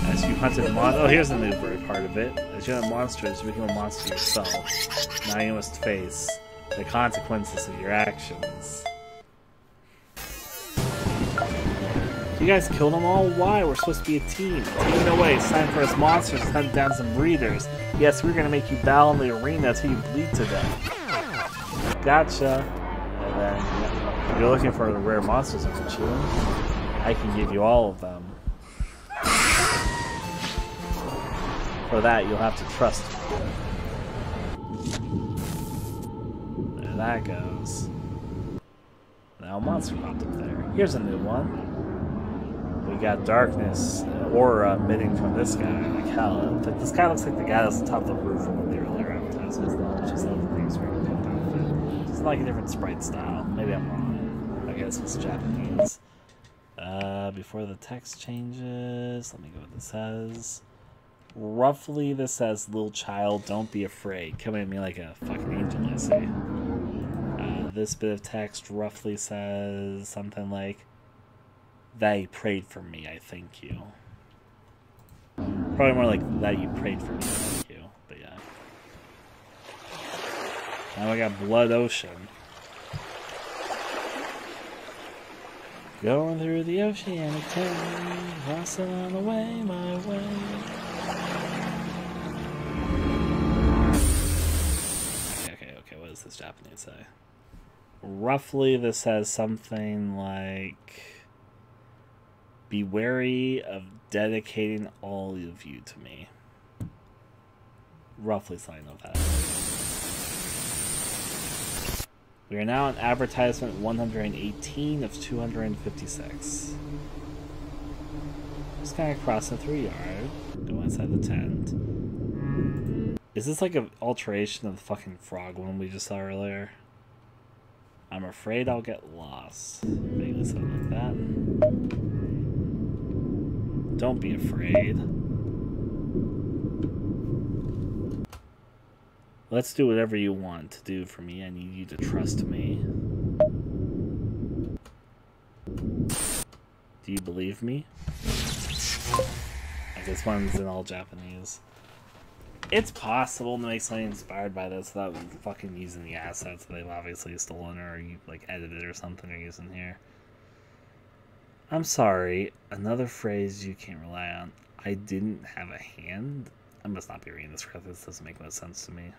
As you hunted mon- oh, here's the new bird part of it. As you hunt monsters, you become a monster yourself. Now you must face the consequences of your actions. You guys killed them all? Why? We're supposed to be a team. Team away. It's time for us monsters to hunt down some breeders. Yes, we're gonna make you battle in the arena till you bleed to death. Gotcha. And then, you're looking for the rare monsters, aren't you? I can give you all of them. For that, you'll have to trust me. There that goes. Now monster popped up there. Here's a new one. We got darkness, aura emitting from this guy. Like hell, this guy looks like the guy that's on top of the roof from the earlier advertisements. Just other things we're gonna It's like a different sprite style. Maybe I'm wrong guess it's Japanese. Uh, before the text changes, let me go what this says. Roughly, this says, Little child, don't be afraid. Come at me like a fucking angel, I say. Uh, this bit of text roughly says something like, That you prayed for me, I thank you. Probably more like, That you prayed for me, thank you. But yeah. Now I got Blood Ocean. Going through the oceanic terror, crossing on the way, my way. Okay, okay, what does this Japanese say? Roughly, this says something like Be wary of dedicating all of you to me. Roughly something of that. We are now on advertisement 118 of 256. Just kind of crossing through yard. Go inside the tent. Is this like an alteration of the fucking frog one we just saw earlier? I'm afraid I'll get lost. Vaguely something like that. Don't be afraid. Let's do whatever you want to do for me. I need you to trust me. Do you believe me? Guess one's in all Japanese. It's possible to make something inspired by this without fucking using the assets that they've obviously stolen or like edited or something or using here. I'm sorry. Another phrase you can't rely on. I didn't have a hand. I must not be reading this correctly. This doesn't make much sense to me.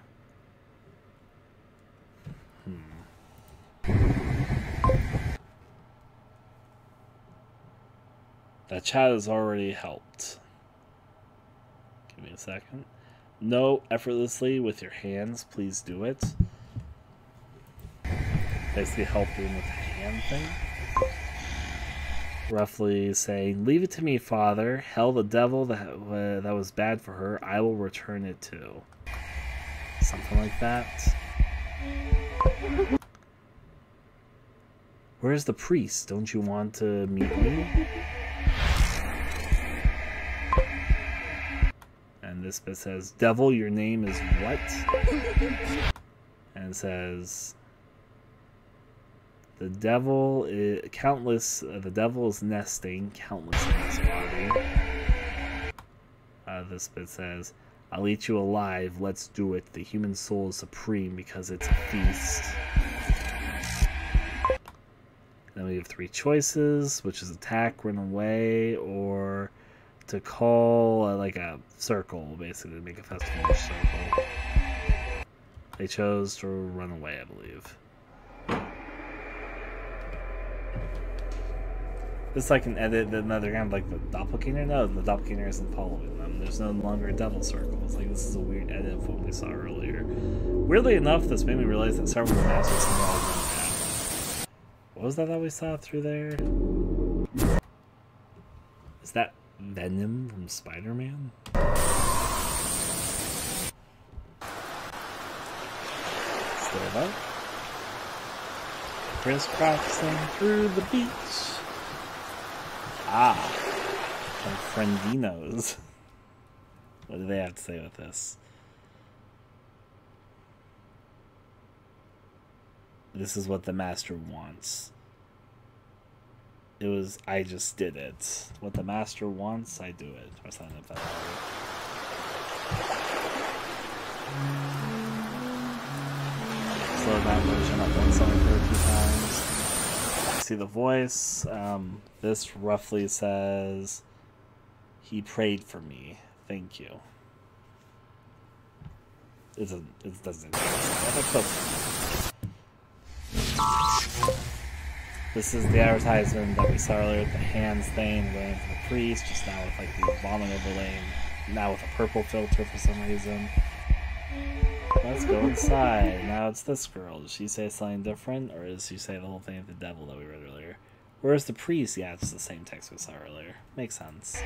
Hmm. That chat has already helped. Give me a second. No, effortlessly with your hands. Please do it. Basically, helping with the hand thing. Roughly saying, "Leave it to me, Father. Hell, the devil that uh, that was bad for her, I will return it to." Something like that. Where's the priest? Don't you want to meet me? And this bit says, Devil, your name is what? And says, The devil is countless, uh, the devil is nesting countless in his body. Uh, this bit says, I'll eat you alive, let's do it. The human soul is supreme because it's a feast. Then we have three choices, which is attack, run away, or to call uh, like a circle, basically, to make a festival circle. They chose to run away, I believe. It's like an edit another kind of like the doppelganger. No, the doppelganger isn't following them. There's no longer a devil circle. It's like this is a weird edit of what we saw earlier. Weirdly enough, this made me realize that several of the masters have What was that that we saw through there? Is that Venom from Spider-Man? Still up. Crisscrossing through the beach. Ah, from Friendinos. What do they have to say with this? This is what the master wants. It was, I just did it. What the master wants, I do it. Or something like that. For a few times see the voice. Um, this roughly says, "He prayed for me. Thank you." It doesn't. It doesn't. This is the advertisement that we saw earlier with the hand stain going for the priest, just now with like the vomit overlaying, now with a purple filter for some reason. Let's go inside. Now it's this girl. Does she say something different, or does she say the whole thing of the devil that we read earlier? Where's the priest? Yeah, it's the same text we saw earlier. Makes sense.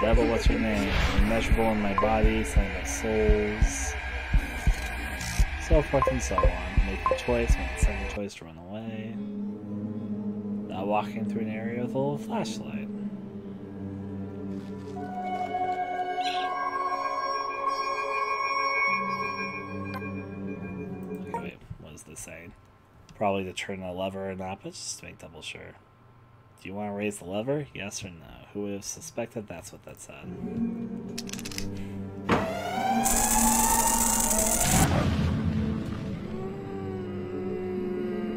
Devil, what's your name? Immeasurable in my body, sign my souls. So forth and so on. Make a choice, make the second choice to run away. Now walking through an area with a little flashlight. Saying. Probably to turn the lever or not, but just to make double sure. Do you want to raise the lever? Yes or no? Who would have suspected that's what that said?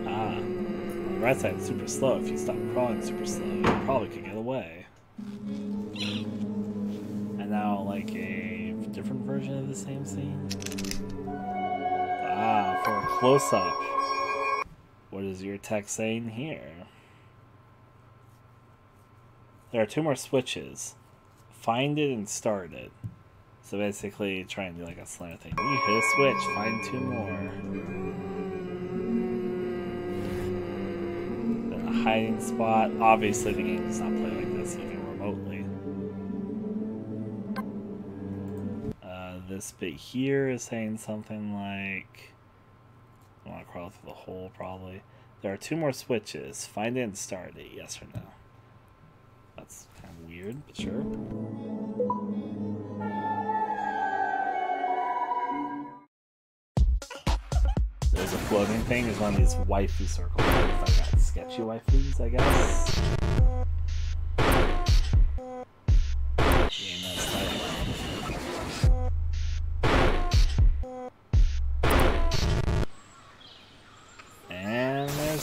Ah. The right side is super slow. If you stop crawling super slow, you probably could get away. And now, like a different version of the same scene. Ah, for a close up. What is your text saying here? There are two more switches. Find it and start it. So basically, try and do like a Slender thing. You hit a switch, find two more. Then a hiding spot. Obviously, the game does not play like this this bit here is saying something like. I want to crawl through the hole, probably. There are two more switches. Find it and start it, yes or no. That's kind of weird, but sure. There's a floating thing. There's one of these waifu circles. I got sketchy waifus, I guess.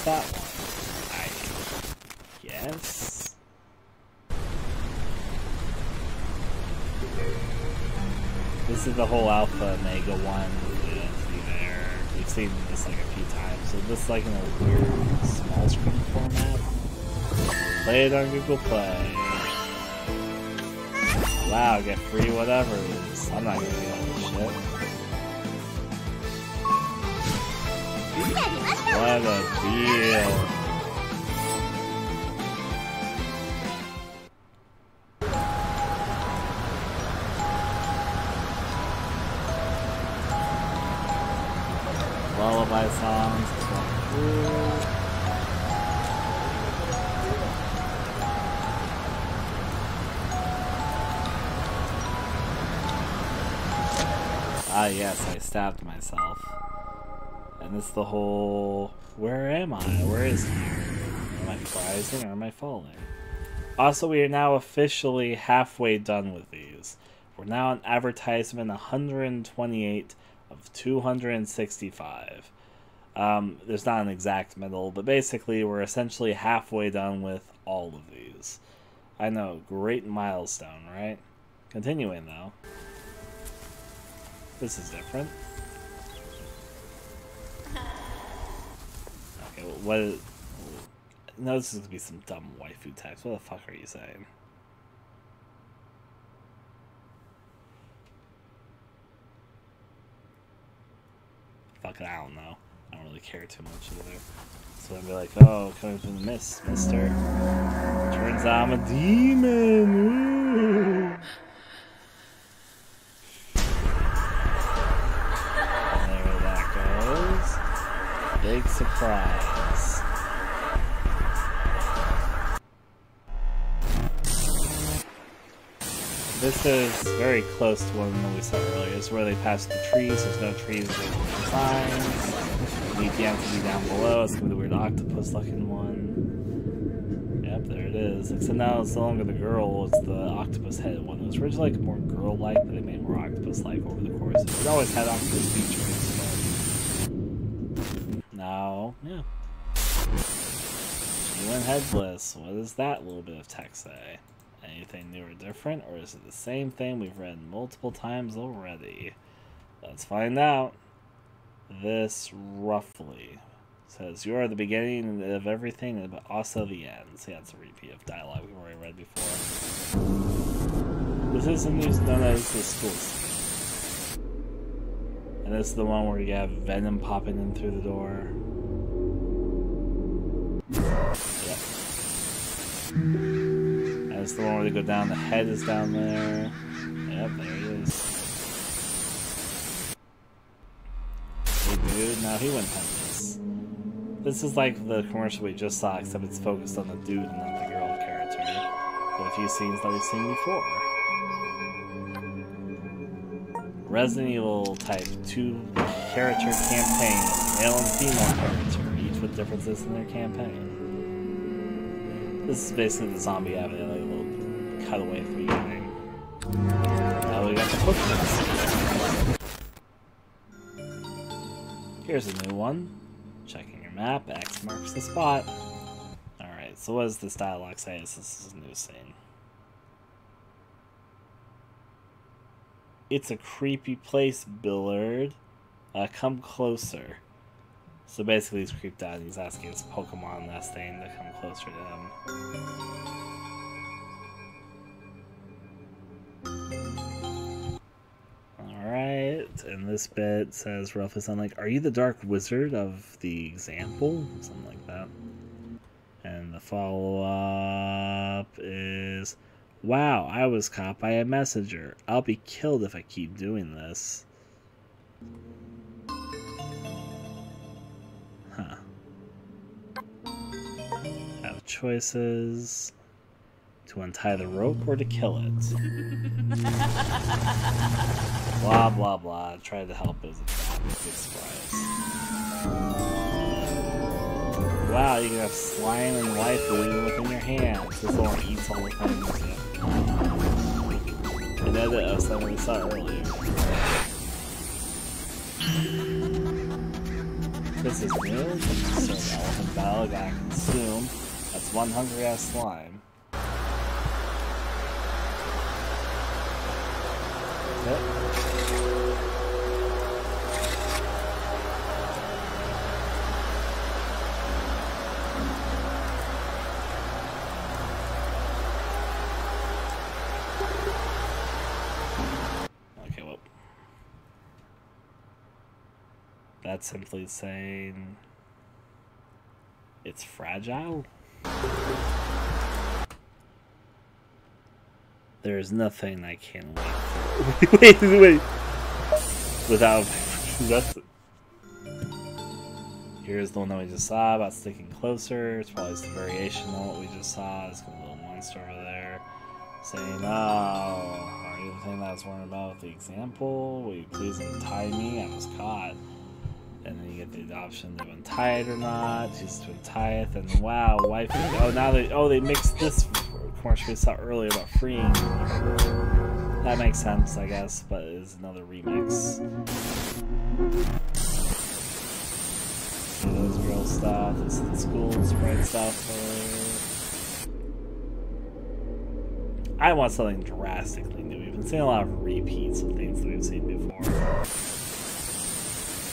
There's that. I guess. This is the whole Alpha Omega one. We've seen this like a few times. So this like in a weird small screen format. Play it on Google Play. Wow, get free whatever is. I'm not gonna do all this shit. What a deal. Lullaby songs. Ah yes, I stabbed myself. And it's the whole, where am I? Where is he? Am I rising or am I falling? Also, we are now officially halfway done with these. We're now on advertisement 128 of 265. Um, there's not an exact middle, but basically we're essentially halfway done with all of these. I know, great milestone, right? Continuing though. This is different. Okay, what. No, this is gonna be some dumb waifu text. What the fuck are you saying? Fuck it, I don't know. I don't really care too much either. So I'd be like, oh, coming from the mist, mister. Turns out I'm a demon. Ooh. Big surprise. This is very close to one that we saw earlier. It's where they pass the trees. There's no trees, no signs. The entity down below. It's gonna be the weird octopus looking one. Yep, there it is. Except now it's no longer the girl, it's the octopus head one. It was originally like more girl like, but they made more octopus like over the course. It always had octopus features, now, yeah. She went headless. What does that little bit of text say? Anything new or different, or is it the same thing we've read multiple times already? Let's find out. This roughly says you are the beginning of everything, but also the end. See, that's a repeat of dialogue we've already read before. This is the news. No, no, this is school. And this is the one where you have Venom popping in through the door. Yep. That's the one where they go down. The head is down there. Yep, there it is. Hey, dude. Now he went headless. This This is like the commercial we just saw, except it's focused on the dude and not the girl character. With a few scenes that we've seen before. Resident Evil Type 2 character campaign, male and female character, each with differences in their campaign. This is basically the zombie avenue, like a little cutaway the beginning. Now we got the footprints. Here's a new one. Checking your map, X marks the spot. Alright, so what does this dialogue say this is a new scene? It's a creepy place, Billard. Uh, come closer. So basically, he's creeped out and he's asking his Pokemon last thing to come closer to him. Alright, and this bit says roughly something like, "Are you the Dark Wizard of the example?" Something like that. And the follow up is, "Wow, I was caught by a messenger. I'll be killed if I keep doing this." Huh. Have choices to untie the rope or to kill it. blah blah blah. Try to help as a surprise. Wow, you can have slime and life bleeding within your hands. This one eats all the things. Then uh, something we saw earlier. This is new. So elephant battle got consumed. That's one hungry ass slime. Okay, well. That's simply saying it's fragile. There is nothing I can wait for. wait, wait, wait. Without that's Here's the one that we just saw about sticking closer. It's probably just a variation on what we just saw. It's got a little monster over there saying, Oh, are you the thing that I was worrying about with the example? Will you please untie me? I was caught. And then you get the option to untie it or not. Just to untie it, And wow, wife. Oh, now they oh they mixed this commercial we saw earlier about freeing. That makes sense, I guess, but it's another remix. Those girl stuff, this is the school sprite stuff. I want something drastically new. We've been seeing a lot of repeats of things that we've seen before.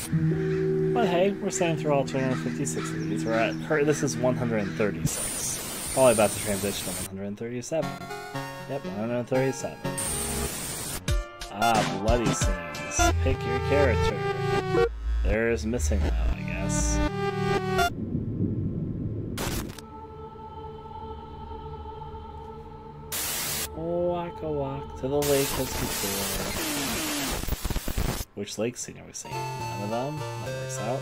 But hey, we're staying through all 256 of these. We're at this is 136. Probably about to transition to 137. Yep, 137. Ah, bloody scenes. Pick your character. There's missing now, I guess. Walk a walk to the lake as before. Which lake scene are we seeing? None of them? That works out.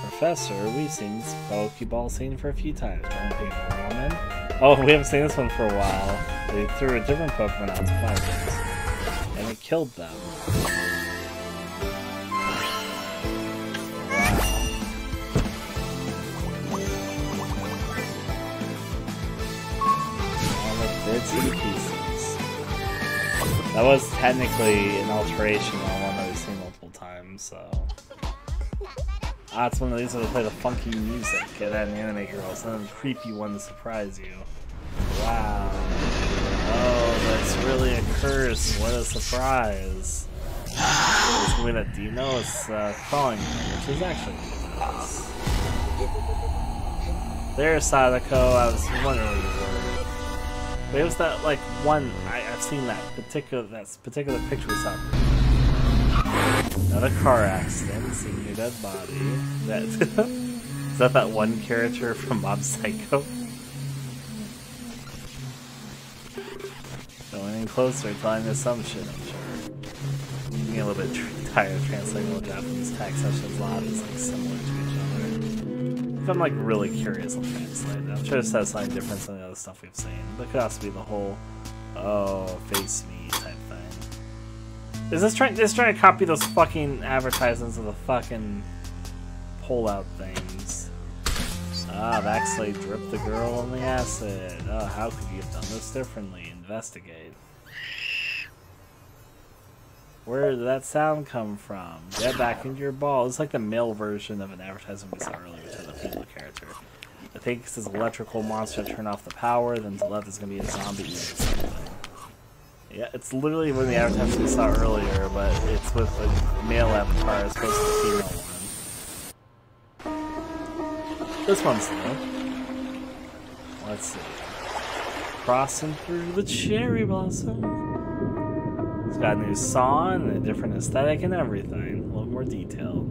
Professor, we've seen this Pokeball scene for a few times. Trying to pick up woman. Oh, we haven't seen this one for a while. They threw a different Pokemon out to find it. And it killed them. bits and pieces. That was technically an alteration on one that we've seen multiple times, so. Ah, it's one of these where they play the funky music and then anime girls, and then creepy one to surprise you. Wow. Oh, that's really a curse. What a surprise. It's going to Dino is uh, calling me, which is actually nice. There's Sadako. I was wondering where you were. Was that like one I, have seen that particular that particular picture we saw. Another car accident, seeing your dead body. That is that that one character from Mob Psycho? Going in closer, telling assumption, I'm sure. I'm getting a little bit tired of translating all Japanese text, as a lot is like similar to I'm like really curious, I'll translate it. I'm sure it says something different than the other stuff we've seen. But could also be the whole, oh, face me type thing. Is this trying? This trying to copy those fucking advertisements of the fucking pull-out things? Ah, Vaxley dripped the girl on the acid. Oh, how could you have done this differently? Investigate. Where did that sound come from? Get back into your ball. It's like the male version of an advertisement we saw earlier to the female character. I think this electrical monster turn off the power, then to left is to be a zombie. Yeah, it's literally one of the advertisements we saw earlier, but it's with a male avatar as opposed to the female one. This one's new. Let's see. Crossing through the cherry blossom. Got a new saw and a different aesthetic and everything. A little more detail.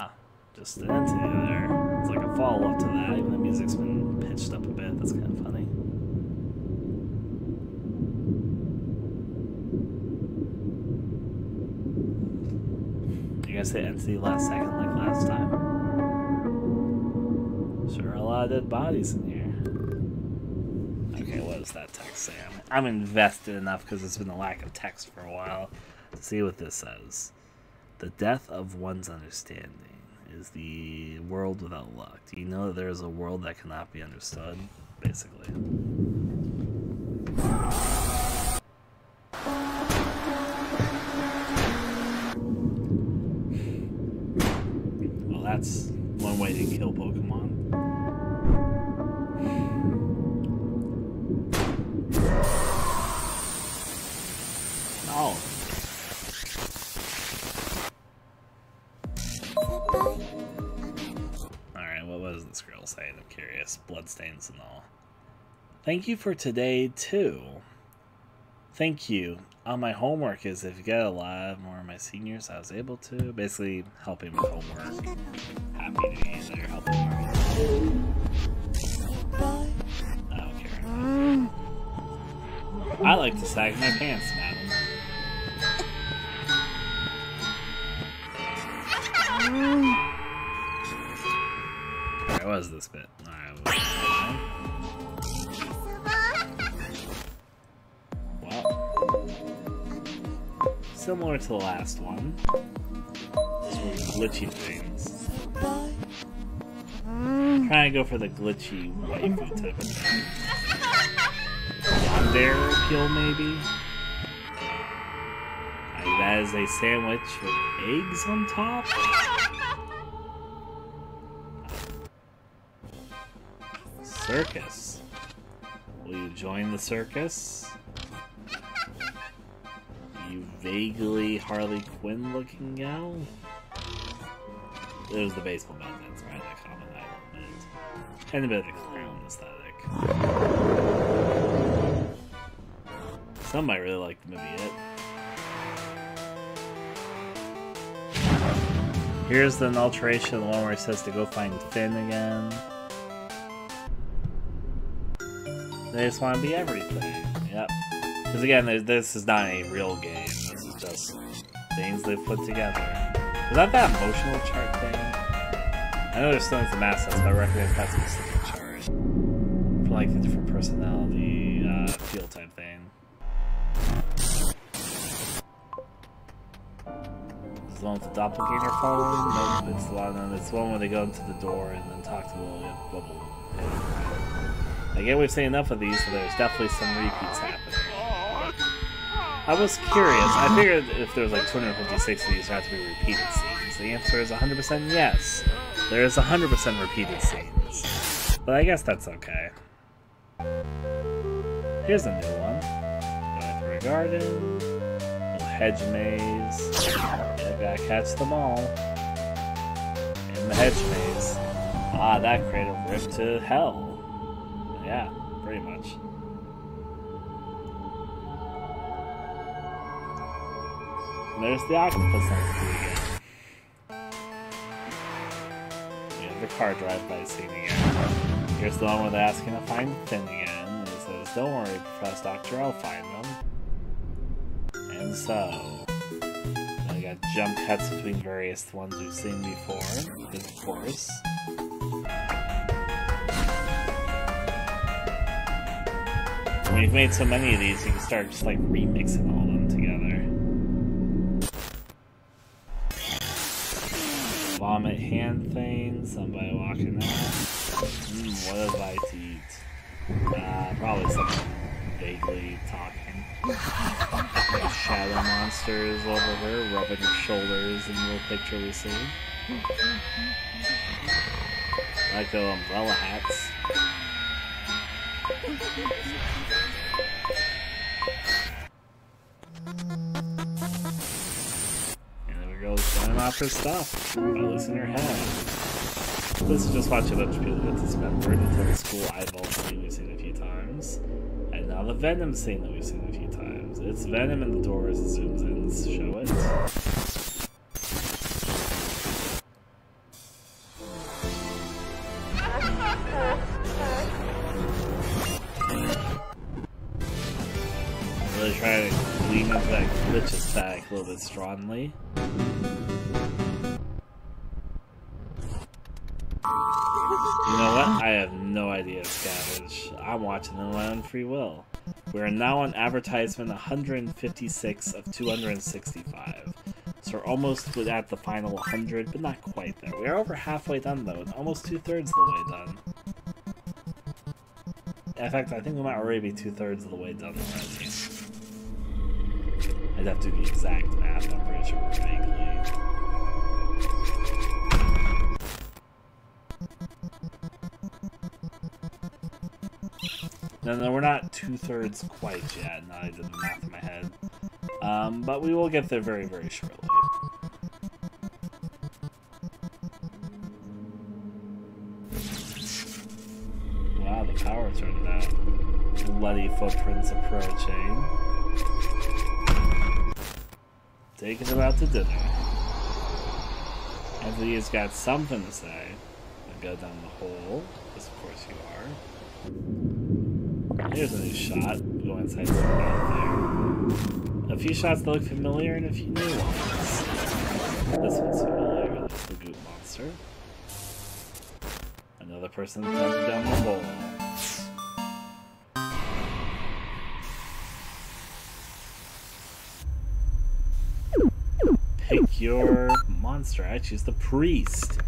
Ah, just an entity there. It's like a follow-up to that. Even the music's been pitched up a bit. That's kind of funny. You guys say entity last second like last time? Lot of dead bodies in here. Okay, what does that text say? I'm, I'm invested enough because it's been a lack of text for a while to see what this says. The death of one's understanding is the world without luck. Do you know that there is a world that cannot be understood? Basically. I'm. Bloodstains and all. Thank you for today, too. Thank you. On my homework is if you get a lot more of my seniors, I was able to. Basically, helping with homework. Happy to be there helping. I don't care. I like to sag my pants, madam. Alright, was this bit? Well. Similar to the last one. Just glitchy things. Trying to go for the glitchy waifu type of thing. Yandere appeal, maybe? Like that is a sandwich with eggs on top? Circus. Will you join the circus? You vaguely Harley Quinn looking gal? It was the baseball bat that inspired that comment I admit. And a bit of the clown aesthetic. Some might really like the movie It. Here's the alteration, the one where he says to go find Finn again. They just want to be everything. Yep. Because again, this is not a real game. This is just things they've put together. Is that that emotional chart thing? I know there's still some assets, but I recognize that specific chart. For like the different personality uh, feel type thing. Is the one with the doppelganger phone? Nope, it's the one, it's one where they go into the door and then talk to the bubble. I get we've seen enough of these, so there's definitely some repeats happening. I was curious. I figured if there was like 256 of these, there had to be repeated scenes. The answer is 100% yes. There is 100% repeated scenes. But I guess that's okay. Here's a new one. Going through a garden. Little hedge maze. Yeah, gotta catch them all. In the hedge maze. Ah, that a rift to hell. Yeah, pretty much. And there's the octopus again. Have the car drive-by scene again. Here's the one they're asking to find Finn again. He says, don't worry, Professor Doctor, I'll find them. And so... We got jump cuts between various ones we've seen before, of course. You've made so many of these, you can start just like remixing all of them together. Vomit hand thing, somebody walking out. Mm, what have I to eat? Uh, probably something vaguely talking. Shadow monsters over her, rubbing her shoulders in the little picture we see. like the umbrella hats. And there we go, showing off her stuff by losing her head. This is just watching a bunch of people get dismembered until the school eyeball scene we've seen a few times. And now the Venom scene that we've seen a few times. It's Venom in the doors, zooms in, show it. Really trying to lean into that glitches back a little bit strongly. You know what? I have no idea, Scavenge. I'm watching on my own free will. We are now on advertisement 156 of 265. So we're almost at the final 100, but not quite there. We are over halfway done, though, and almost two-thirds of the way done. In fact, I think we might already be two-thirds of the way done already. I'd have to do the exact math, I'm pretty sure vaguely. No, no, we're not two-thirds quite yet. I did the math in my head. Um, but we will get there very, very shortly. Wow, the power turned out. Bloody footprints approaching. Taking him out to dinner. Anthony's got something to say. I go down the hole, as of course you are. Here's a new shot. Go inside out there. A few shots that look familiar and a few new ones. This one's familiar. That's the goop monster. Another person down the hole. Your monster. I choose the priest.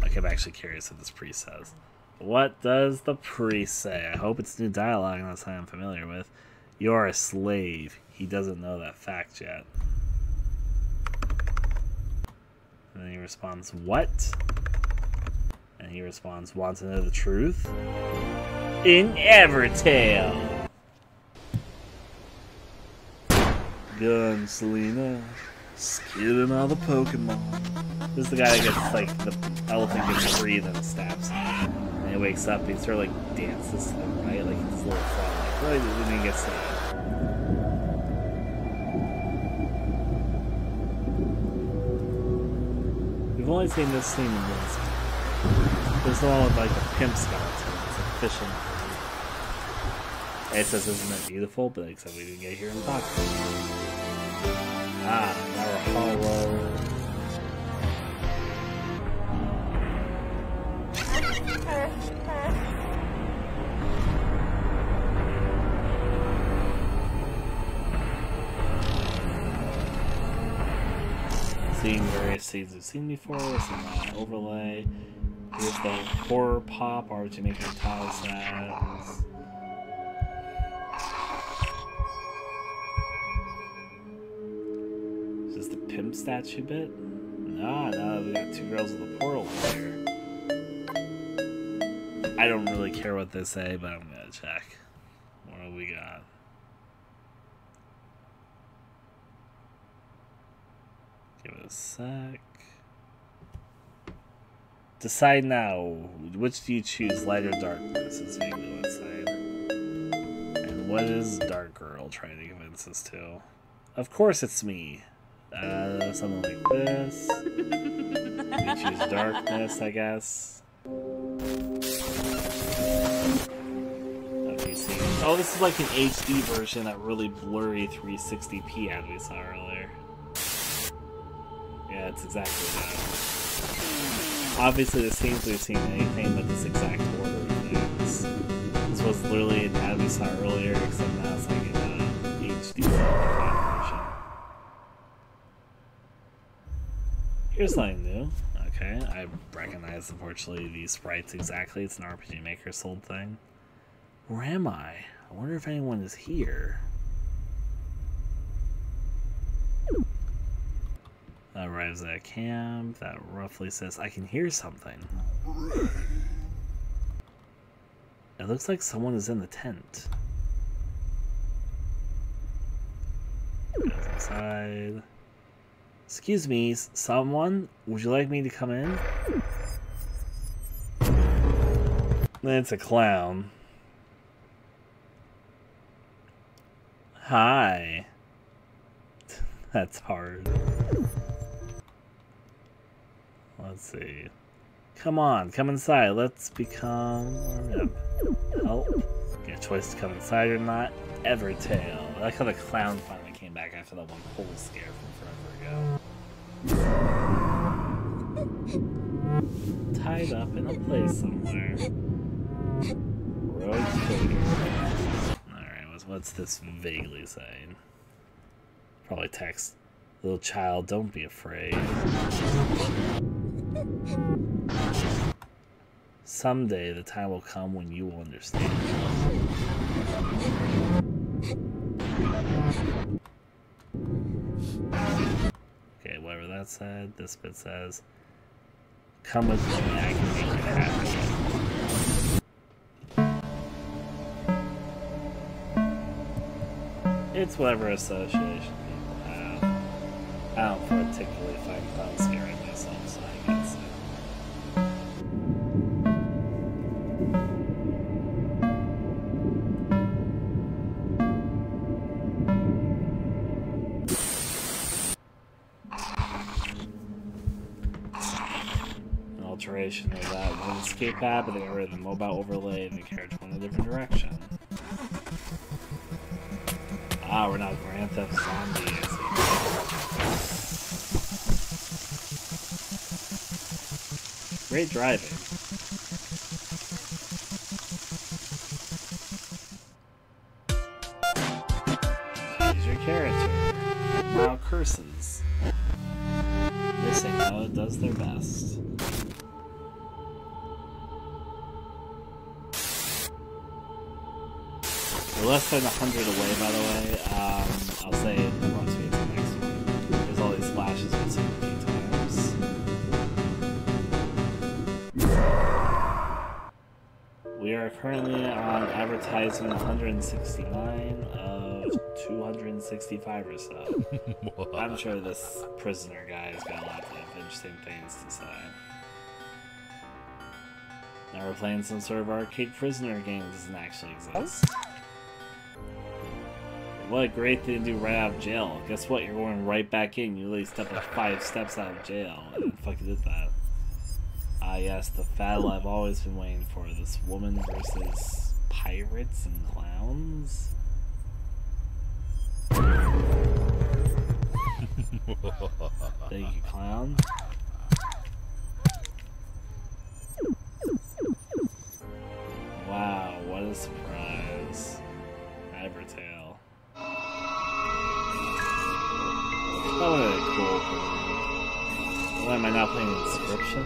Like, I'm actually curious what this priest says. What does the priest say? I hope it's new dialogue unless I'm familiar with. You're a slave. He doesn't know that fact yet. And then he responds, What? And he responds, Want to know the truth? In Evertale! Gun Killing all the Pokemon. This is the guy that gets, like, the elephant gets free, then stabs him. And he wakes up, and he sort of, like, dances to them, right? Like, his little frog, like, right, when he gets stabbed. We've only seen this scene once. There's the one with, like, a pimp skeleton. It's like fishing. It says, isn't it beautiful? But except we didn't get here and talk. Ah, now hollow. Seeing various scenes we've seen before, some uh, overlay. Here's the horror pop, RPG Maker tile sets. Pimp statue bit? Nah, no, we got two girls with a portal here. I don't really care what they say, but I'm gonna check. What do we got? Give it a sec. Decide now. Which do you choose, light or darkness? Is vaguely what's saying. And what is Dark Girl trying to convince us to? Of course it's me. Uh, something like this. We choose darkness, I guess. Okay, see. Oh, this is like an HD version, that really blurry 360p ad we saw earlier. Yeah, it's exactly that. Obviously, the seems we've seen anything but this exact order of things. This was literally an ad we saw earlier, except now it's like an uh, HD version. Here's something new. Okay, I recognize, unfortunately, these sprites exactly. It's an RPG Maker sold thing. Where am I? I wonder if anyone is here. That arrives at a camp. That roughly says, I can hear something. It looks like someone is in the tent. Goes inside. Excuse me, someone? Would you like me to come in? It's a clown. Hi. That's hard. Let's see. Come on, come inside. Let's become... Help. Get a choice to come inside or not. Evertale. I like how the clown finally came back after that one pole scare ago. Tied up in a place somewhere. Alright, what's this vaguely saying? Probably text. Little child, don't be afraid. Someday the time will come when you will understand. Okay, whatever that said, this bit says, Come with me, I can make it happen. It's whatever association people have. I don't particularly find clown scary An alteration of that one escape pad, but they got rid of the mobile overlay and the carriage went a different direction. Ah, we're now Grand Theft Zombie. Great driving. We're 100 away, by the way. Um, I'll say it once we get to next one. There's all these flashes we've seen a few times. We are currently on advertising 169 of 265 or so. I'm sure this prisoner guy has got a lot of interesting things to say. Now we're playing some sort of arcade prisoner game that doesn't actually exist. What a great thing to do right out of jail. Guess what? You're going right back in. You literally stepped like five steps out of jail and fucking did that. Ah, yes, the battle I've always been waiting for. This woman versus pirates and clowns. Thank you, clown. Wow, what a surprise. Evertale. Why am I not playing Inscryption?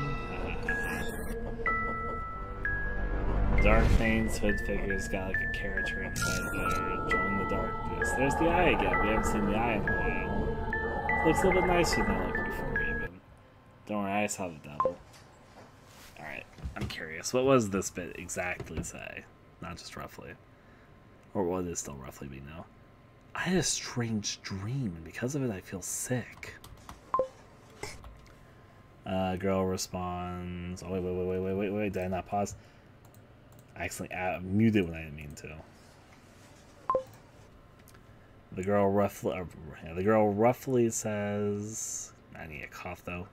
Uh, Dark Thane's hood figure's got like a character inside there. Join the darkness. There's the eye again. We haven't seen the eye in a while. Looks a little bit nicer than it looked before, even. Don't worry, I saw the devil. Alright, I'm curious. What was this bit exactly say? Not just roughly. Or what is still roughly we know. I had a strange dream, and because of it, I feel sick. Uh, girl responds. Oh, wait, wait, wait, wait, wait, wait, wait. Did I not pause? I accidentally uh, muted when I didn't mean to. The girl roughly, uh, yeah, the girl roughly says, "I need a cough though."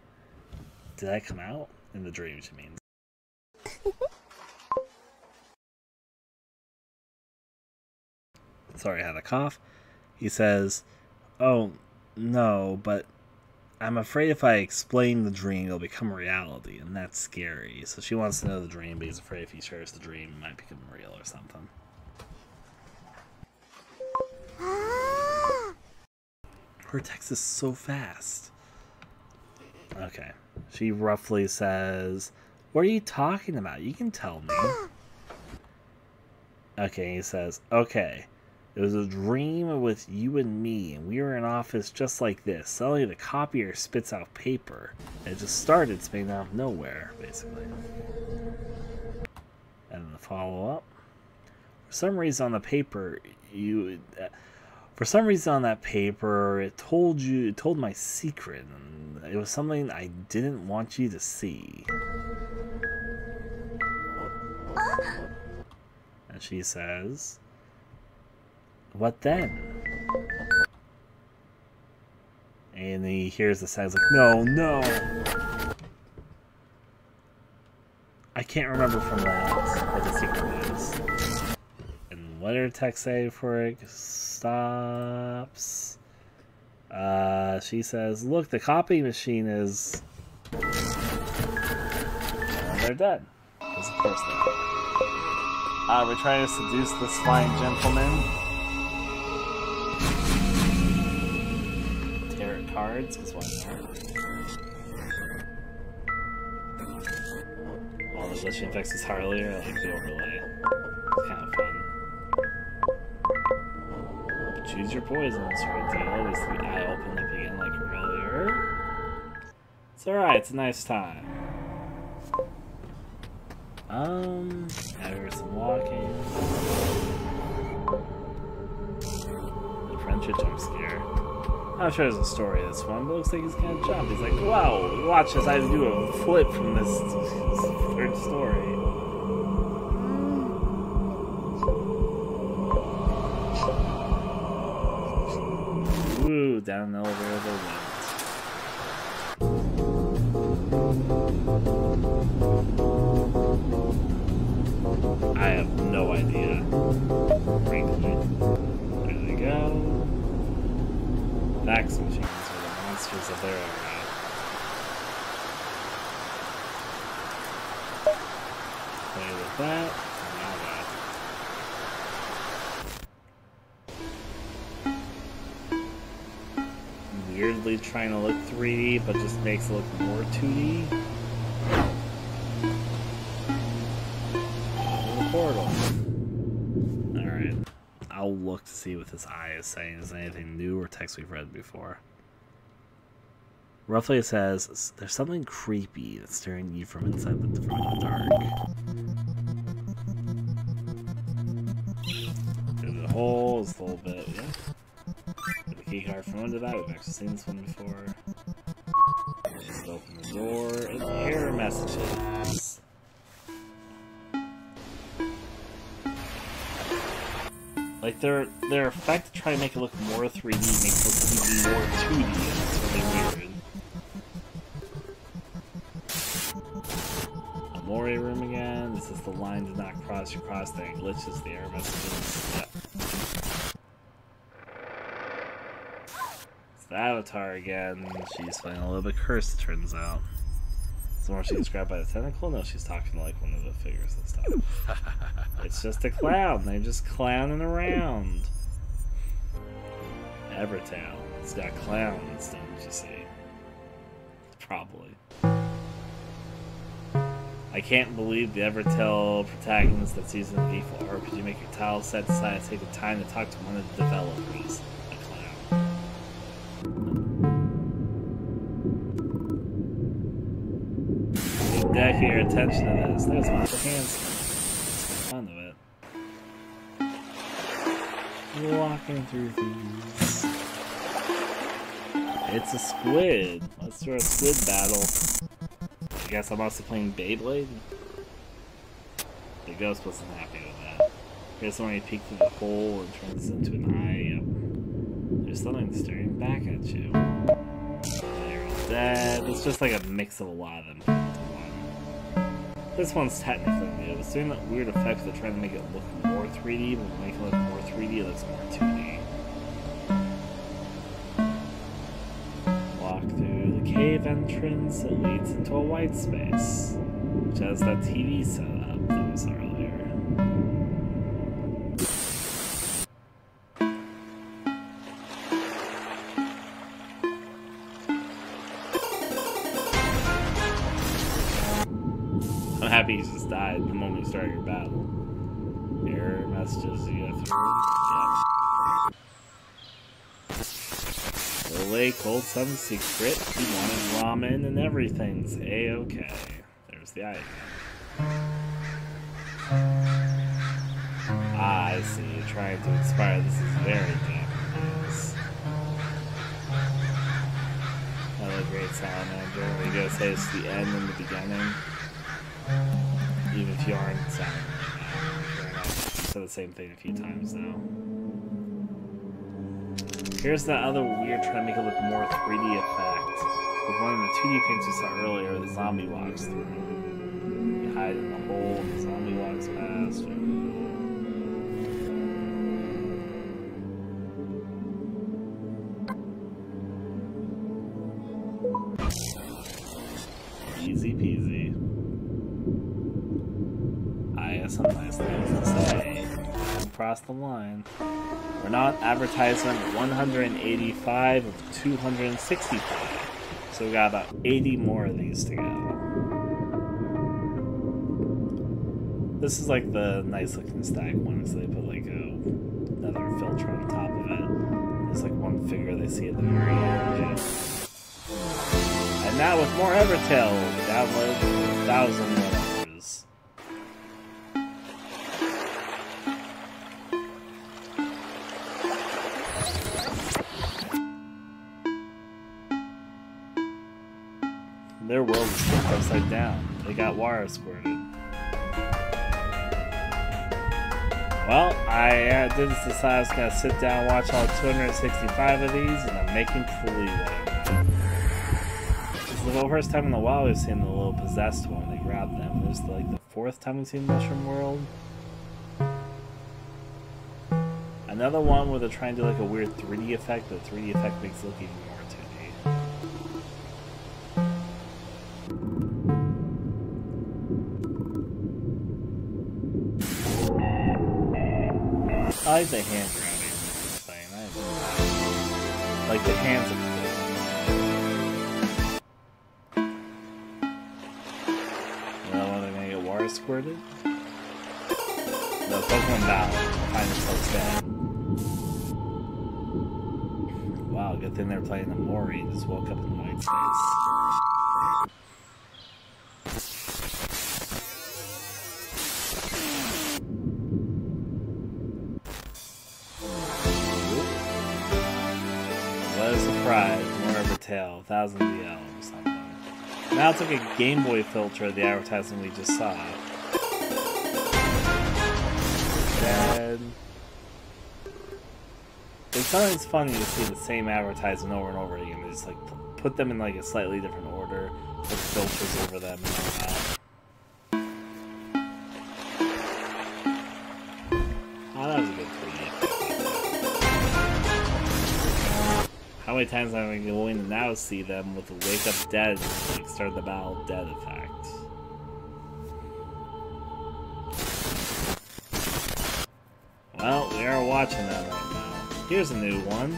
Did I come out in the dream? She means. Sorry, I had a cough. He says, "Oh no, but I'm afraid if I explain the dream, it'll become reality, and that's scary." So she wants to know the dream, but he's afraid if he shares the dream, it might become real or something. Her text is so fast. Okay. She roughly says, What are you talking about? You can tell me. Okay, he says, Okay. It was a dream with you and me, and we were in office just like this. Suddenly the copier spits out paper. And it just started spitting out of nowhere, basically. And the follow up. For some reason on the paper, you. Uh, for some reason on that paper, it told you, it told my secret, and it was something I didn't want you to see. And she says, What then? And he hears the sounds like, No, no! I can't remember from that what the secret is. And what did text say before it stops? Uh, she says, Look, the copy machine is. And they're dead. Because, of course, they are. Uh, we're trying to seduce this fine gentleman. Cards, because why not? All the glitching effects is Harley, I like the overlay. It's kind of fun. Choose your poisons for a deal. The eye opened up again like earlier. It's alright, it's a nice time. Um, have some walking. The friendship jump scare. I'm sure there's a story to this one, but looks like he's gonna jump. He's like, wow, watch as I do a flip from this third story. Woo, down the elevator Fax machines are the monsters of their era. Play with that. That. Weirdly trying to look 3D, but just makes it look more 2D. the portal. I'll look to see what this eye is saying. Is anything new or text we've read before? Roughly it says, there's something creepy that's staring you from inside the, from the dark. There's a hole, just a little bit, yeah. The key card from under that, we've actually seen this one before. Just open the door, and error messages. Like their their effect to try to make it look more 3D makes it look more 2D, and it's really weird. Amore room again. This is the line does not cross. You cross that glitches the error messages. It's the Avatar again. She's feeling a little bit cursed, turns out. So more she gets grabbed by the tentacle? No, she's talking to like one of the figures this time. it's just a clown. They're just clowning around. Evertale. It's got clowns, don't you see? Probably. I can't believe the Evertale protagonist that's using the default RPG Maker tile set decided to take the time to talk to one of the developers. Get your attention to this. There's of hands. Fun of it. Walking through these. It's a squid. Let's do a squid battle. I guess I'm also playing Beyblade. The ghost wasn't happy with that. I guess when he peeked through the hole and turns into an eye. There's something staring back at you. They're all dead. It's just like a mix of a lot of them. This one's technically new. It's doing that weird effect of trying to make it look more 3D, but make it look more 3D, it looks more 2D. Walk through the cave entrance, it leads into a white space, which has that TV setup that we. You go through. Yeah. The lake holds some secret. He wanted ramen and everything's a-okay. There's the eye. Ah, I see. You're trying to inspire. This is very Japanese. Another great salamander. You gotta say it's the end and the beginning. Even if you aren't salamander. The same thing a few times now. Here's that other weird trying to make it look more 3D effect. With one of the 2D things we saw earlier, the zombie walks through. You hide in the hole, the zombie walks past. crossed the line. Renault advertisement 185 of 265. So we got about 80 more of these to go. This is like the nice looking stack one, so they put like a, another filter on top of it. It's like one figure they see at the very end. And now with more Evertale, we download 1,000 got wire squirted. Well, I uh, did decide I was gonna sit down and watch all 265 of these, and I'm making one. This is the first time in a while we've seen the little possessed one. They grab them. This is like the fourth time we've seen Mushroom World. Another one where they're trying to do like a weird 3D effect, but 3D effect makes it look even more Like the hand grabbing in this thing. I like the hands the are gonna squirted? No, Pokemon Battle. Find this dead. Wow, good thing they're playing the Mori. Just woke up in the white space. Tale. Thousand DL or something. Now it's like a Game Boy filter of the advertisement we just saw. And it's sometimes funny to see the same advertisement over and over again. They just like put them in like a slightly different order, put filters over them and all that. How many times am I going to now see them with wake up dead, like start the battle dead effect? Well, we are watching that right now. Here's a new one.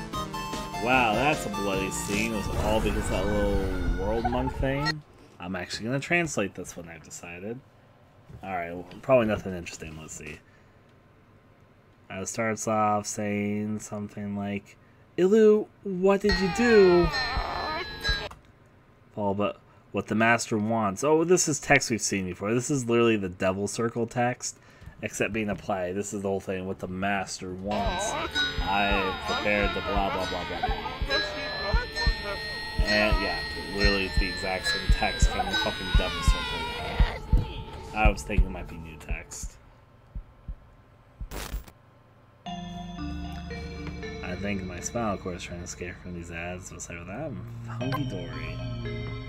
Wow, that's a bloody scene. Was it all because of that little world monk thing? I'm actually going to translate this one, I've decided. Alright, well, probably nothing interesting. Let's see. Uh, it starts off saying something like, Ilu, what did you do? Paul, but what the master wants. Oh, this is text we've seen before. This is literally the devil circle text, except being applied. This is the whole thing. What the master wants. I prepared the blah blah blah blah. And yeah, literally it's the exact same text from the fucking devil circle. I was thinking it might be new text. Think my spinal cord is trying to escape from these ads. What's with that? Hunky dory.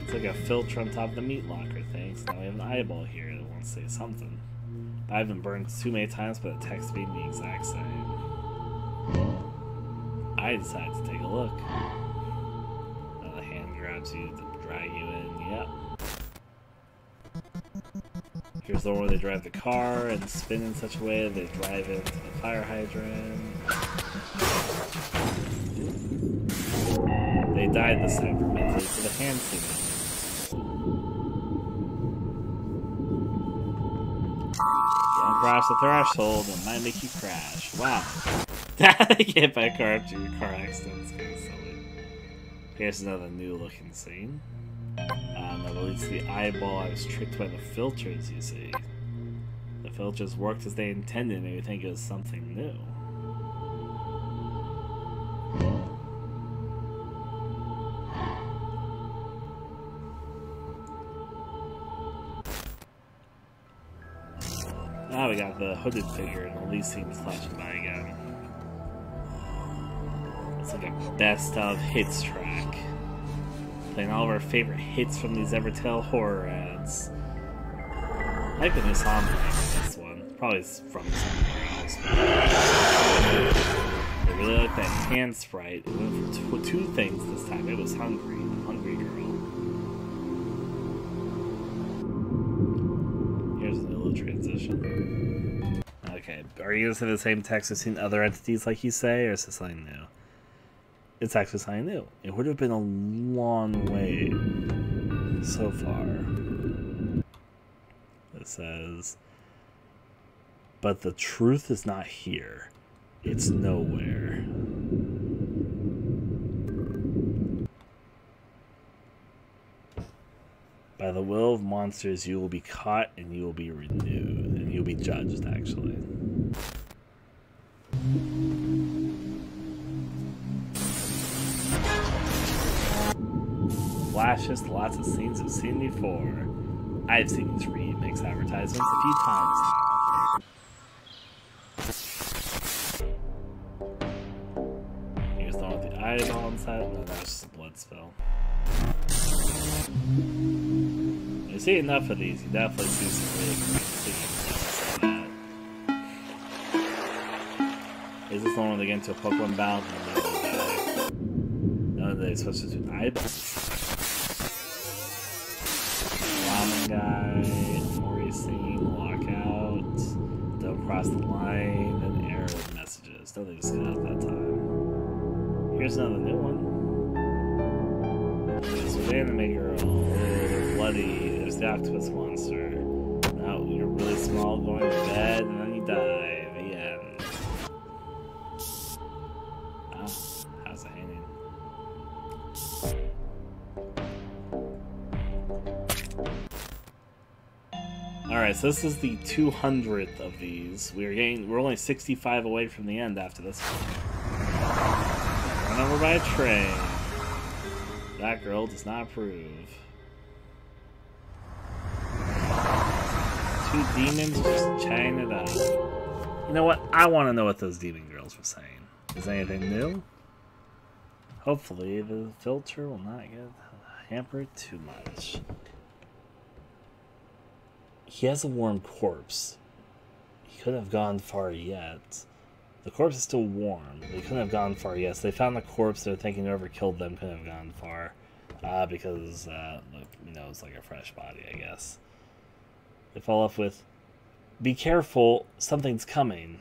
It's like a filter on top of the meat locker thing. So now we have an eyeball here that to say something. I haven't burned too many times, but the text being the exact same. I decided to take a look. The hand grabs you to drag you in. Yep. Here's the one where they drive the car and spin in such a way they drive into the fire hydrant. They died this time for me for the hand signal. Don't cross the threshold, it might make you crash. Wow. That Get by car after your car accident is kind of silly. Here's another new looking scene. Um, that leads to the eyeball. I was tricked by the filters, you see. The filters worked as they intended, made me think it was something new. Now we got the hooded figure and all these scenes flashing by again. It's like a best of hits track. Playing all of our favorite hits from these Evertale horror ads. I've been this on this one. Probably from somewhere else. I really like that hand sprite. It went for two, things this time. It was. Hungry Transition. Okay, are you gonna say the same text as in other entities like you say, or is this something new? It's actually something new. It would have been a long way so far. It says, but the truth is not here. It's nowhere. The will of monsters, you will be caught and you will be renewed. And you'll be judged, actually. Flashes, lots of scenes I've seen before. I've seen these remix advertisements a few times now. Here's the eyeball inside. No, that's just a blood spill. See enough of these, you definitely see some really great scenes. Is this one where they get into a Pokemon battle? No, they're supposed to do eyeballs. Ramen guy, Mori singing, lockout, don't cross the line, and error messages. Don't they just get out that time? Here's another new one. An anime girl, oh, bloody, there's the octopus monster. Now you're really small, going to bed, and then you die. The end. Wow, how's it hanging? Alright, so this is the 200th of these. We're getting, we're only 65 away from the end after this one. Run over by a train. That girl does not approve. Two demons just chatting it up. You know what? I want to know what those demon girls were saying. Is anything new? Hopefully the filter will not get hampered too much. He has a warm corpse. He couldn't have gone far yet. The corpse is still warm. They couldn't have gone far yet. So they found the corpse. They're thinking whoever killed them couldn't have gone far. Uh, because, uh, you know, it's like a fresh body, I guess. They follow off with, Be careful, something's coming.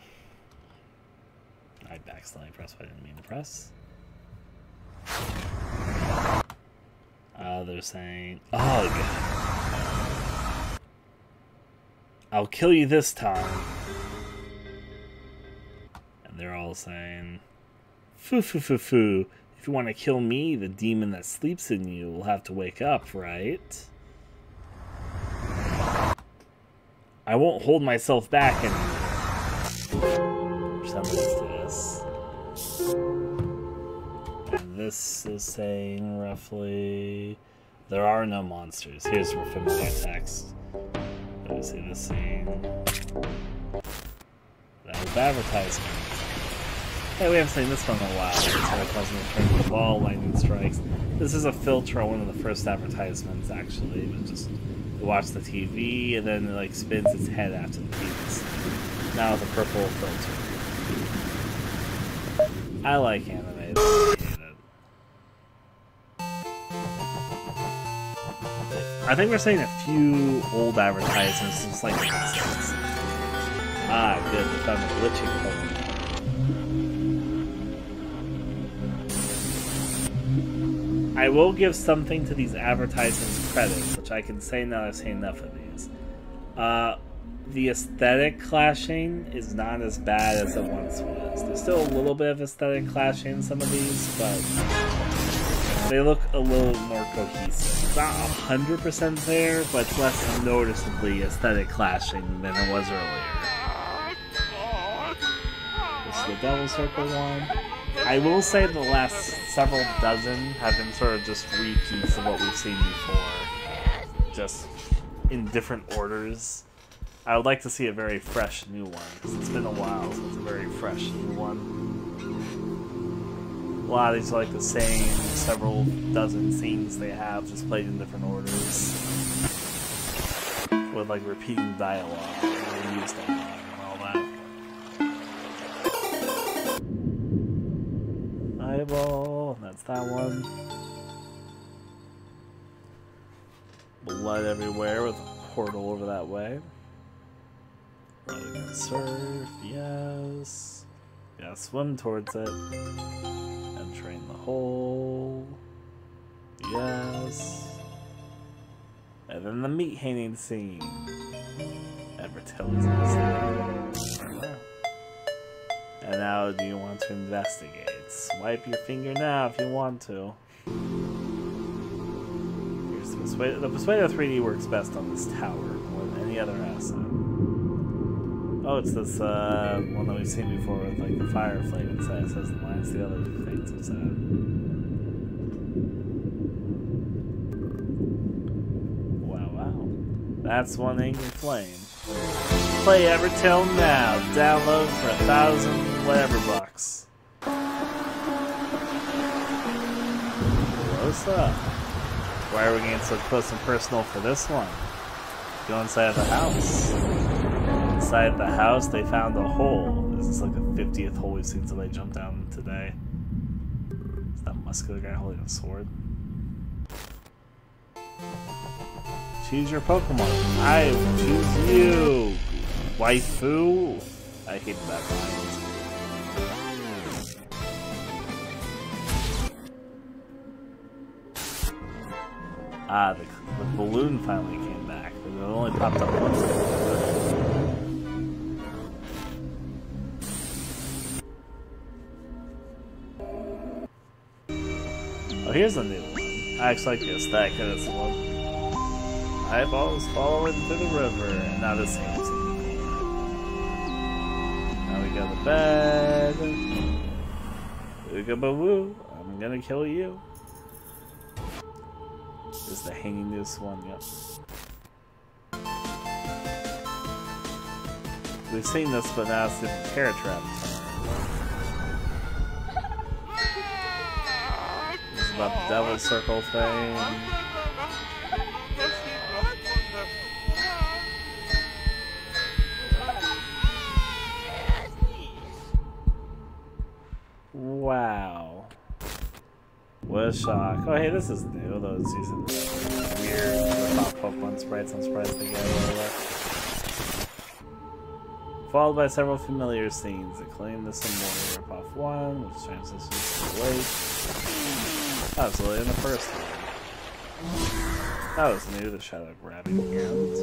I accidentally pressed I didn't mean to press. Uh, they're saying, Ugh. I'll kill you this time. And they're all saying, Foo foo foo foo. If you want to kill me, the demon that sleeps in you will have to wake up, right? I won't hold myself back. Resemblance to this. And this is saying roughly, there are no monsters. Here's your familiar text. Let me see the scene. That was advertisement. Hey, we haven't seen this one in a while. Santa Claus return to the ball, lightning strikes. This is a filter on one of the first advertisements, actually. It was just watch the TV, and then it like spins its head after the beats. Now with a purple filter. I like anime. I think we're seeing a few old advertisements, just like Ah, good. We found the glitching. I will give something to these advertisements credits, which I can say now I've seen enough of these. Uh, the aesthetic clashing is not as bad as it once was. There's still a little bit of aesthetic clashing in some of these, but they look a little more cohesive. It's not 100% there, but it's less noticeably aesthetic clashing than it was earlier. This is the Devil Circle one. I will say the last several dozen have been sort of just repeats of what we've seen before. Just in different orders. I would like to see a very fresh new one, because it's been a while since a very fresh new one. A lot of these are like the same several dozen scenes they have, just played in different orders. With like repeating dialogue Eyeball, that's that one. Blood everywhere with a portal over that way. Running surf, yes. Yeah, swim towards it. Entering the hole. Yes. And then the meat hanging scene. Evertale's And now do you want to investigate? Swipe your finger now if you want to. Here's the Persuader. The Persuader 3D works best on this tower more than any other asset. Oh, it's this uh, one that we've seen before with like the fire flame inside. It says the lines the other things inside. Wow, wow. That's one angry flame. Play Evertale now. Download for a thousand whatever bucks. What's up? Why are we getting so close and personal for this one? Go inside the house inside the house, they found a hole. This is like the 50th hole we've seen somebody jump down today. Is that muscular guy holding a sword? Choose your Pokemon. I choose you, waifu. I hate that line. Ah, the, the balloon finally came back. It only popped up once. Oh, here's a new one. I actually like the aesthetic of this one. Eyeballs falling into the river, and now this seems Now we got the bed. Ooga woo! I'm gonna kill you. This is the hanging noose one, yep. We've seen this, but now it's the Terror Trap about the Devil Circle thing. Shock. Oh, hey, this is new. Those using weird pop Pokemon sprites. They get Followed by several familiar scenes that claim this is more rip off one, which transitions to the lake. Absolutely, in the first one. That was new, the Shadow grabbing hands.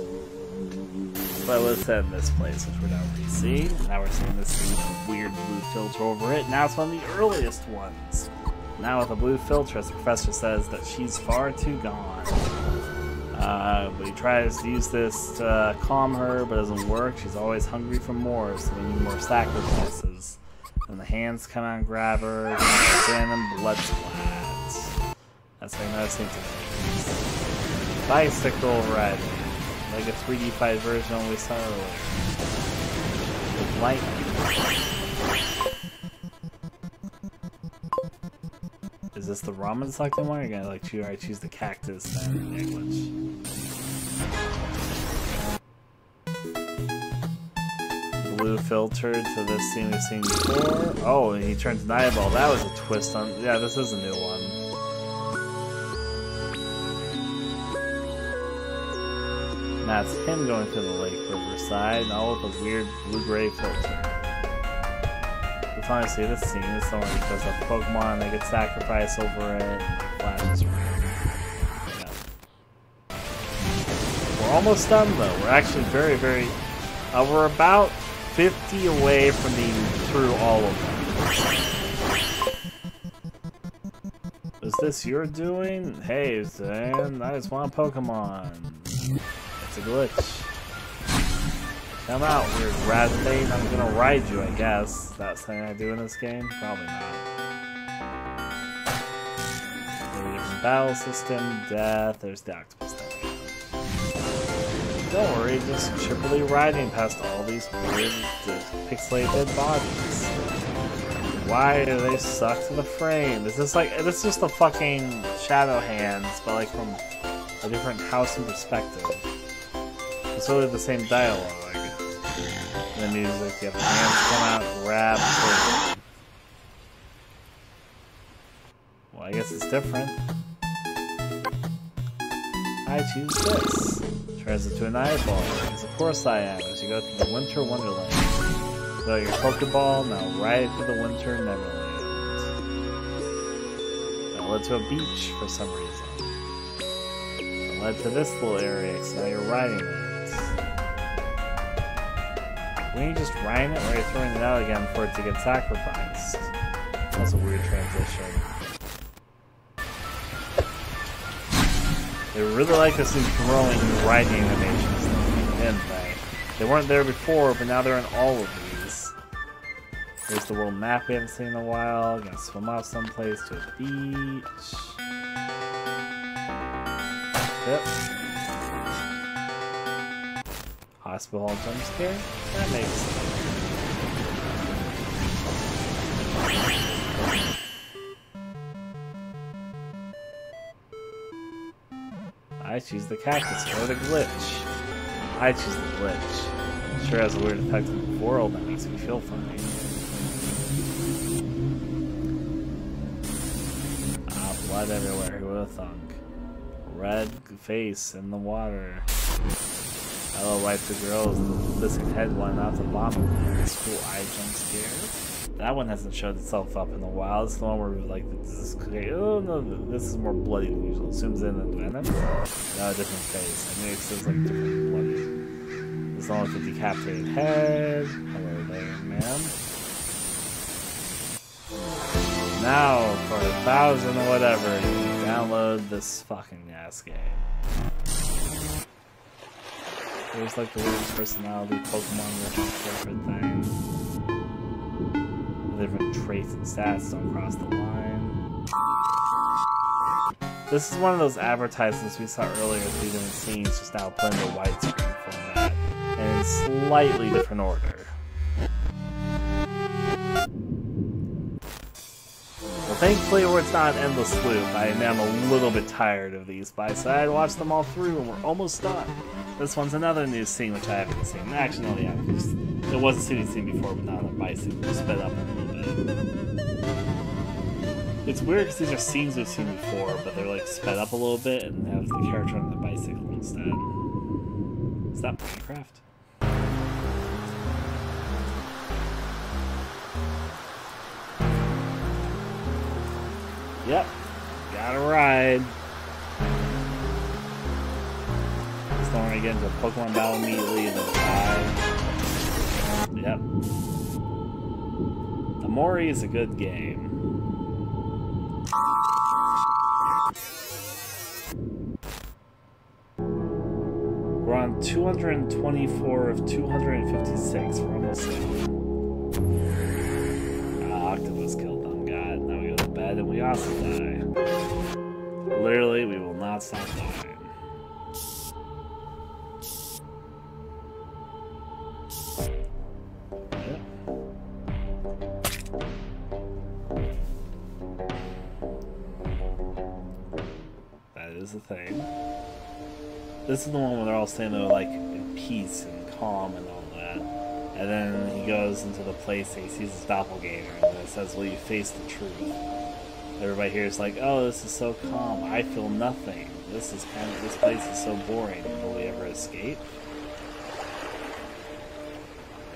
But let's in this place, which we're now re-seeing. Now we're seeing this weird blue filter over it. Now it's one of the earliest ones. Now with a blue filter, as the professor says that she's far too gone. Uh, but he tries to use this to calm her, but it doesn't work. She's always hungry for more, so we need more sacrifices. And the hands come out and grab her, random blood splat. That's how another thing to Bicycle riding. Like a 3D5 version saw earlier. With. This the ramen selecting one? Or you gonna like choose, I choose the cactus then English. Blue filtered to this scene we've seen before. Oh, and he turns an eyeball. That was a twist on. Yeah, this is a new one. that's him going to the lake riverside, all with a weird blue-gray filter. See this scene. This someone because of Pokemon, they get sacrificed over it, flashes. We're almost done though. We're actually very, very... Uh, we're about 50 away from being through all of them. Is this your doing? Hey, Zan, I just want Pokemon It's a glitch. Come out, weird rat thing. I'm gonna ride you, I guess. That's something I do in this game? Probably not. Battle system, death, there's the octopus thing. Don't worry, just triply riding past all these weird, pixelated bodies. Why do they suck to the frame? Is this like, this is just the fucking Shadow Hands, but like from a different house and perspective. It's really the same dialogue. The music, you have the hands come out, grab. Well, I guess it's different. I choose this. Turns into an eyeball. Yes, of course I am, as you go through the Winter Wonderland. So your Pokeball, now right to the Winter Neverland. That led to a beach for some reason. That led to this little area, so now you're riding it. When you just riding it or you're throwing it out again for it to get sacrificed? That's a weird transition. They really like this in throwing riding animations, didn't they? They weren't there before, but now they're in all of these. There's the world map we haven't seen in a while. Gonna swim off someplace to a beach. Yep. Hospital jump scare? That makes sense. I choose the cactus or the glitch. I choose the glitch. Sure has a weird effect on the world that makes me feel funny. Ah, blood everywhere, who would have thunk? Red face in the water. Hello, wipe the girls. The missing head one out the bottom. School eye jump scare. That one hasn't showed itself up in a while. It's the one where like this is okay, oh no, this is more bloody than usual. Zooms in and venom. No, different face. I mean, it says like different bloody. There's one with a decapitated head. Hello there, ma'am. Now for a thousand or whatever, download this fucking ass game. There's like the weirdest personality Pokemon version thing different traits and stats don't cross the line. This is one of those advertisements we saw earlier we didn't see, just now in the widescreen format, and in slightly different order. Well, thankfully it's not an endless loop. I am a little bit tired of these, but I said I'd them all through and we're almost done. This one's another new scene which I haven't seen. Actually, no, yeah, because it was a city scene before, but now the bicycle sped up a little bit. It's weird because these are scenes we've seen before, but they're like sped up a little bit and have the character on the bicycle instead. Is that Minecraft? Yep, gotta ride. Just don't want to get into a Pokemon battle immediately and then die. Yep. Omori is a good game. We're on 224 of 256. We're almost there. Ah, Octopus killed them. God, now we also die. Literally, we will not stop dying. is the thing. This is the one where they're all standing there like in peace and calm and all that. And then he goes into the place and he sees his doppelganger and it says, Will you face the truth? Everybody here is like, Oh, this is so calm. I feel nothing. This is kind of this place is so boring. Will we ever escape?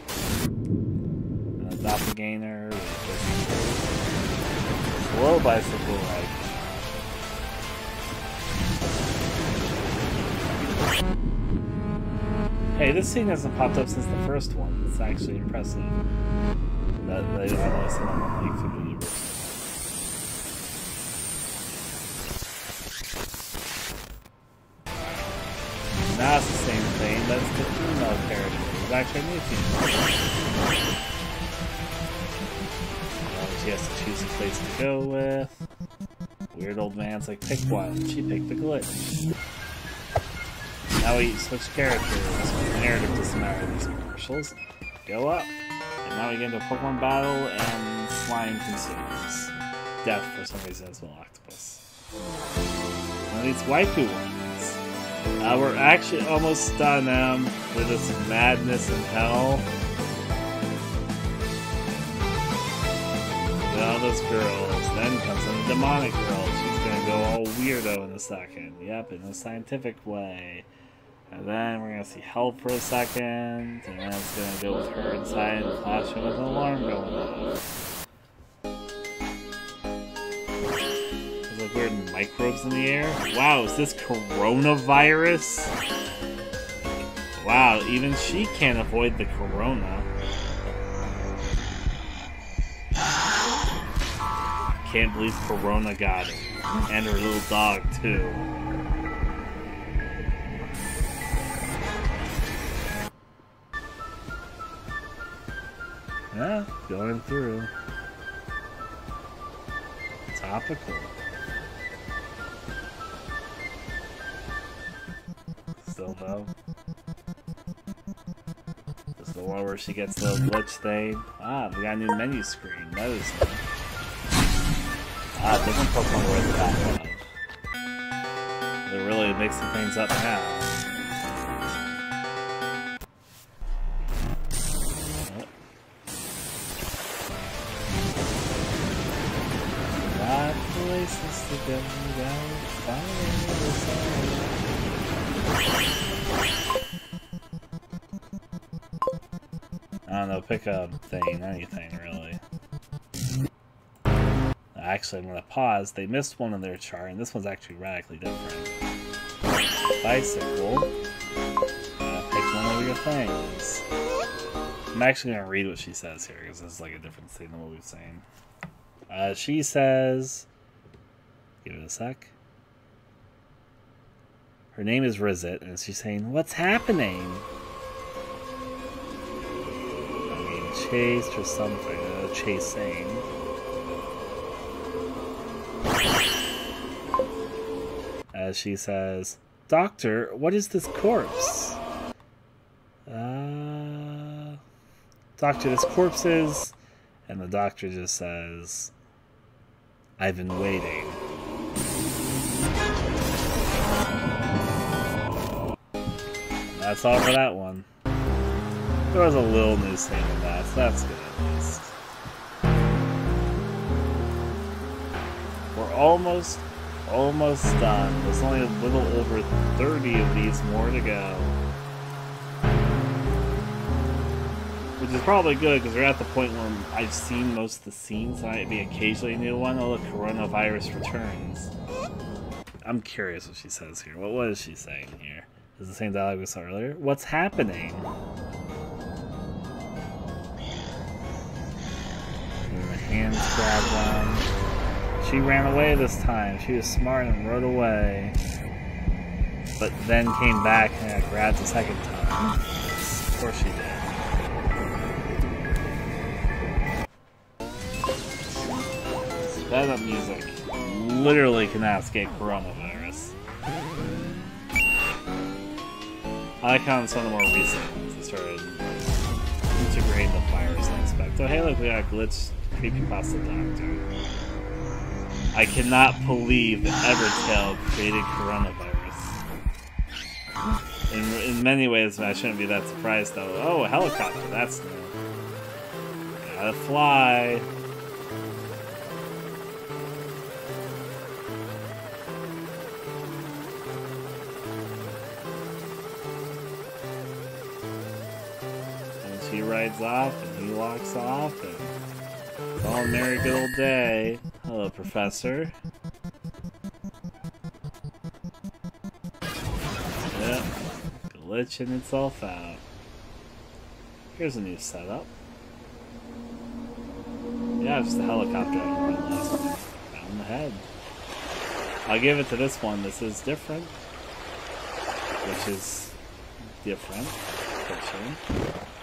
And the doppelganger slow bicycle ride. Hey, this scene hasn't popped up since the first one. It's actually impressive. That, that on the Now it's the same thing, but it's the female character. It's actually a new female. She has to choose a place to go with. Weird old man's like, pick one. She picked the glitch. Now we switch characters. The Narrative doesn't matter in these commercials. Go up. And now we get into a Pokemon battle and slime consumes. Death for some reason as well, octopus. Of these waifu ones. Uh, we're actually almost done um, with this madness in hell. With all those girls. Then comes the demonic girl. She's gonna go all weirdo in a second. Yep, in a scientific way. And then we're gonna see Hell for a second, and then it's gonna go with her inside and flashing with an alarm going off. Microbes in the air. Wow, is this coronavirus? Wow, even she can't avoid the corona. Can't believe Corona got it. And her little dog, too. Yeah, going through. Topical. Though. This is the one where she gets the glitch thing. Ah, we got a new menu screen. Notice it. Ah, different Pokemon we're the back of. They're really mixing things up now. Got places to go down I don't know, pick a thing, anything really. Actually, I'm gonna pause. They missed one in their chart, and this one's actually radically different. Bicycle. Uh, pick one of your things. I'm actually gonna read what she says here, because this is like a different thing than what we've seen. Uh, she says, give it a sec. Her name is Rizit, and she's saying, What's happening? I mean, chased or something. Uh, chasing. As she says, Doctor, what is this corpse? Uh, doctor, this corpse is. And the doctor just says, I've been waiting. That's all for that one. There was a little news thing in that, so that's good at least. We're almost, almost done. There's only a little over 30 of these more to go. Which is probably good because we're at the point where I've seen most of the scenes. I might be occasionally a new one. Oh, the coronavirus returns. I'm curious what she says here. What was she saying here? Is the same dialogue we saw earlier? What's happening? And the hands grabbed them. She ran away this time. She was smart and rode away. But then came back and grabbed a second time. Of course she did. Sped up music. Literally cannot escape coronavirus. I like how some of the more recent ones they started integrating the virus aspect. Oh, hey, look, we got a glitch creepypasta doctor. I cannot believe that Evertale created coronavirus. In, in many ways, I shouldn't be that surprised, though. Oh, a helicopter, that's new. Gotta fly. Rides off, and he walks off, and all merry good old day. Hello, Professor. Yep, glitching itself out. Here's a new setup. Yeah, it's the helicopter I the head. I'll give it to this one. This is different. Which is different.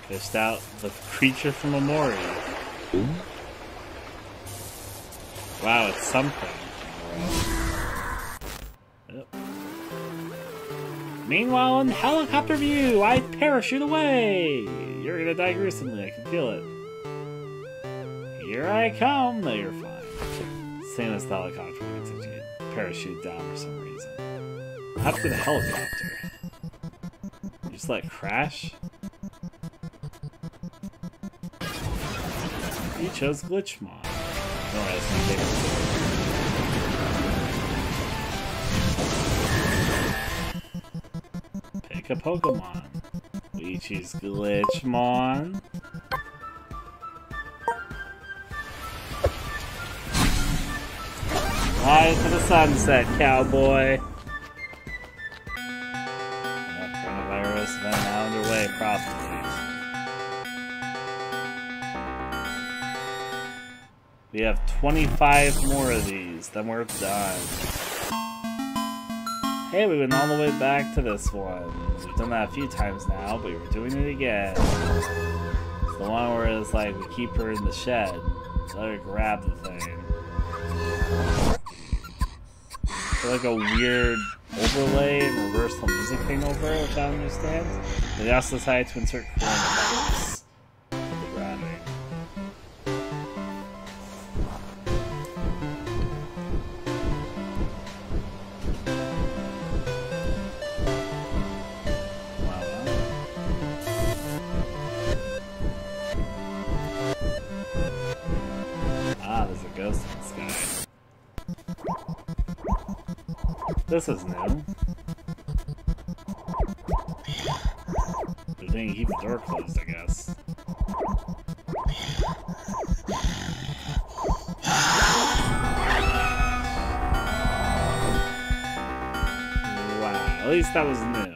Fished out the creature from Omori. Wow, it's something. Meanwhile, in helicopter view, I parachute away. You're gonna die gruesomely. I can feel it. Here I come. No, you're fine. Same as the helicopter it's you parachute down for some reason. How to the helicopter? You just let it crash? Chose Glitchmon. No, oh, my favorite. Pick a Pokemon. We choose Glitchmon. Fly to the sunset, cowboy. We have 25 more of these, then we're done. Hey, we went all the way back to this one. We've done that a few times now, but we're doing it again. It's the one where it's like we keep her in the shed. Let her grab the thing. like a weird overlay and reverse the music thing over it, which I don't understand. They also decided to insert coronavirus. This is new. Good thing keep the door closed, I guess. Wow, at least that was new.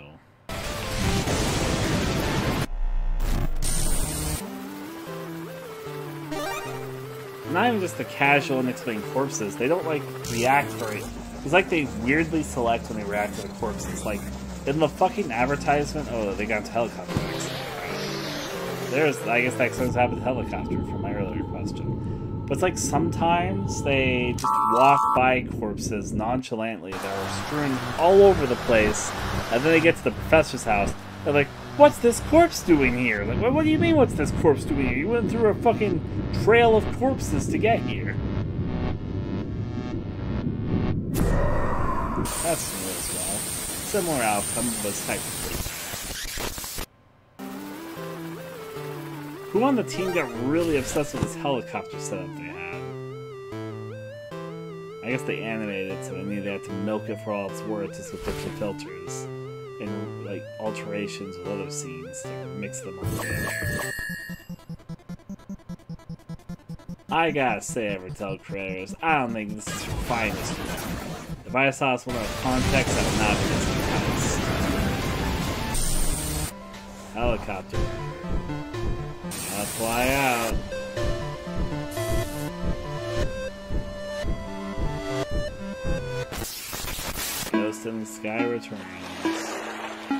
Not even just the casual unexplained corpses, they don't like react very it's like they weirdly select when they react to the corpses. Like, in the fucking advertisement, oh, they got to helicopter There's, I guess that explains what happened with helicopter from my earlier question. But it's like sometimes they just walk by corpses nonchalantly that are strewn all over the place, and then they get to the professor's house, they're like, what's this corpse doing here? Like, what, what do you mean what's this corpse doing here? You went through a fucking trail of corpses to get here. That's new as well. Similar outcome, but technically. Who on the team got really obsessed with this helicopter setup they had? I guess they animated it, so they knew they had to milk it for all it's worth just with different filters and like alterations with other scenes to mix them up together. I gotta say, Evertale creators, I don't think this is your finest. This one of context, I would not this nice. Helicopter. Gotta fly out. Ghost in the Sky returns.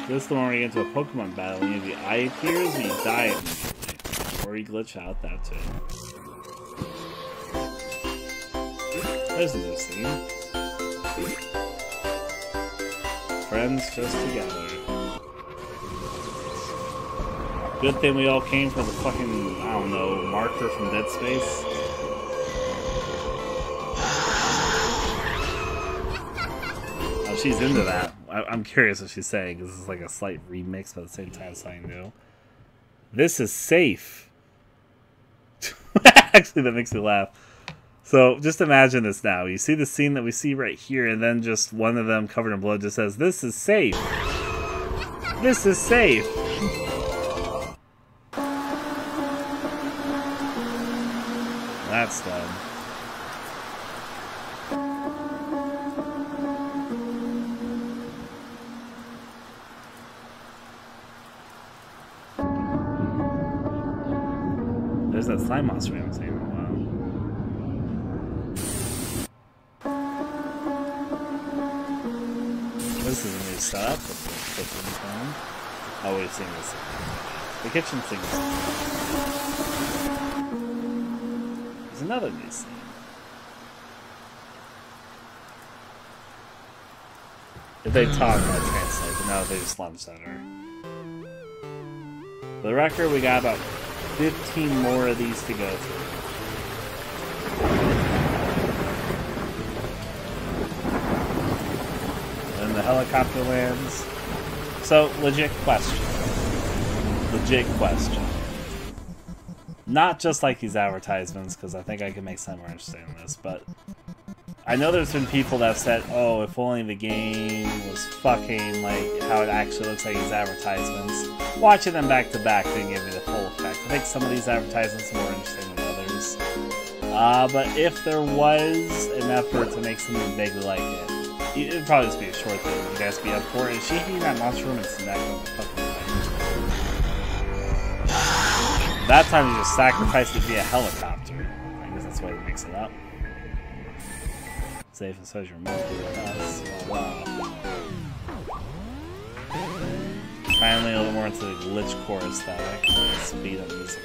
This is the one where you get into a Pokemon battle and the eye appears and you die immediately. Or you glitch out, that too. A new scene. Friends just together. Good thing we all came from the fucking, I don't know, marker from Dead Space. Oh, she's into that. I am curious what she's saying, because this is like a slight remix, but at the same time something new. This is safe. Actually, that makes me laugh. So just imagine this now. You see the scene that we see right here, and then just one of them covered in blood just says, This is safe. This is safe. That's done. There's that slime monster. Phone. Oh, we've seen this. The kitchen thing. There's another new scene. If they talk, I'll translate, but no, they just lunged at her. The record, we got about 15 more of these to go through. The helicopter lands. So, legit question. Legit question. Not just like these advertisements, because I think I can make some more interesting in this, but I know there's been people that have said, oh, if only the game was fucking like how it actually looks like these advertisements. Watching them back to back didn't give me the full effect. I think some of these advertisements are more interesting than others. Uh, but if there was an effort to make something vaguely like it, it'd probably just be a short thing. You guys be up for it. She hitting that monster room and smacking the fucking thing? That time you just sacrificed it via helicopter. I guess that's why it makes it up safe and says remotely with us. Wow. Finally, a little more into the glitch core aesthetic. Speed of music.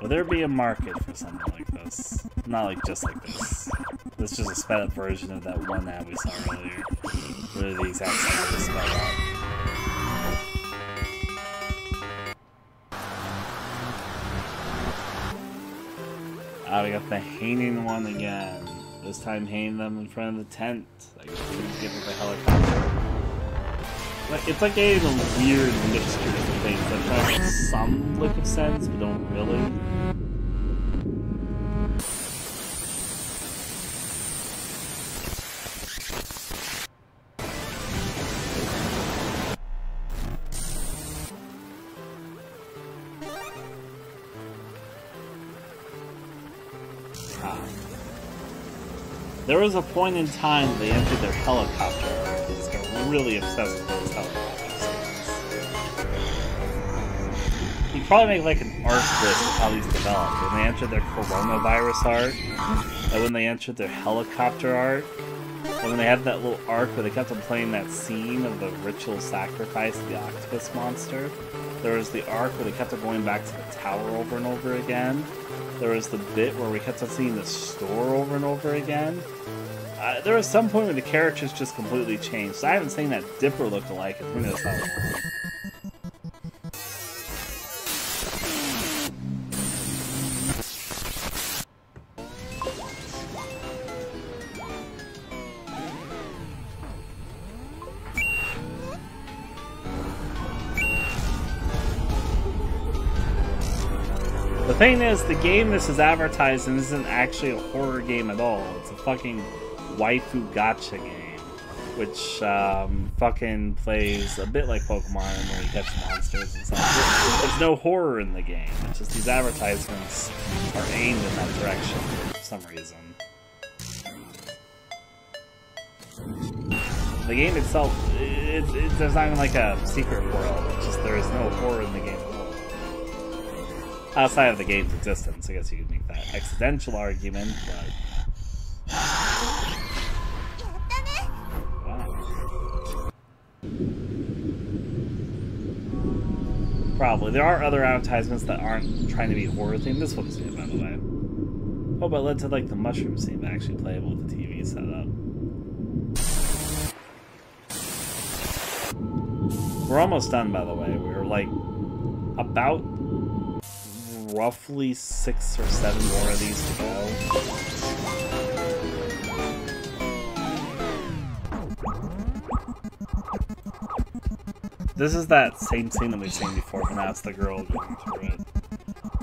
Will there be a market for something like this? Not like just like this. This is just a sped up version of that one that we saw earlier. Literally the exact same sped up. Ah, we got the hanging one again. This time hanging them in front of the tent. I guess we give it the helicopter. Like, it's like a weird mixture of things that have some look of sense, but don't really. There was a point in time they entered their helicopter arc. They got really obsessed with those helicopter scenes. You'd probably make like an arc list of how these developed. When they entered their coronavirus arc, and when they entered their helicopter arc, and when they had that little arc where they kept on playing that scene of the ritual sacrifice of the octopus monster. There was the arc where they kept on going back to the tower over and over again. There was the bit where we kept on seeing the store over and over again. Uh, there was some point where the characters just completely changed. So I haven't seen that Dipper look alike. Who knows how The thing is, the game this is advertising isn't actually a horror game at all. It's a fucking waifu gacha game, which um, fucking plays a bit like Pokemon where you catch monsters and stuff. There's no horror in the game. It's just these advertisements are aimed in that direction for some reason. The game itself, it, it, there's not even like a secret world. It's just there is no horror in the game outside of the game's existence. I guess you could make that accidental argument, but. Probably. There are other advertisements that aren't trying to be horror themed. This one's good, by the way. Oh, but led to like the mushroom scene actually playable with the TV setup. We're almost done, by the way. We're like about roughly six or seven more of these to go. This is that same scene that we've seen before, now it's the girl going through it.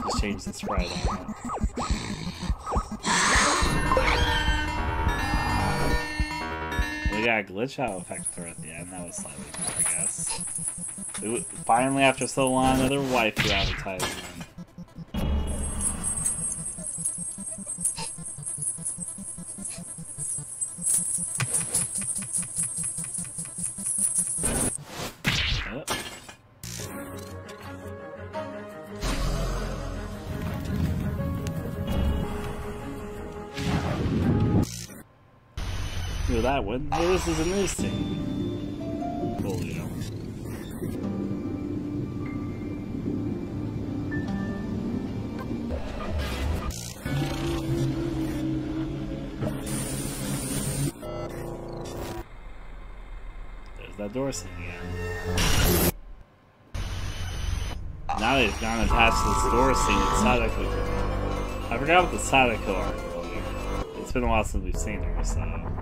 Just change the sprite on it. We got a glitch out effect through at the end. That was slightly better, I guess. finally, after so long, another waifu advertisement. knew that one. Well, this is a new thing. Holy hell. There's that door thing again. Now they've gone and attached this door thing to Sadako. I forgot what the Sadako art earlier. It's been a while since we've seen her, so...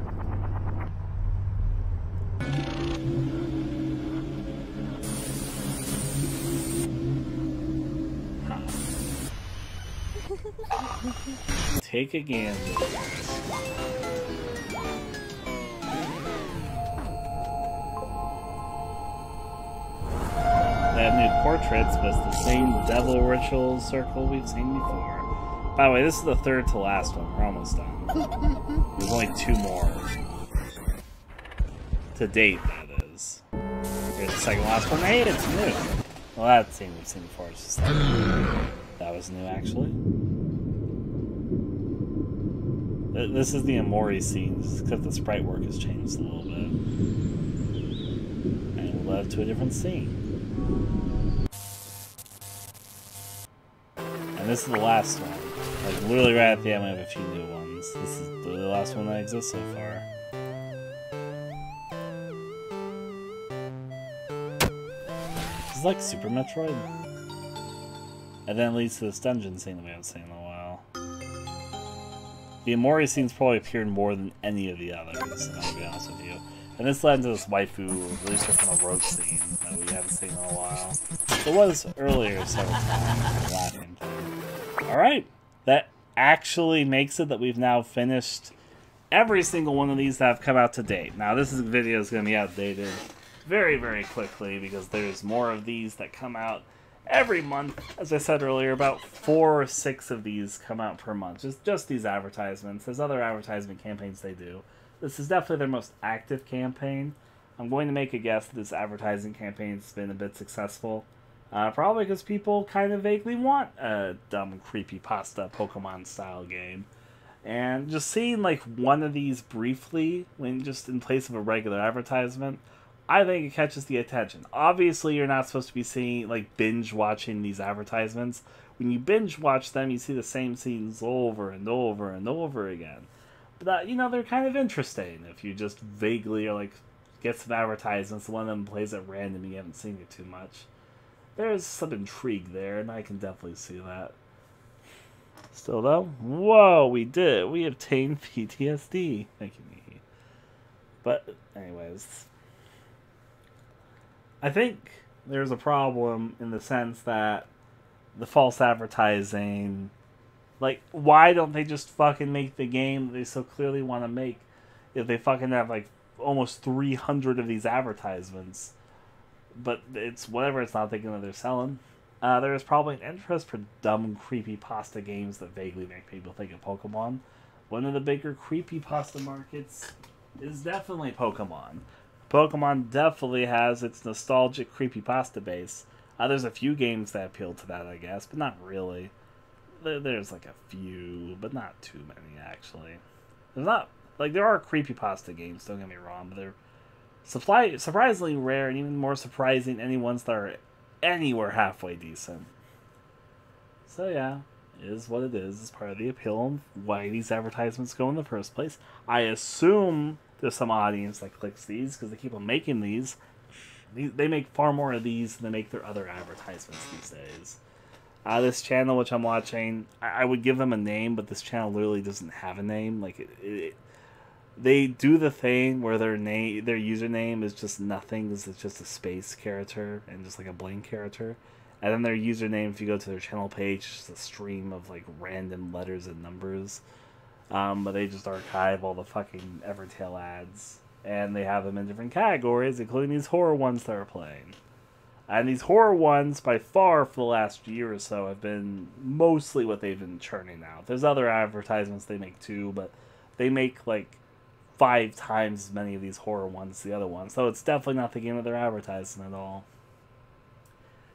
Take a gander. They have new portraits, but it's the same devil ritual circle we've seen before. By the way, this is the third to last one. We're almost done. There's only two more. To date, that is. Here's the second last one. Hey, it's new. Well, that scene we've seen before. It's just that was new, actually. This is the Omori scene, except the sprite work has changed a little bit. And we'll to a different scene. And this is the last one. Like, literally right at the end, we have a few new ones. This is the last one that exists so far. Is like Super Metroid. And then leads to this dungeon scene that we haven't seen in a while. The Omori scenes probably appeared more than any of the others, I'll be honest with you. And this led into this waifu, really kind of rope scene that we haven't seen in a while. It was earlier several times, Alright, that actually makes it that we've now finished every single one of these that have come out to date. Now this video is going to be outdated very, very quickly because there's more of these that come out every month. As I said earlier, about four or six of these come out per month. Just just these advertisements. There's other advertisement campaigns they do. This is definitely their most active campaign. I'm going to make a guess that this advertising campaign's been a bit successful. Uh, probably because people kind of vaguely want a dumb, creepy pasta Pokemon style game. And just seeing like one of these briefly, when just in place of a regular advertisement, I think it catches the attention. Obviously, you're not supposed to be seeing like binge watching these advertisements. When you binge watch them, you see the same scenes over and over and over again. But uh, you know they're kind of interesting if you just vaguely are like get some advertisements. One of them plays at random. You haven't seen it too much. There's some intrigue there, and I can definitely see that. Still though, whoa, we did. We obtained PTSD. Thank you, Mihi. But anyways, I think there's a problem in the sense that the false advertising like why don't they just fucking make the game they so clearly want to make if they fucking have like almost 300 of these advertisements? But it's whatever it's not thinking that they're selling. Uh, there's probably an interest for dumb creepy pasta games that vaguely make people think of pokemon. One of the bigger creepy pasta markets is definitely pokemon Pokemon definitely has its nostalgic creepypasta base. Uh, there's a few games that appeal to that, I guess, but not really. There's like a few, but not too many, actually. There's not, like, there are creepypasta games, don't get me wrong, but they're supply, surprisingly rare and even more surprising any ones that are anywhere halfway decent. So, yeah, is what it is. It's part of the appeal why these advertisements go in the first place. I assume there's some audience that clicks these because they keep on making these. They make far more of these than they make their other advertisements these days. Uh, this channel, which I'm watching, I, I, would give them a name, but this channel literally doesn't have a name. Like it, it, they do the thing where their name, their username is just nothing. It's just a space character and just like a blank character. And then their username, if you go to their channel page, is just a stream of like random letters and numbers. Um, but they just archive all the fucking Evertale ads. And they have them in different categories, including these horror ones that are playing. And these horror ones, by far, for the last year or so, have been mostly what they've been churning out. There's other advertisements they make too, but they make like five times as many of these horror ones as the other ones. So it's definitely not the game that they're advertising at all.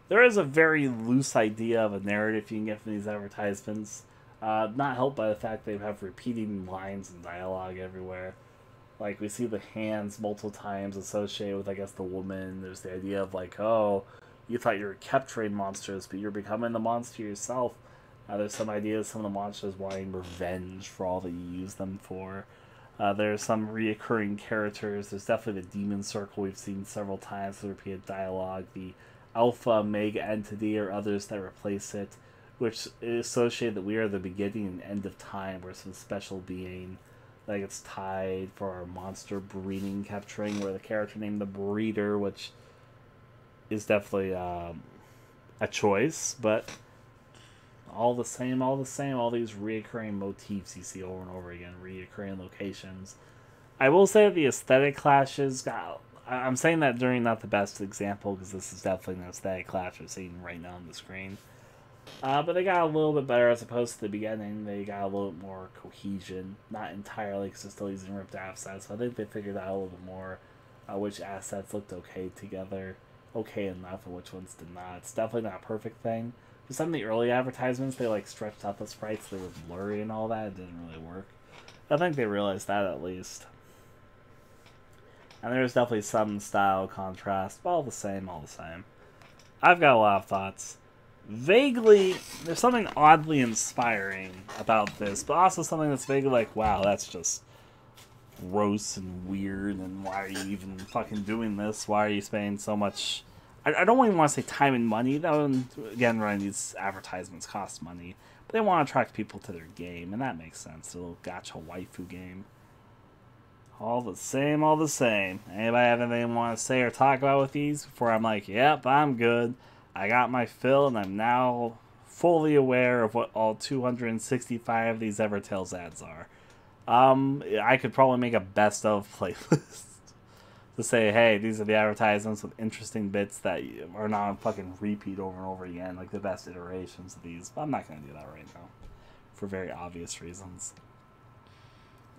There is a very loose idea of a narrative you can get from these advertisements. Uh, not helped by the fact they have repeating lines and dialogue everywhere. Like we see the hands multiple times associated with, I guess, the woman. There's the idea of like, oh, you thought you were capturing monsters, but you're becoming the monster yourself. Uh, there's some ideas some of the monsters wanting revenge for all that you use them for. Uh, there's some reoccurring characters. There's definitely the Demon Circle we've seen several times. The repeated dialogue, the Alpha Omega entity, or others that replace it, which is associated that we are the beginning and end of time, We're some special being that gets tied for our monster breeding capturing, where the character named the Breeder, which is definitely um, a choice, but all the same, all the same, all these reoccurring motifs you see over and over again, reoccurring locations. I will say that the aesthetic clashes. I'm saying that during not the best example because this is definitely an aesthetic clash we're seeing right now on the screen. Uh, but they got a little bit better as opposed to the beginning. They got a little bit more cohesion. Not entirely because they're still using ripped assets. So I think they figured out a little bit more uh, which assets looked okay together, okay enough, and which ones did not. It's definitely not a perfect thing some of the early advertisements they like stretched out the sprites they were blurry and all that it didn't really work i think they realized that at least and there's definitely some style contrast but all the same all the same i've got a lot of thoughts vaguely there's something oddly inspiring about this but also something that's vaguely like wow that's just gross and weird and why are you even fucking doing this why are you spending so much I, I don't even want to say time and money though. Again, running these advertisements cost money, but they want to attract people to their game, and that makes sense. A little gacha waifu game. All the same, all the same. Anybody have anything want to say or talk about with these before I'm like, yep, I'm good. I got my fill, and I'm now fully aware of what all 265 of these Evertales ads are. Um, I could probably make a best of playlist to say, hey, these are the advertisements with interesting bits that are not fucking repeat over and over again, like the best iterations of these. But I'm not going to do that right now for very obvious reasons.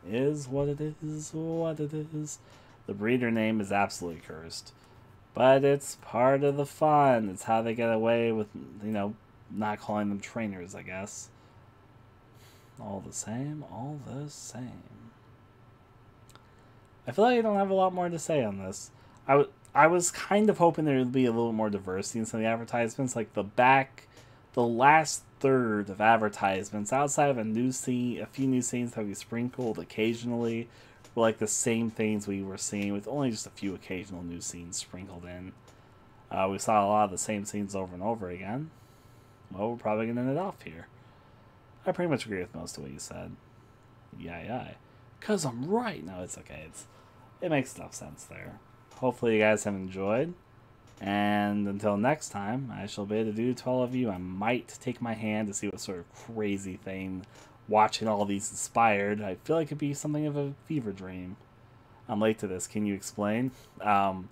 Is what it is, what it is. The breeder name is absolutely cursed. But it's part of the fun. It's how they get away with, you know, not calling them trainers, I guess. All the same, all the same. I feel like I don't have a lot more to say on this. I, I was kind of hoping there would be a little more diversity in some of the advertisements. Like the back, the last third of advertisements, outside of a new scene, a few new scenes that we sprinkled occasionally, were like the same things we were seeing with only just a few occasional new scenes sprinkled in. Uh, we saw a lot of the same scenes over and over again. Well, we're probably going to end it off here. I pretty much agree with most of what you said. Yeah, yeah. Because I'm right. No, it's okay. It's it makes enough sense there. Hopefully you guys have enjoyed. And until next time, I shall bid adieu to all of you. I might take my hand to see what sort of crazy thing watching all these inspired. I feel like it'd be something of a fever dream. I'm late to this. Can you explain? Um,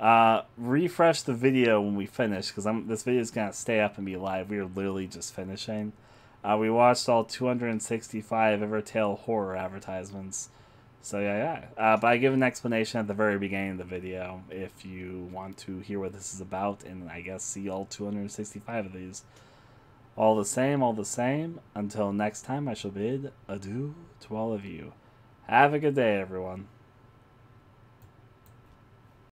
uh, refresh the video when we finish because this video is gonna stay up and be live. We are literally just finishing. Uh, we watched all 265 Evertale horror advertisements. So yeah, yeah. Uh, but I give an explanation at the very beginning of the video if you want to hear what this is about, and I guess see all 265 of these. All the same, all the same. Until next time, I shall bid adieu to all of you. Have a good day, everyone.